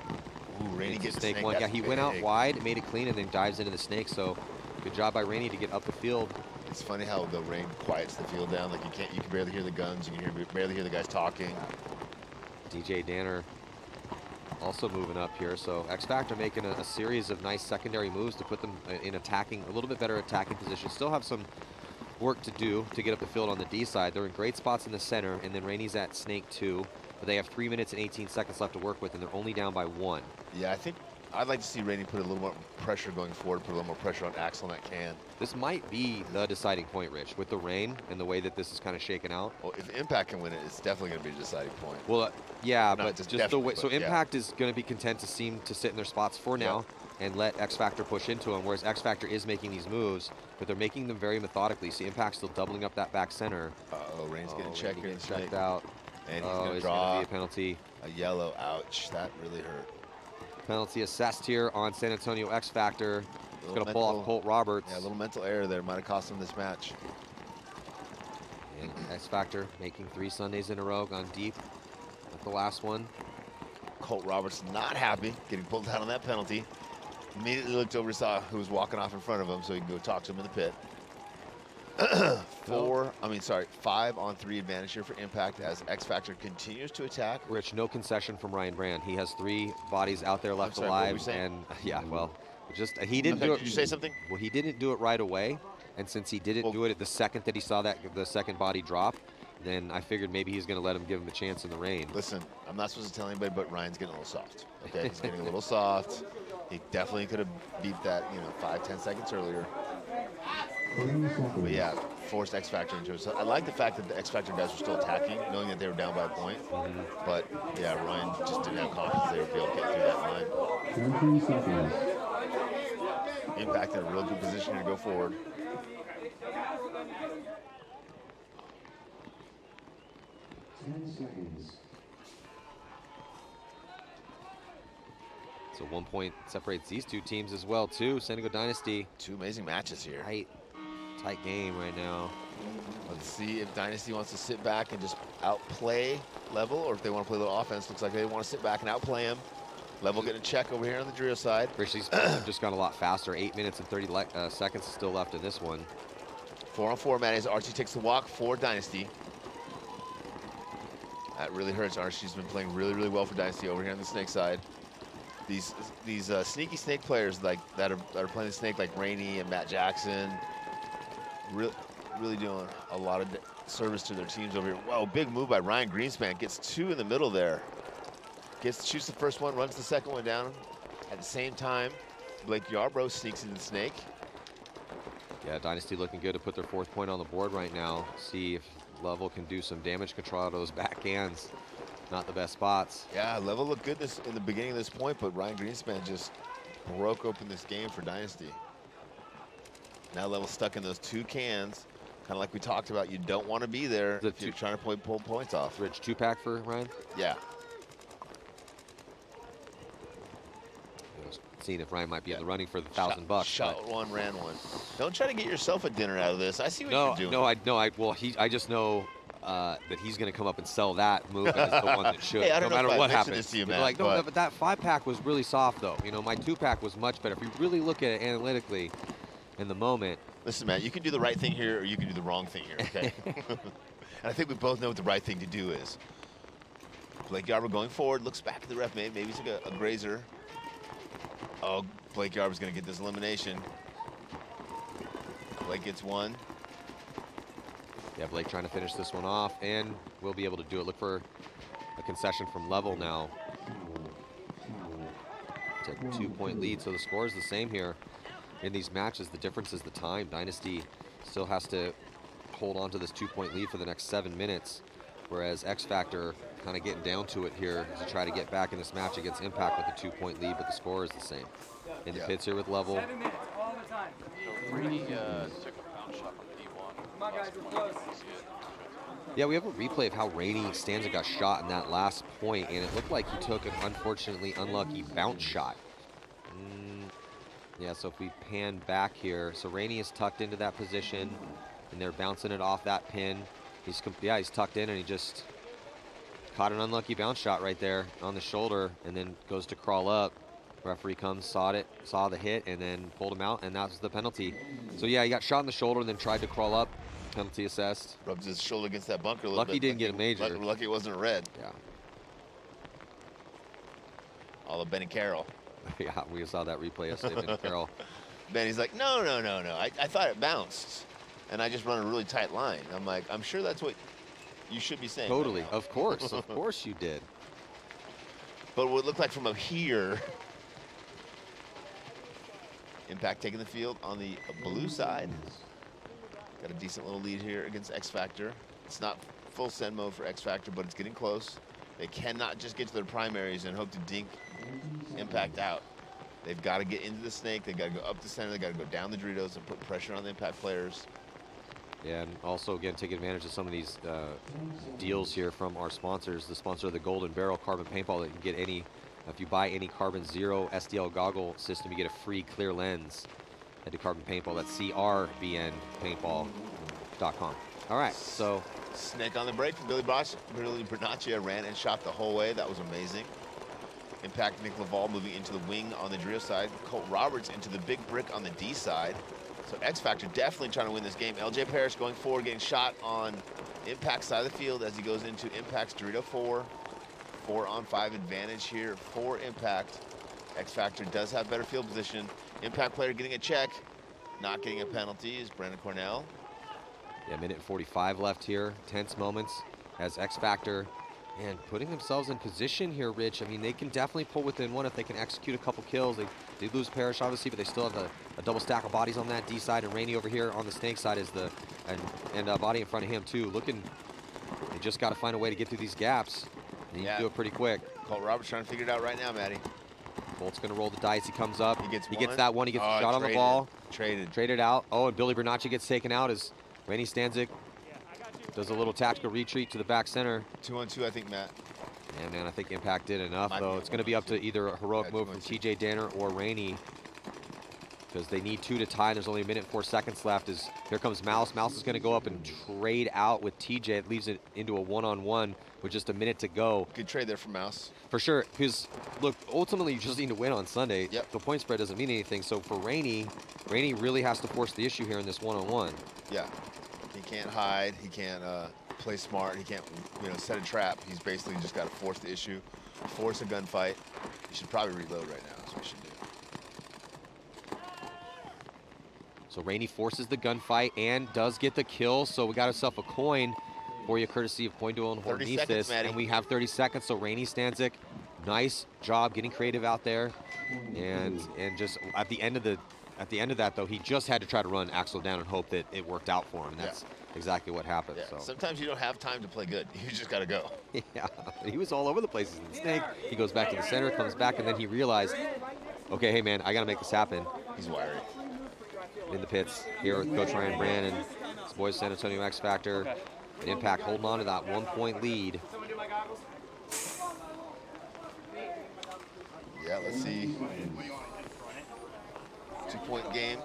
Ooh, Rainey gets the snake, snake. one. Yeah, he went out wide, made it clean, and then dives into the snake. So good job by Rainey to get up the field. It's funny how the rain quiets the field down. Like you can't, you can barely hear the guns. You can hear, barely hear the guys talking. TJ Danner also moving up here. So X Factor making a, a series of nice secondary moves to put them uh, in attacking, a little bit better attacking position. Still have some work to do to get up the field on the D side. They're in great spots in the center, and then Rainey's at Snake 2. But they have 3 minutes and 18 seconds left to work with, and they're only down by one. Yeah, I think I'd like to see Rainey put a little more pressure going forward, put a little more pressure on Axel in that can. This might be the deciding point, Rich, with the rain and the way that this is kind of shaken out. Well, if Impact can win it, it's definitely going to be a deciding point. Well, uh, yeah, Not but just just, the way. So but yeah. Impact is going to be content to seem to sit in their spots for now and let X Factor push into him, Whereas X Factor is making these moves, but they're making them very methodically. See, Impact's still doubling up that back center. Uh oh, Rain's getting Oh, checked here in getting checked out. And he's oh, going to draw be a penalty. a yellow. Ouch, that really hurt. Penalty assessed here on San Antonio X Factor. Going to pull off Colt Roberts. Yeah, a little mental error there might have cost him this match. And X Factor making three Sundays in a row, gone deep with the last one. Colt Roberts not happy, getting pulled down on that penalty. Immediately looked over, saw who was walking off in front of him, so he can go talk to him in the pit. Four, I mean, sorry, five on three advantage here for Impact as X Factor continues to attack. Rich, no concession from Ryan Brand. He has three bodies out there left sorry, alive, and yeah, well, just he didn't Okay, do it. did you say something? Well, he didn't do it right away, and since he didn't do it at the second that he saw that the second body drop, then I figured maybe he's going to let him give him a chance in the rain. Listen, I'm not supposed to tell anybody, but Ryan's getting a little soft. Okay, he's getting a little soft. He definitely could have beat that, you know, five, ten seconds earlier. But yeah, forced X Factor into it. So I like the fact that the X Factor guys were still attacking, knowing that they were down by a point. But yeah, Ryan just didn't have confidence they would be able to get through that line. Impact in a real good position to go forward. Ten seconds. So one point separates these two teams as well, too. San Diego Dynasty. Two amazing matches here. Tight, tight game right now. Let's see if Dynasty wants to sit back and just outplay Level, or if they want to play a little offense. Looks like they want to sit back and outplay him. Level getting a check over here on the Drio side. Grizzlies just gone a lot faster. Eight minutes and 30 le- uh, seconds still left in this one. Four on four, man, as Archie takes the walk for Dynasty. That really hurts. Archie's been playing really, really well for Dynasty over here on the Snake side. These these uh, sneaky Snake players like that are, that are playing the Snake, like Rainey and Matt Jackson, really, really doing a lot of service to their teams over here. Wow, big move by Ryan Greenspan. Gets two in the middle there. Gets shoots the first one, runs the second one down. At the same time, Blake Yarbrough sneaks into the Snake. Yeah, Dynasty looking good to put their fourth point on the board right now. See if Level can do some damage control out of those backhands. Not the best spots. Yeah, level looked good this in the beginning of this point, but Ryan Greenspan just broke open this game for Dynasty. Now level stuck in those two cans, kind of like we talked about. You don't want to be there if you're trying to pull, pull points off. Rich two pack for Ryan. Yeah. Seeing if Ryan might be in the running for the thousand bucks. Shot one, ran one. Don't try to get yourself a dinner out of this. I see what No, you're doing. no, I no, I well, he, I just know uh, that he's going to come up and sell that move as the one that should, Hey, I no matter what happens. to you, Matt, like, no, but- no, but that five pack was really soft, though. You know, my two pack was much better. If you really look at it analytically, in the moment, Listen, Matt, you can do the right thing here or you can do the wrong thing here, okay? and I think we both know what the right thing to do is. Blake Yarbrough going forward, looks back at the ref, maybe, maybe he took a, a grazer. Oh, Blake Yarbrough's gonna get this elimination. Blake gets one. Yeah, Blake trying to finish this one off, and we'll be able to do it. Look for a concession from Level now. Take a two-point lead, so the score is the same here. In these matches, the difference is the time. Dynasty still has to hold on to this two-point lead for the next seven minutes, whereas X Factor kind of getting down to it here to try to get back in this match against Impact with a two-point lead, but the score is the same. In the pits here with Level. Seven So Brady uh, took a pound shot from P1. Yeah, we have a replay of how Rainey Stanza got shot in that last point, and it looked like he took an unfortunately unlucky bounce shot. Mm, yeah, so if we pan back here, so Rainey is tucked into that position, and they're bouncing it off that pin. He's yeah, he's tucked in, and he just caught an unlucky bounce shot right there on the shoulder, and then goes to crawl up. Referee comes, saw it, saw the hit, and then pulled him out, and that was the penalty. So yeah, he got shot in the shoulder and then tried to crawl up. Penalty assessed. Rubs his shoulder against that bunker a little Lucky bit. didn't get a major. Lucky, lucky it wasn't a red. Yeah. All of Benny Carroll. yeah, we saw that replay yesterday, Benny Carroll. Benny's like, no, no, no, no. I, I thought it bounced. And I just run a really tight line. I'm like, I'm sure that's what you should be saying. Totally, now." of course, of course you did. But what it looked like from up here, Impact taking the field on the blue side. Got a decent little lead here against X Factor. It's not full send mode for X Factor, but it's getting close. They cannot just get to their primaries and hope to dink Impact out. They've got to get into the snake. They've got to go up the center. They've got to go down the Doritos and put pressure on the Impact players. Yeah, and also again take advantage of some of these uh, deals here from our sponsors. The sponsor of the Golden Barrel Carbon Paintball that you can get any, if you buy any Carbon Zero SDL goggle system, you get a free clear lens. Head to Carbon Paintball. That's C-R-B-N paintball.com. All right, so Snake on the break from Billy Bosch. Billy Bernacchia ran and shot the whole way. That was amazing. Impact Nick Laval moving into the wing on the Drio side. Colt Roberts into the big brick on the D side. So X Factor definitely trying to win this game. LJ Parrish going forward, getting shot on Impact side of the field as he goes into Impact's Dorito 4. Four on five advantage here for Impact. X Factor does have better field position. Impact player getting a check, not getting a penalty is Brandon Cornell. Yeah, minute and 45 left here. Tense moments as X Factor and putting themselves in position here, Rich. I mean, they can definitely pull within one if they can execute a couple kills. They, they lose Parrish, obviously, but they still have a, a double stack of bodies on that D side. And Rainey over here on the Snake side is the, and, and uh, body in front of him too. Looking, they just got to find a way to get through these gaps. They need Yeah. to do it pretty quick. Colt Roberts trying to figure it out right now, Matty. Bolt's going to roll the dice. He comes up. He gets He one. gets that one. He gets Oh, a shot on the traded. ball. Traded. Traded out. Oh, and Billy Bernacchia gets taken out as Rainey Stanzik does a little tactical retreat to the back center. Two on two, I think, Matt. Yeah, man, I think Impact did enough, Might though. It's going to be up to either a heroic move from TJ Danner or Rainey because they need two to tie. and There's only a minute and four seconds left. As Here comes Mouse. Mouse is going to go up and trade out with TJ. It leaves it into a one-on-one with just a minute to go. Good trade there for Mouse. For sure, because look, ultimately you just need to win on Sunday. Yep. The point spread doesn't mean anything. So for Rainey, Rainey really has to force the issue here in this one-on-one. Yeah. He can't hide. He can't uh, play smart. He can't, you know, set a trap. He's basically just got to force the issue, force a gunfight. He should probably reload right now. That's what he should do. So Rainey forces the gunfight and does get the kill. So we got ourselves a coin for you, courtesy of Coin Duel and 30 seconds, Hornesis. And we have 30 seconds. So Rainey Stanzik, nice job getting creative out there. And and just at the end of the at the end of that though, he just had to try to run Axel down and hope that it worked out for him. And that's exactly what happened. Yeah. So Sometimes you don't have time to play good. You just got to go. yeah, he was all over the place in the snake. He goes back to the center, comes back, and then he realized, okay, hey man, I got to make this happen. He's wiry. In the pits here with Coach Ryan Brand and his boys San Antonio X Factor. And Impact holding on to that one point lead. Yeah, let's see. Two point game.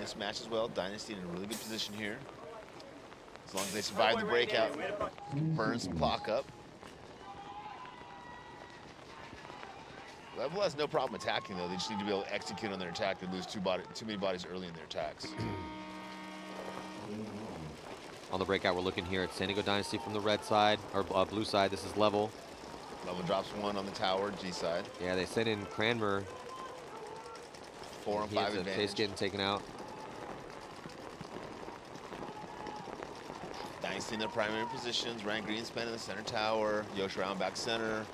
Mismatch as well. Dynasty in a really good position here. As long as they survive the breakout, burn some clock up. Level has no problem attacking though. They just need to be able to execute on their attack. They lose too, body, too many bodies early in their attacks. On the breakout, we're looking here at San Diego Dynasty from the red side, or uh, blue side. This is level. Level drops one on the tower, G side. Yeah, they sent in Cranmer. Four He five advantage. Face getting taken out. Dynasty in their primary positions. Ryan Greenspan in the center tower. Yosh around back center.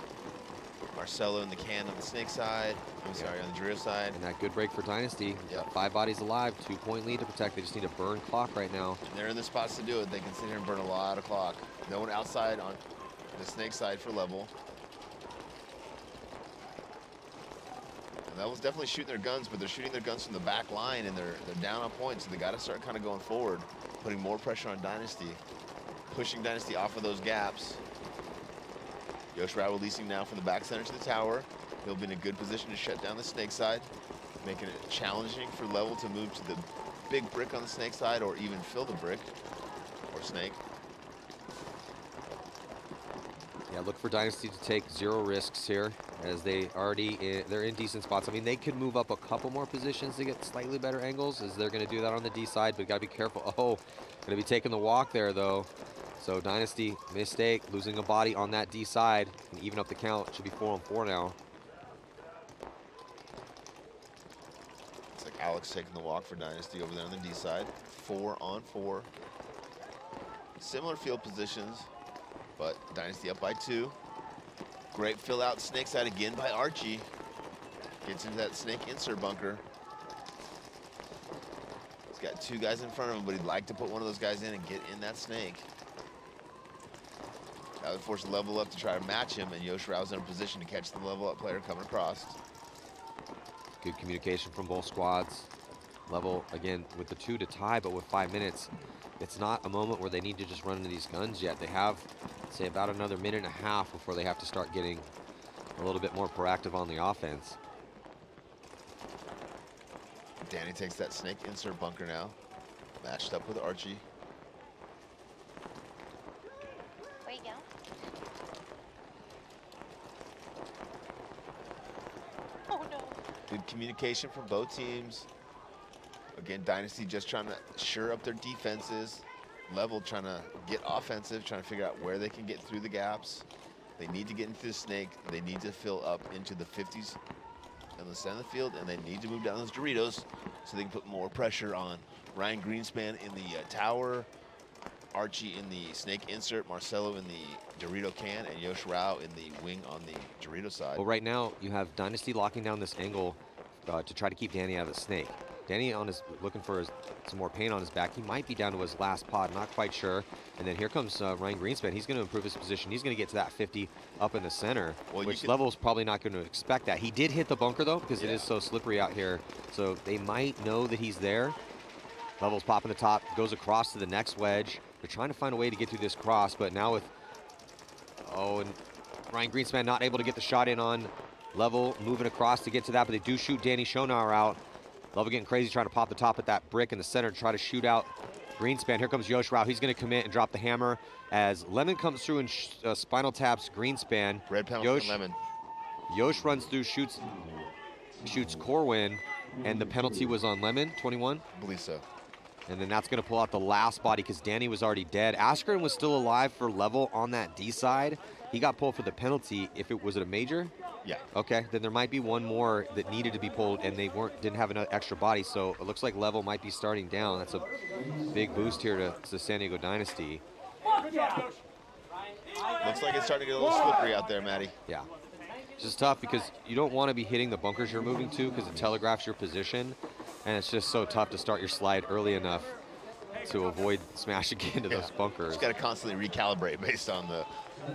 Marcelo in the can on the snake side. I'm sorry, on the Drew side. And that good break for Dynasty. Got Five bodies alive, two point lead to protect. They just need to burn clock right now. They're in the spots to do it. They can sit here and burn a lot of clock. No one outside on the snake side for level. And Level's definitely shooting their guns, but they're shooting their guns from the back line and they're they're down on points, so they gotta start kind of going forward, putting more pressure on Dynasty, pushing Dynasty off of those gaps. Yosh Rao releasing now from the back center to the tower. He'll be in a good position to shut down the snake side, making it challenging for Level to move to the big brick on the snake side or even fill the brick or snake. Yeah, look for Dynasty to take zero risks here as they already, i they're in decent spots. I mean, they could move up a couple more positions to get slightly better angles as they're going to do that on the D side, but got to be careful. Oh, going to be taking the walk there, though. So Dynasty, mistake, losing a body on that D side. And even up the count. Should be four on four now. It's like Alex taking the walk for Dynasty over there on the D side. Four on four. Similar field positions, but Dynasty up by two. Great fill out snake side again by Archie. Gets into that snake insert bunker. He's got two guys in front of him, but he'd like to put one of those guys in and get in that snake. That would force a level up to try to match him, and Yosh Rao's in a position to catch the level up player coming across. Good communication from both squads. Level, again, with the two to tie, but with five minutes, it's not a moment where they need to just run into these guns yet. They have, say, about another minute and a half before they have to start getting a little bit more proactive on the offense. Danny takes that snake insert bunker now. Matched up with Archie. Where you go? Oh no. Good communication from both teams. Again, Dynasty just trying to shore up their defenses. Level trying to get offensive, trying to figure out where they can get through the gaps. They need to get into the snake. They need to fill up into the 50s in the center of the field, and they need to move down those Doritos so they can put more pressure on Ryan Greenspan in the uh, tower, Archie in the snake insert, Marcelo in the Dorito can, and Yosh Rao in the wing on the Dorito side. Well, right now you have Dynasty locking down this angle uh, to try to keep Danny out of the snake. Danny on his looking for his, some more paint on his back. He might be down to his last pod, not quite sure. And then here comes uh, Ryan Greenspan. He's going to improve his position. He's going to get to that 50 up in the center, Well, which Level's probably not going to expect that. He did hit the bunker though, because it Yeah. is so slippery out here. So they might know that he's there. Level's popping the top, goes across to the next wedge. They're trying to find a way to get through this cross, but now with oh, and Ryan Greenspan not able to get the shot in on Level, moving across to get to that, but they do shoot Danny Schonauer out. Level getting crazy, trying to pop the top at that brick in the center to try to shoot out Greenspan. Here comes Yosh Rao. He's going to commit and drop the hammer as Lemon comes through and sh uh, spinal taps Greenspan. Red penalty Yosh, Lemon. Yosh runs through, shoots shoots Corwin, and the penalty was on Lemon, 21? I believe so. And then that's going to pull out the last body because Danny was already dead. Askren was still alive for level on that D side. He got pulled for the penalty. If it was it a major? Yeah. Okay, then there might be one more that needed to be pulled, and they weren't didn't have enough extra body. So it looks like level might be starting down. That's a big boost here to, to San Diego Dynasty. Looks like it's starting to get a little slippery out there, Matty. Yeah. It's just tough because you don't want to be hitting the bunkers you're moving to because it telegraphs your position. And it's just so tough to start your slide early enough to avoid smashing into those bunkers. Just got to constantly recalibrate based on the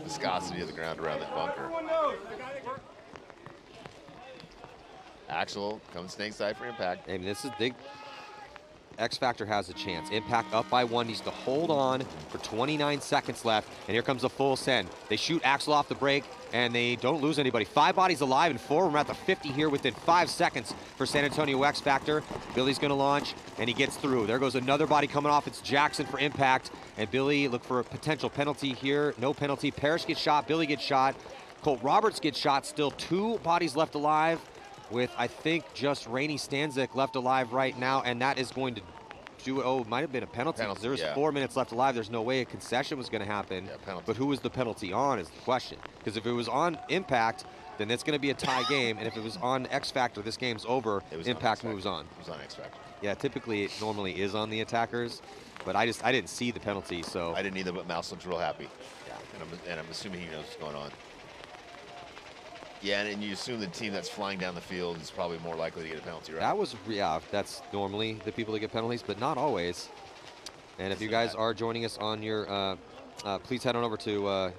viscosity of the ground around that bunker. Axel comes snake side for impact. I mean, this is big. X Factor has a chance. Impact up by one, needs to hold on for 29 seconds left. And here comes a full send. They shoot Axel off the break, and they don't lose anybody. Five bodies alive and four of them at the 50 here within five seconds for San Antonio X Factor. Billy's to launch, and he gets through. There goes another body coming off. It's Jackson for impact. And Billy look for a potential penalty here. No penalty. Parrish gets shot. Billy gets shot. Colt Roberts gets shot. Still two bodies left alive with, I think, just Rainey Stanzik left alive right now, and that is going to do, oh, it might have been a penalty. Penalty, there was yeah. four minutes left alive. There's no way a concession was going to happen. But who was the penalty on is the question. Because if it was on Impact, then it's going to be a tie game, and if it was on X Factor, this game's over. It was on Impact X moves on. It was on X Factor. Yeah, typically it normally is on the attackers, but I just I didn't see the penalty, so I didn't either, but Mouse looks real happy. Yeah. And I'm, and I'm assuming he knows what's going on. Yeah, and, and you assume the team that's flying down the field is probably more likely to get a penalty, right? That was, yeah, that's normally the people that get penalties, but not always. And if you guys are joining us on your, uh, uh, please head on over to uh,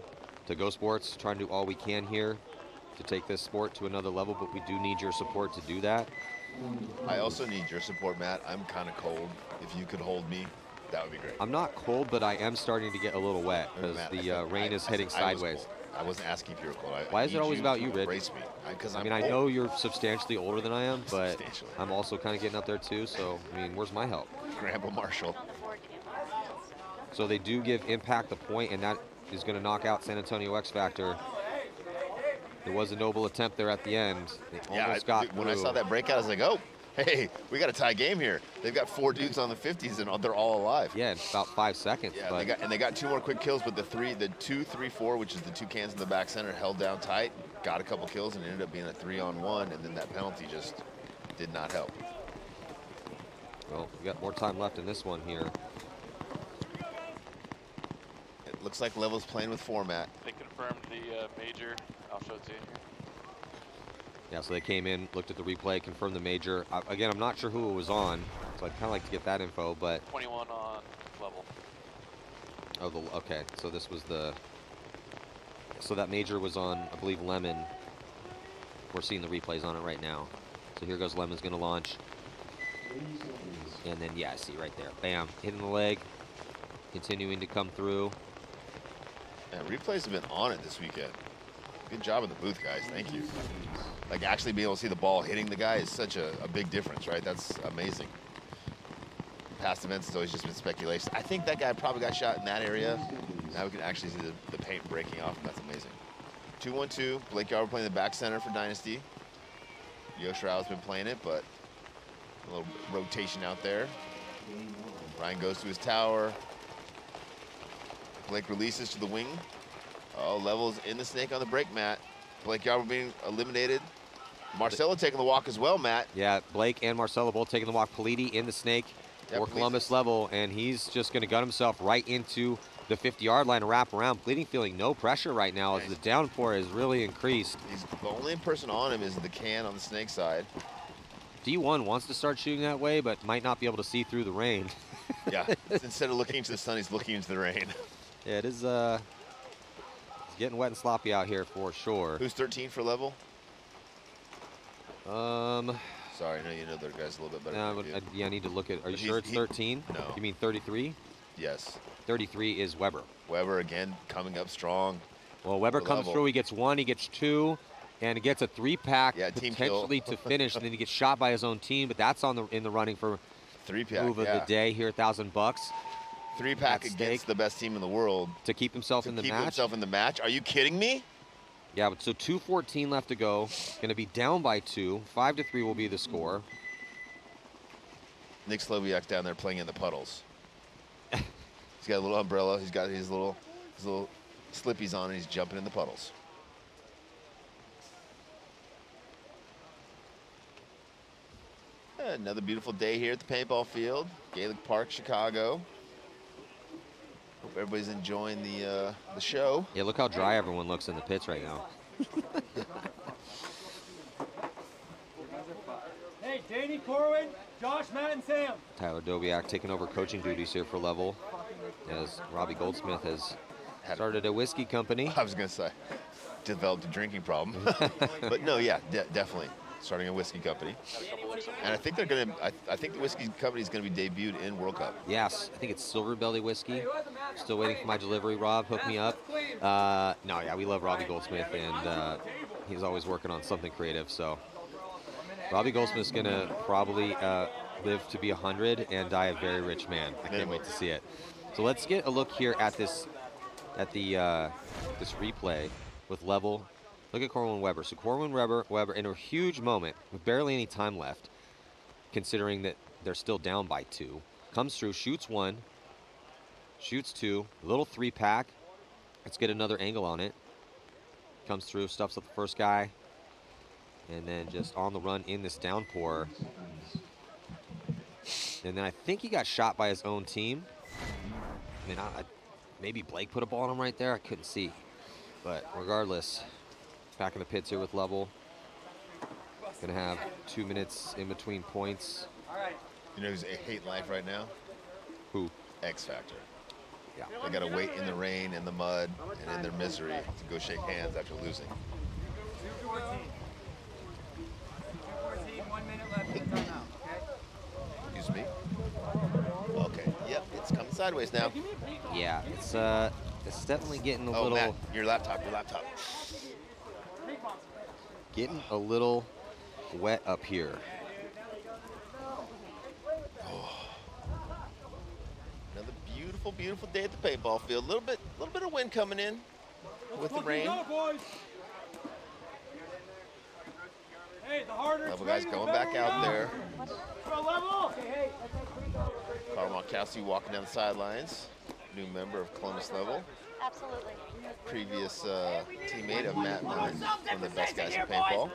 to Go Sports. Trying to do all we can here to take this sport to another level, but we do need your support to do that. I also need your support, Matt. I'm kind of cold. If you could hold me, that would be great. I'm not cold, but I am starting to get a little wet because the uh, rain I- is I heading I sideways. I wasn't asking if you were cold. I- I Why is it always you about you, Rid? Embrace me. Because I I'm mean, I know you're substantially older than I am, but I'm also kind of getting up there too. So, I mean, where's my help? Grandpa Marshall. So they do give Impact the point, and that is going to knock out San Antonio X Factor. It was a noble attempt there at the end. They Yeah, I- got when I saw that breakout, I was like, oh, hey, we got a tie game here. They've got four dudes on the 50s, and they're all alive. Yeah, in about five seconds. Yeah, but they got, and they got two more quick kills, but the three, the two, three, four, which is the two cans in the back center, held down tight, got a couple kills, and ended up being a three-on-one, and then that penalty just did not help. well, we got more time left in this one here. It looks like Level's playing with format. They confirmed the uh, major. I'll show it to you here. Yeah, so they came in, looked at the replay, confirmed the major. Uh, again, I'm not sure who it was on, so I'd kind of like to get that info, but 21 on level. Oh, the, okay. So this was the. So that major was on, I believe, Lemon. We're seeing the replays on it right now. So here goes Lemon's going to launch. And then, yeah, I see right there. Bam. Hitting the leg. Continuing to come through. And replays have been on it this weekend. Good job in the booth, guys. Thank you. Like actually being able to see the ball hitting the guy is such a, a big difference, right? That's amazing. Past events, it's always just been speculation. I think that guy probably got shot in that area. Now we can actually see the, the paint breaking off, and that's amazing. 2-1-2. Blake Yarbrough playing the back center for Dynasty. Yosh Rao's been playing it, but a little rotation out there. Ryan goes to his tower. Blake releases to the wing. Oh, levels in the snake on the break, Matt. Blake Yarbrough being eliminated. Marcelo taking the walk as well, Matt. Yeah, Blake and Marcelo both taking the walk. Politi in the snake Yeah, or Politi- Columbus level, and he's just going to gun himself right into the 50-yard line and wrap around. Bleeding feeling no pressure right now as the downpour has really increased. He's the only person on him is the can on the snake side. D1 wants to start shooting that way, but might not be able to see through the rain. Yeah, instead of looking into the sun, he's looking into the rain. Yeah, it is uh, getting wet and sloppy out here for sure. Who's 13 for level? Um, Sorry, I know you know their guys a little bit better. I uh, yeah, I need to look at. Are you sure it's 13? No. You mean 33? Yes. 33 is Weber. Weber again coming up strong. Well, Weber comes level. through. He gets one. He gets two, and he gets a three-pack Yeah, potentially to finish. and then he gets shot by his own team, but that's on the in the running for Three pack. move of yeah. the day here, thousand bucks Three pack against stake. the best team in the world. to keep himself To in the keep match. himself in the match. Are you kidding me? Yeah, but so 2:14 left to go. Going to be down by two. Five to three will be the score. Nick Sloviak's down there playing in the puddles. he's got a little umbrella. He's got his little his little slippies on, and he's jumping in the puddles. Another beautiful day here at the paintball field, Gaelic Park, Chicago. Hope everybody's enjoying the uh, the show. Yeah, look how dry everyone looks in the pits right now. Hey, Danny Corwin, Josh, Matt, and Sam. Tyler Dobiak taking over coaching duties here for Level, as Robbie Goldsmith has started a whiskey company. I was gonna say, developed a drinking problem, but no, yeah, de- definitely starting a whiskey company. And I think they're gonna. I, I think the whiskey company is gonna be debuted in World Cup. Yes, I think it's Silver Belly whiskey. Still waiting for my delivery. Rob, hook me up. Uh, no, yeah, we love Robbie Goldsmith, and uh, he's always working on something creative. So Robbie Goldsmith's gonna probably uh, live to be 100 and die a very rich man. I can't wait to see it. So let's get a look here at this, at the uh, this replay with level. Look at Corwin Weber. So Corwin Weber, Weber in a huge moment with barely any time left, considering that they're still down by two. Comes through, shoots one, shoots two, little three pack. Let's get another angle on it. Comes through, stuffs up the first guy, and then just on the run in this downpour. And then I think he got shot by his own team. I mean, I, I, maybe Blake put a ball on him right there. I couldn't see. But regardless, back in the pits here with Level. Gonna have two minutes in between points. You know who's a hate life right now? Who? X Factor. Yeah. They gotta wait in the rain, in the mud, and in their misery to go shake hands after losing. 214. 214, one minute left in the timeout, okay? Excuse me. Okay. Yep, it's coming sideways now. Yeah, it's uh, it's definitely getting a Oh, little, Matt, your laptop, your laptop. Getting a little wet up here. Another beautiful, beautiful day at the paintball field. A little bit, a little bit of wind coming in with the rain. Go, boys. Hey, the harder Level guys raining, the going back out go. there. Go level. Carl Monkowski walking down the sidelines. New member of Columbus Level. Absolutely. Previous uh, teammate of Matt Nunn, one of the best guys in paintball.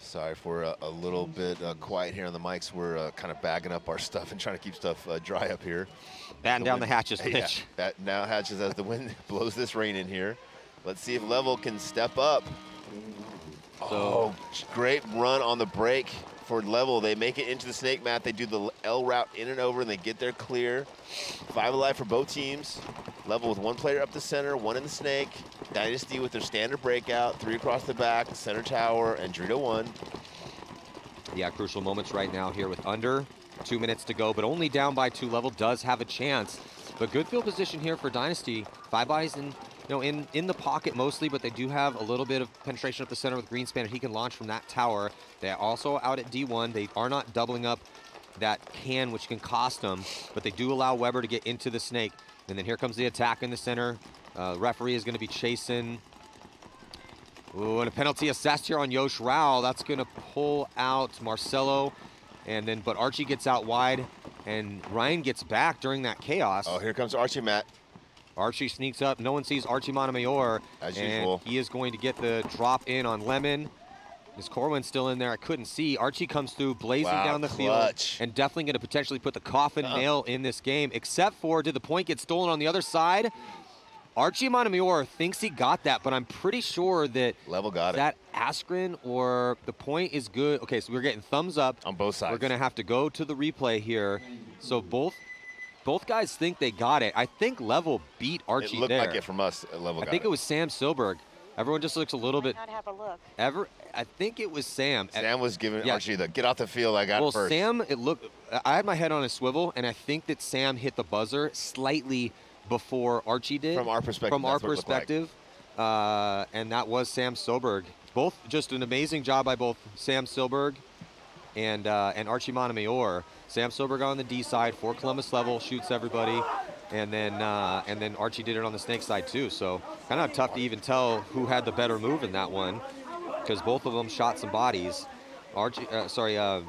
Sorry if we're a, a little bit uh, quiet here on the mics. We're uh, kind of bagging up our stuff and trying to keep stuff uh, dry up here. Batten down the hatches, Yeah, Mitch. batten down hatches as the wind blows this rain in here. Let's see if Level can step up. oh, great run on the break for Level. They make it into the snake mat. They do the L route in and over, and they get there clear. Five alive for both teams. Level with one player up the center, one in the snake. Dynasty with their standard breakout, three across the back, center tower, and Dorito one. Yeah, crucial moments right now here with under two minutes to go, but only down by two level does have a chance But good field position here for Dynasty. Five eyes in, you know, in, in the pocket mostly, but they do have a little bit of penetration up the center with Greenspan, and he can launch from that tower. They're also out at D1. They are not doubling up that can, which can cost them, but they do allow Weber to get into the snake. And then here comes the attack in the center. Uh, referee is going to be chasing. Ooh, and a penalty assessed here on Yosh Rao. That's going to pull out Marcelo. And then, but Archie gets out wide, and Ryan gets back during that chaos. Oh, here comes Archie, Matt. Archie sneaks up. No one sees Archie Montemayor. As and usual. He is going to get the drop in on Lemon. Is Corwin still in there? I couldn't see. Archie comes through, blazing Wow, down the clutch. field, and definitely going to potentially put the coffin nail in this game. Except for, did the point get stolen on the other side? Archie Montemayor thinks he got that, but I'm pretty sure that level got that Askren or the point is good. Okay, so we're getting thumbs up on both sides. We're going to have to go to the replay here. So both both guys think they got it. I think Level beat Archie It looked there. like it from us. uh, Level I got think it was Sam Silberg. Everyone just looks a little bit. Not have a look. Ever, I think it was Sam. Sam was giving Yeah. Archie the get off the field. I got well, first. Sam, it looked. I had my head on a swivel, and I think that Sam hit the buzzer slightly before Archie did. From our perspective, From our that's what it looked like. perspective, uh, and that was Sam Silberg. Both just an amazing job by both Sam Silberg and uh, and Archie Montemayor. Sam Silberg on the D side for Columbus level shoots everybody, and then uh, and then Archie did it on the snake side too. So kind of tough to even tell who had the better move in that one, because both of them shot some bodies. Archie, uh, sorry, uh,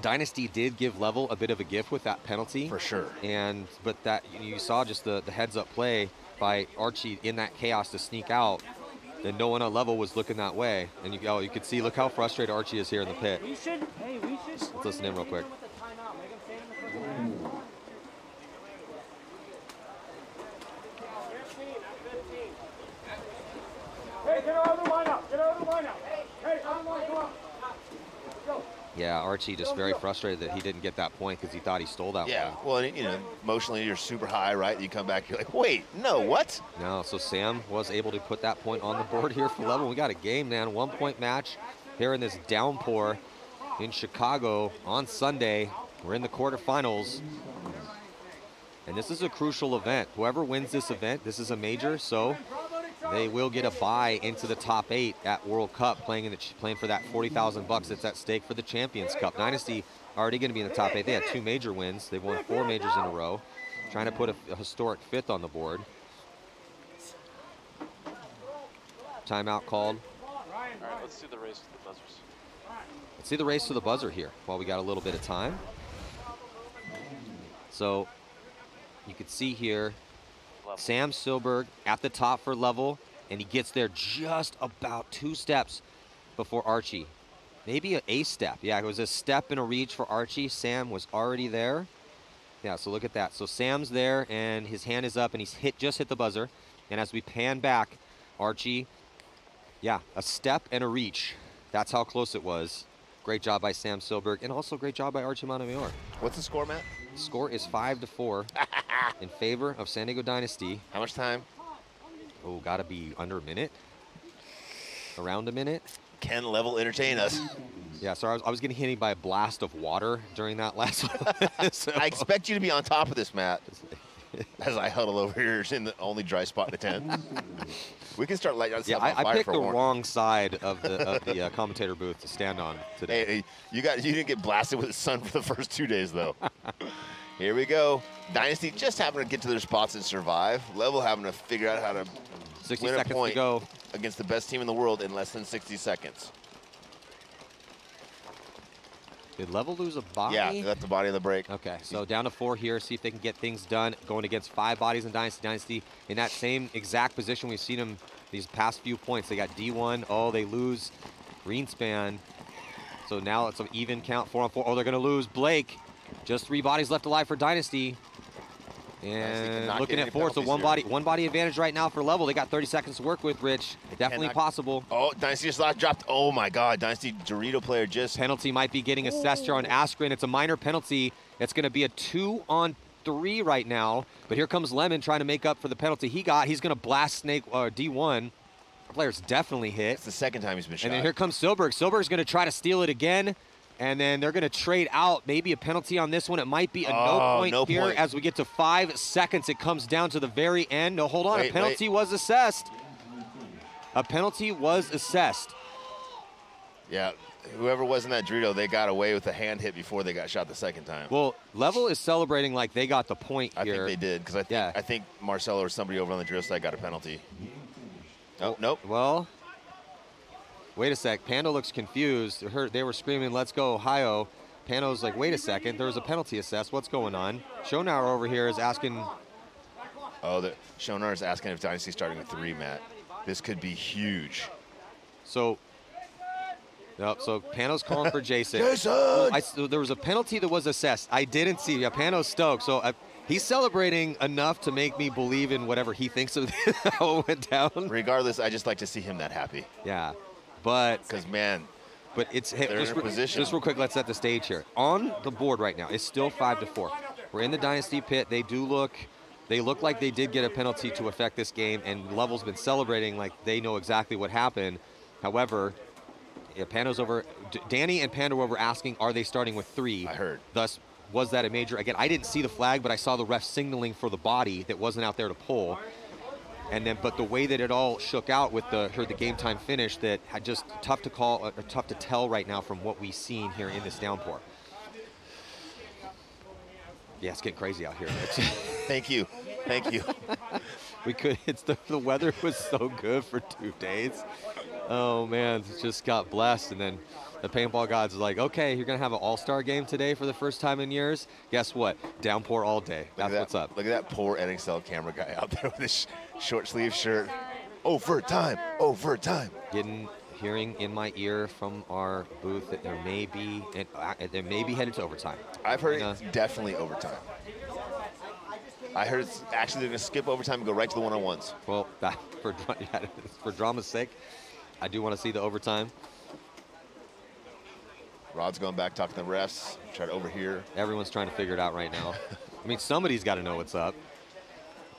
Dynasty did give Level a bit of a gift with that penalty for sure. And but that you saw just the the heads up play by Archie in that chaos to sneak out. Then no one on Level was looking that way, and you oh, you could see look how frustrated Archie is here in the pit. We should, hey. Let's listen in real quick. Hey, get out of the lineup. Get out of the lineup. Hey, on line, come on. Go. Yeah, Archie just very frustrated that he didn't get that point because he thought he stole that Yeah. one. Yeah, well, you know, emotionally you're super high, right? You come back, you're like, wait, no, what? No, so Sam was able to put that point on the board here for Level. We got a game, man. One point match here in this downpour in Chicago on Sunday. We're in the quarterfinals. And this is a crucial event. Whoever wins this event, this is a major, so they will get a bye into the top eight at World Cup, playing in the playing for that 40,000 bucks that's at stake for the Champions Cup. Dynasty already going to be in the top eight. They had two major wins. They've won four majors in a row, trying to put a, a historic fifth on the board. Timeout called. All right, let's see the race to the buzzers. Let's see the race to the buzzer here while we got a little bit of time. So you can see here Sam Silberg at the top for level, and he gets there just about two steps before Archie. Maybe a, a step. Yeah, it was a step and a reach for Archie. Sam was already there. Yeah, so look at that. So Sam's there, and his hand is up, and he's hit just hit the buzzer. And as we pan back, Archie, yeah, a step and a reach. That's how close it was. Great job by Sam Silberg, and also great job by Archie Montemayor. What's the score, Matt? Score is five to four in favor of San Diego Dynasty. How much time? Oh, gotta be under a minute. Around a minute. Can level entertain us? Yeah, sorry, I was, I was getting hit by a blast of water during that last one. so- I expect you to be on top of this, Matt. As I huddle over here in the only dry spot in the tent. we can start lighting Yeah, on I, I picked the Warren. wrong side of the of the uh, commentator booth to stand on today. Hey, hey, you got you didn't get blasted with the sun for the first two days though. Here we go. Dynasty just having to get to their spots and survive. Level having to figure out how to 60 win a seconds to go. against the best team in the world in less than 60 seconds. Did Level lose a body? Yeah, they left the body of the break. Okay, so down to four here. See if they can get things done. Going against five bodies in Dynasty. Dynasty in that same exact position. We've seen them these past few points. They got D1. Oh, they lose Greenspan. So now it's an even count, four on four. Oh, they're going to lose Blake. Just three bodies left alive for Dynasty. And looking at four, so one here. body, one body advantage right now for Level. They got 30 seconds to work with, Rich. Definitely cannot- possible. Oh, Dynasty just last dropped. Oh my God, Dynasty Dorito player just. Penalty might be getting assessed here on Askren. It's a minor penalty. It's going to be a two on three right now. But here comes Lemon trying to make up for the penalty he got. He's going to blast Snake uh, D1. The player's definitely hit. It's the second time he's been shot. And then here comes Silberg. Silberg's going to try to steal it again. And then they're going to trade out maybe a penalty on this one. It might be a no Oh, point no here point. as we get to five seconds. It comes down to the very end. No, hold on. Wait, a penalty wait. was assessed. A penalty was assessed. Yeah, whoever was in that Dorito, they got away with a hand hit before they got shot the second time. Well, Level is celebrating like they got the point I here. think they did because I think I think Marcelo or somebody over on the drill side got a penalty. Oh, nope. Well, wait a sec. Pando looks confused. They They were screaming, "Let's go, Ohio!" Pando's like, "Wait a second. There was a penalty assessed. What's going on?" Schonauer over here is asking. Oh, the Shonar is asking if Dynasty's starting with three, Matt. This could be huge. So, Nope, so Pano's calling for Jason. Jason! I there was a penalty that was assessed. I didn't see. Yeah, Pano's stoked. So uh, he's celebrating enough to make me believe in whatever he thinks of how it went down. Regardless, I just like to see him that happy. Yeah, but because man, but it's hey, just, in a re- position. just real quick. Let's set the stage here. On the board right now, it's still five to four. We're in the dynasty pit. They do look. They look like they did get a penalty to affect this game, and Level's been celebrating like they know exactly what happened. However, yeah, Pando's over. D- Danny and Pando were over asking, are they starting with three? I heard. Thus, was that a major? Again, I didn't see the flag, but I saw the ref signaling for the body that wasn't out there to pull. And then, but the way that it all shook out with the heard the game time finish, that had just tough to call, uh, tough to tell right now from what we've seen here in this downpour. Yeah, it's getting crazy out here. Thank you, thank you. we could. It's the the weather was so good for two days. Oh man, just got blessed, and then the paintball gods are like, okay, you're gonna have an all-star game today for the first time in years. Guess what? Downpour all day. Look That's that, what's up. Look at that poor NXL camera guy out there with his sh- short sleeve shirt. Overtime, overtime. Getting hearing in my ear from our booth that there may be and uh, there may be headed to overtime. I've heard it's definitely overtime. I heard it's actually they're gonna skip overtime and go right to the one-on-ones. Well, that, for for drama's sake, I do want to see the overtime. Rod's going back talking to the refs, try to overhear. Everyone's trying to figure it out right now. I mean, somebody's got to know what's up.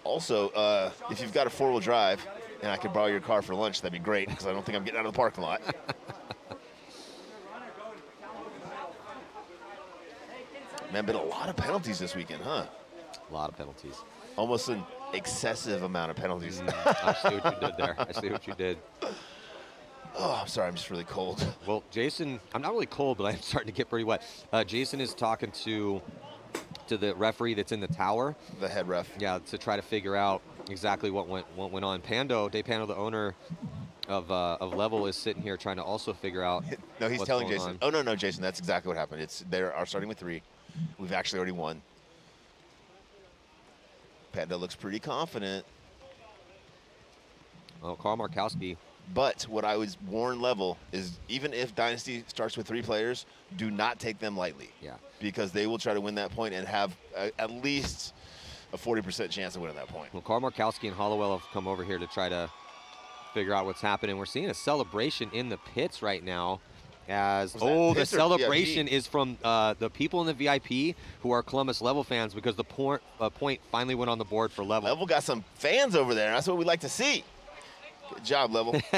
Also, uh, if you've got a four-wheel drive and I could borrow your car for lunch, that'd be great because I don't think I'm getting out of the parking lot. Man, been a lot of penalties this weekend, huh? A lot of penalties. Almost an excessive amount of penalties. I see what you did there. I see what you did. Oh, I'm sorry. I'm just really cold. Well, Jason, I'm not really cold, but I'm starting to get pretty wet. Uh, Jason is talking to to the referee that's in the tower. The head ref. Yeah, to try to figure out exactly what went what went on. Pando, Dave Pando, the owner of uh, of Level, is sitting here trying to also figure out. No, he's telling Jason. on. Oh no, no, Jason, that's exactly what happened. It's they are starting with three. We've actually already won. Pando looks pretty confident. Oh, Carl Markowski. But what I was warn level is even if Dynasty starts with three players, do not take them lightly. Yeah. Because they will try to win that point and have a, at least a 40% chance of winning that point. Well, Carl Markowski and Hollowell have come over here to try to figure out what's happening. We're seeing a celebration in the pits right now. As oh, the celebration is from uh, the people in the VIP who are Columbus Level fans because the point, uh, point finally went on the board for Level. Level got some fans over there. and That's what we like to see. Good job, Level.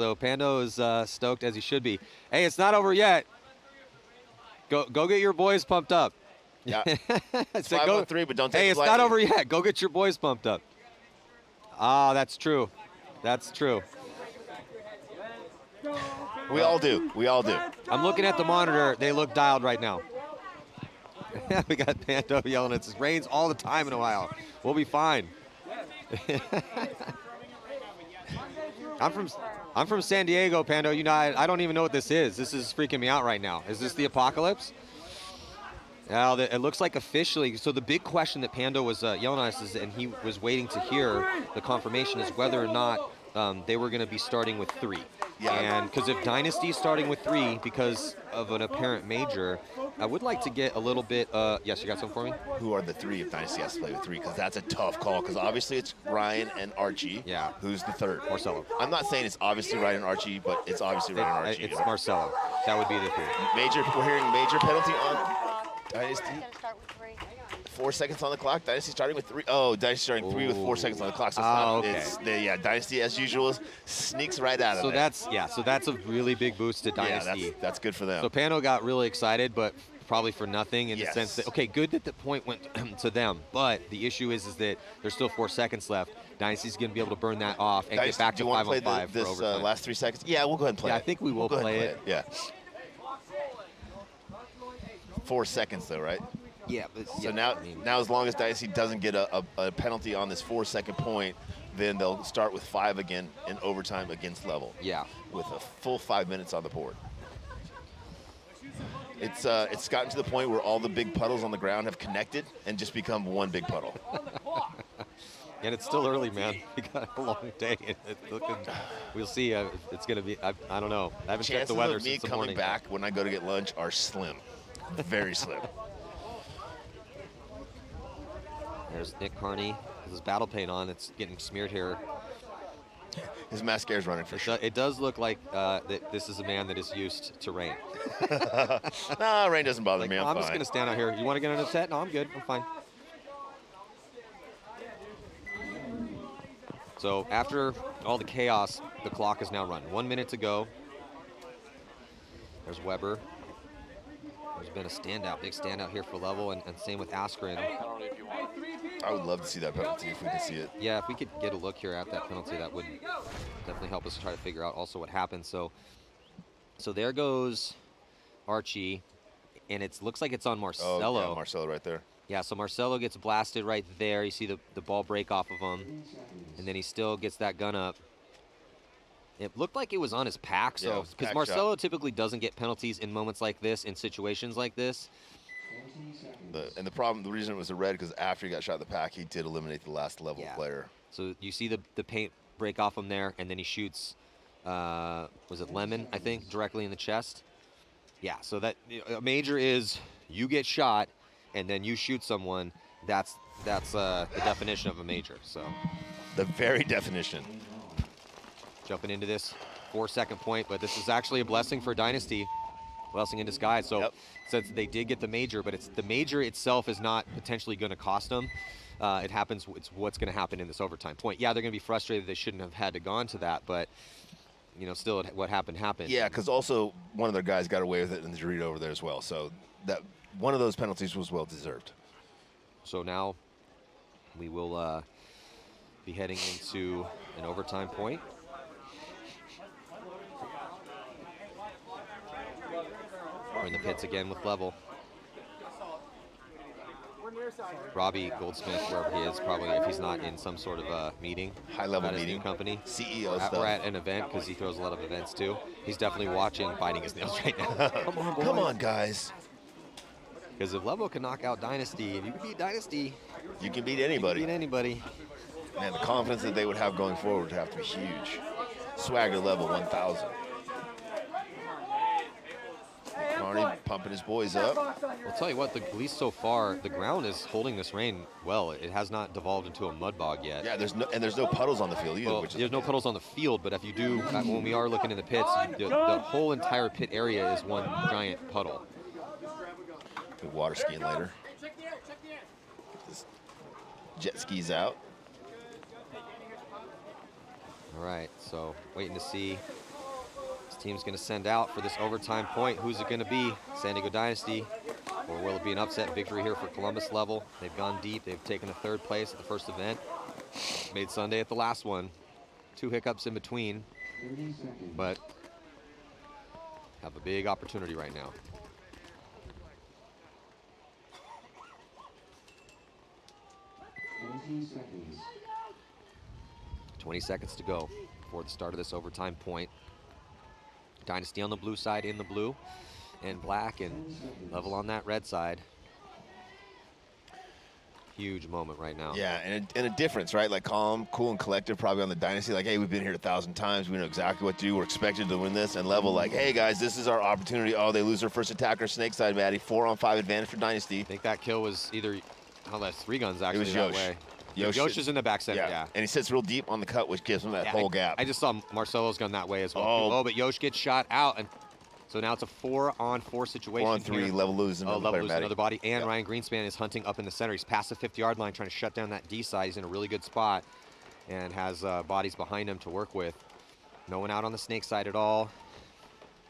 So Pando is uh, stoked as he should be. Hey, it's not over yet. Go go get your boys pumped up. Yeah. It's five go- on three, but don't take Hey, it it's not over yet. Go get your boys pumped up. Ah, that's true. That's true. We all do. We all do. I'm looking at the monitor. They look dialed right now. we got Pando yelling. It rains all the time in Ohio. We'll be fine. I'm from I'm from San Diego, Pando. You know, I, I don't even know what this is. This is freaking me out right now. Is this the apocalypse? Now, it looks like officially. So the big question that Pando was uh, yelling at us is, and he was waiting to hear the confirmation, is whether or not um, they were going to be starting with three. Yeah. And because if Dynasty's starting with three because of an apparent major, I would like to get a little bit. Uh, yes, you got something for me? Who are the three if Dynasty has to play with three? Because that's a tough call. Because obviously it's Ryan and Archie. Yeah. Who's the third? Marcelo. I'm not saying it's obviously Ryan and Archie, but it's obviously Ryan and Archie. it's Marcelo. That would be the three. Major. We're hearing major penalty on Dynasty. Gotta start with three. Four seconds on the clock. Dynasty starting with three. Oh, Dynasty starting three with four seconds on the clock. So it's Oh, not, okay. it's, yeah, Dynasty as usual sneaks right out of So it. that's yeah. So that's a really big boost to Yeah, Dynasty. that's, that's good for them. So Pano got really excited, but probably for nothing in Yes. the sense that okay, good that the point went to them, but the issue is is that there's still four seconds left. Dynasty's going to be able to burn that off and Dynasty, get back to five play on five the, for this uh, last three seconds? Yeah, we'll go ahead and play Yeah, it. I think we will We'll go play ahead and Yeah. Four seconds though, right? Yeah. But, So yeah, now, now as long as Dynasty doesn't get a, a, a penalty on this four-second point, then they'll start with five again in overtime against level. Yeah. With a full five minutes on the board. It's uh, it's gotten to the point where all the big puddles on the ground have connected and just become one big puddle. And it's still early, man. We got a long day. It's looking, we'll see. Uh, it's going to be. I, I don't know. I haven't checked Chances the weather of me coming morning. back when I go to get lunch are slim, very slim. There's Nick Carney with his battle paint on. It's getting smeared here. His mascara's running for it sure. it does look like uh, that this is a man that is used to rain. nah, rain doesn't bother Like, me. I'm, I'm just going to stand out here. You want to get on a set? No, I'm good. I'm fine. So after all the chaos, the clock is now run. One minute to go. There's Weber. There's been a standout, big standout here for level, and, and same with Askren. I would love to see that penalty if we could see it. Yeah, if we could get a look here at that penalty, that would definitely help us try to figure out also what happened. So, so there goes Archie, and it looks like it's on Marcelo. Oh, yeah, Marcelo right there. Yeah, so Marcelo gets blasted right there. You see the, the ball break off of him, and then he still gets that gun up. It looked like it was on his pack, so because pack Marcelo typically doesn't get penalties in moments like this, in situations like this. The, and the problem, the reason it was a red, because after he got shot in the pack, he did eliminate the last level Yeah. player. So you see the, the paint break off him there, and then he shoots, uh, was it Lemon, I think, directly in the chest? Yeah, so that a major is you get shot, and then you shoot someone. That's that's uh, the definition of a major. So the very definition. Jumping into this four-second point, but this is actually a blessing for Dynasty, blessing in disguise. So since they did get the major, but it's the major itself is not potentially going to cost them. Uh, it happens. It's what's going to happen in this overtime point. Yeah, they're going to be frustrated they shouldn't have had to gone to that, but you know, still, what happened happened. Yeah, because also one of their guys got away with it in the Dorito over there as well. So that one of those penalties was well deserved. So now we will uh, be heading into an overtime point. We're in the pits again with level. Robbie Goldsmith, wherever he is, probably if he's not in some sort of a meeting, High-level at his new meeting. company, CEO At- stuff. We're at an event because he throws a lot of events too. He's definitely watching, biting his nails right now. Come on, Come on, guys. Because if Level can knock out Dynasty, if you can beat Dynasty, You can beat anybody. You can beat anybody. Man, the confidence that they would have going forward would have to be huge. Swagger level 1,000. Carney pumping his boys up. I'll tell you what, the, at least so far, the ground is holding this rain well. It has not devolved into a mud bog yet. Yeah, there's no and there's no puddles on the field either. Well, which is there's no puddles on the field, but if you do, uh, when we are looking in the pits, the, the whole entire pit area is one giant puddle. good water skiing later. This jet skis out. All right, so waiting to see this team's going to send out for this overtime point. Who's it going to be? San Diego Dynasty, or will it be an upset victory here for Columbus level? They've gone deep. They've taken a third place at the first event. Made Sunday at the last one. Two hiccups in between, but have a big opportunity right now. Seconds. 20 seconds to go before the start of this overtime point. Dynasty on the blue side in the blue and black and level on that red side. Huge moment right now. Yeah, and a, and a difference, right? Like calm, cool, and collective, probably on the dynasty. Like, hey, we've been here a thousand times. We know exactly what to do. We're expected to win this. And level, like, hey guys, this is our opportunity. Oh, they lose their first attacker, snake side, Maddie. Four on five advantage for dynasty. I think that kill was either, oh, that's three guns actually it was that Yosh. way. Yosh, Yosh is in the back center, yeah. And he sits real deep on the cut, which gives him that Yeah, whole I, gap. I just saw Marcelo's gun that way as well. Oh. Oh, but Yosh gets shot out and So now it's a four on four situation. Four on three, here. level lose Oh, another level player, another body. And Ryan Greenspan is hunting up in the center. He's past the 50 yard line trying to shut down that D side. He's in a really good spot and has uh, bodies behind him to work with. No one out on the snake side at all.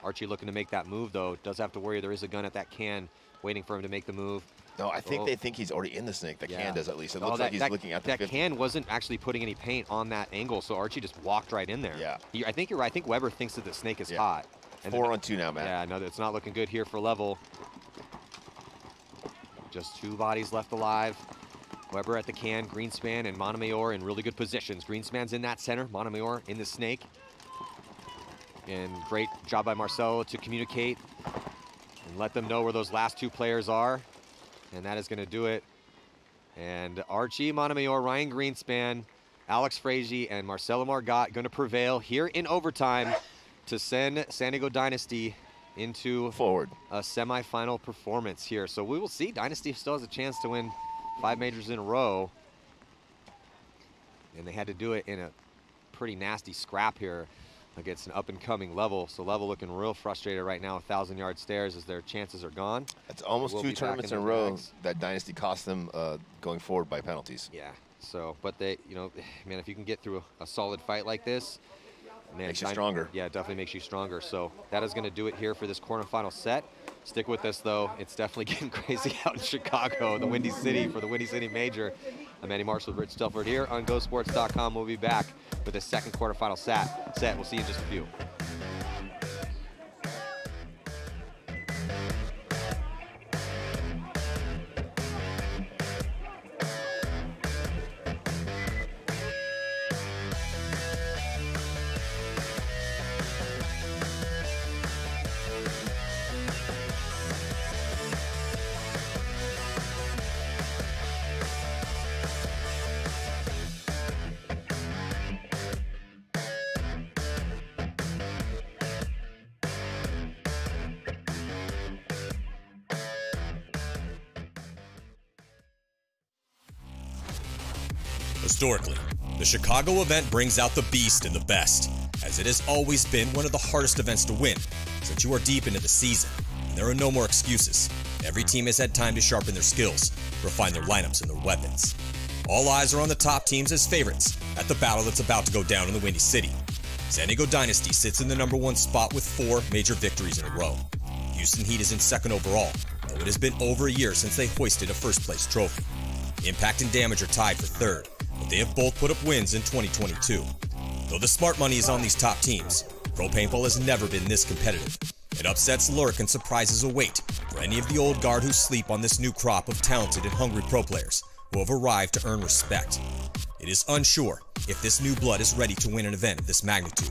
Archie looking to make that move though. Does have to worry there is a gun at that can waiting for him to make the move. No, I think Oh. they think he's already in the snake. The Yeah. can does at least. It Oh, looks that- like he's that- looking at the That 50. can wasn't actually putting any paint on that angle, so Archie just walked right in there. Yeah. He, I think you're right. I think Weber thinks that the snake is Yeah. hot. Four the- on two now, man. Yeah, no, it's not looking good here for level. Just two bodies left alive. Weber at the can, Greenspan and Montemayor in really good positions. Greenspan's in that center, Montemayor in the snake. And great job by Marcelo to communicate and let them know where those last two players are. And that is going to do it. And Archie Montemayor, Ryan Greenspan, Alex Frazee, and Marcelo Margot going to prevail here in overtime to send San Diego Dynasty into forward a semifinal performance here. So we will see. Dynasty still has a chance to win five majors in a row. And they had to do it in a pretty nasty scrap here against an up-and-coming level. So level looking real frustrated right now. A thousand-yard stairs as their chances are gone. It's almost We'll two tournaments in a row that Dynasty cost them uh, going forward by penalties. Yeah. So, but they, you know, man, if you can get through a, a solid fight like this, man, Makes you Dyn- stronger. Yeah, it definitely makes you stronger. So that is going to do it here for this quarterfinal set. Stick with us though; it's definitely getting crazy out in Chicago, the Windy City for the Windy City Major. I'm Andy Marshall, with Rich Stelford here on GoSports.com. We'll be back with the second quarterfinal set. Set. We'll see you in just a few. Chicago event brings out the beast and the best, as it has always been one of the hardest events to win since you are deep into the season. And there are no more excuses. Every team has had time to sharpen their skills, refine their lineups and their weapons. All eyes are on the top teams as favorites at the battle that's about to go down in the Windy City. San Diego Dynasty sits in the number one spot with four major victories in a row. Houston Heat is in second overall, though it has been over a year since they hoisted a first place trophy. Impact and Damage are tied for third, they have both put up wins in 2022. Though the smart money is on these top teams, Pro Paintball has never been this competitive. It upsets lurk and surprises await for any of the old guard who sleep on this new crop of talented and hungry pro players who have arrived to earn respect. It is unsure if this new blood is ready to win an event of this magnitude.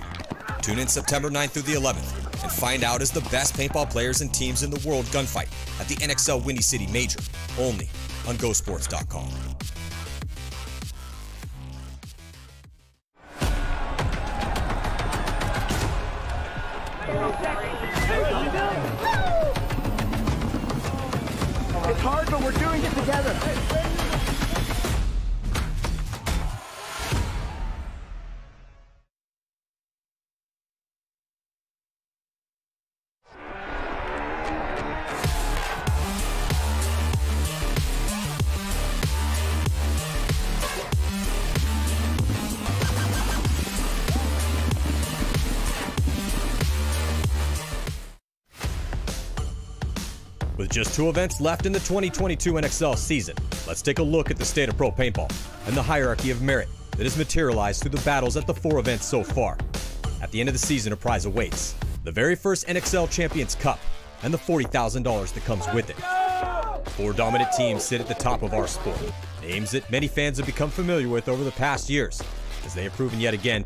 Tune in September 9th through the 11th and find out as the best paintball players and teams in the world gunfight at the NXL Windy City Major, only on GoSports.com. It's hard, but we're doing it together. Just two events left in the 2022 NXL season, let's take a look at the state of pro paintball and the hierarchy of merit that has materialized through the battles at the four events so far. At the end of the season, a prize awaits the very first NXL Champions Cup and the $40,000 that comes with it. Four dominant teams sit at the top of our sport, names that many fans have become familiar with over the past years, as they have proven yet again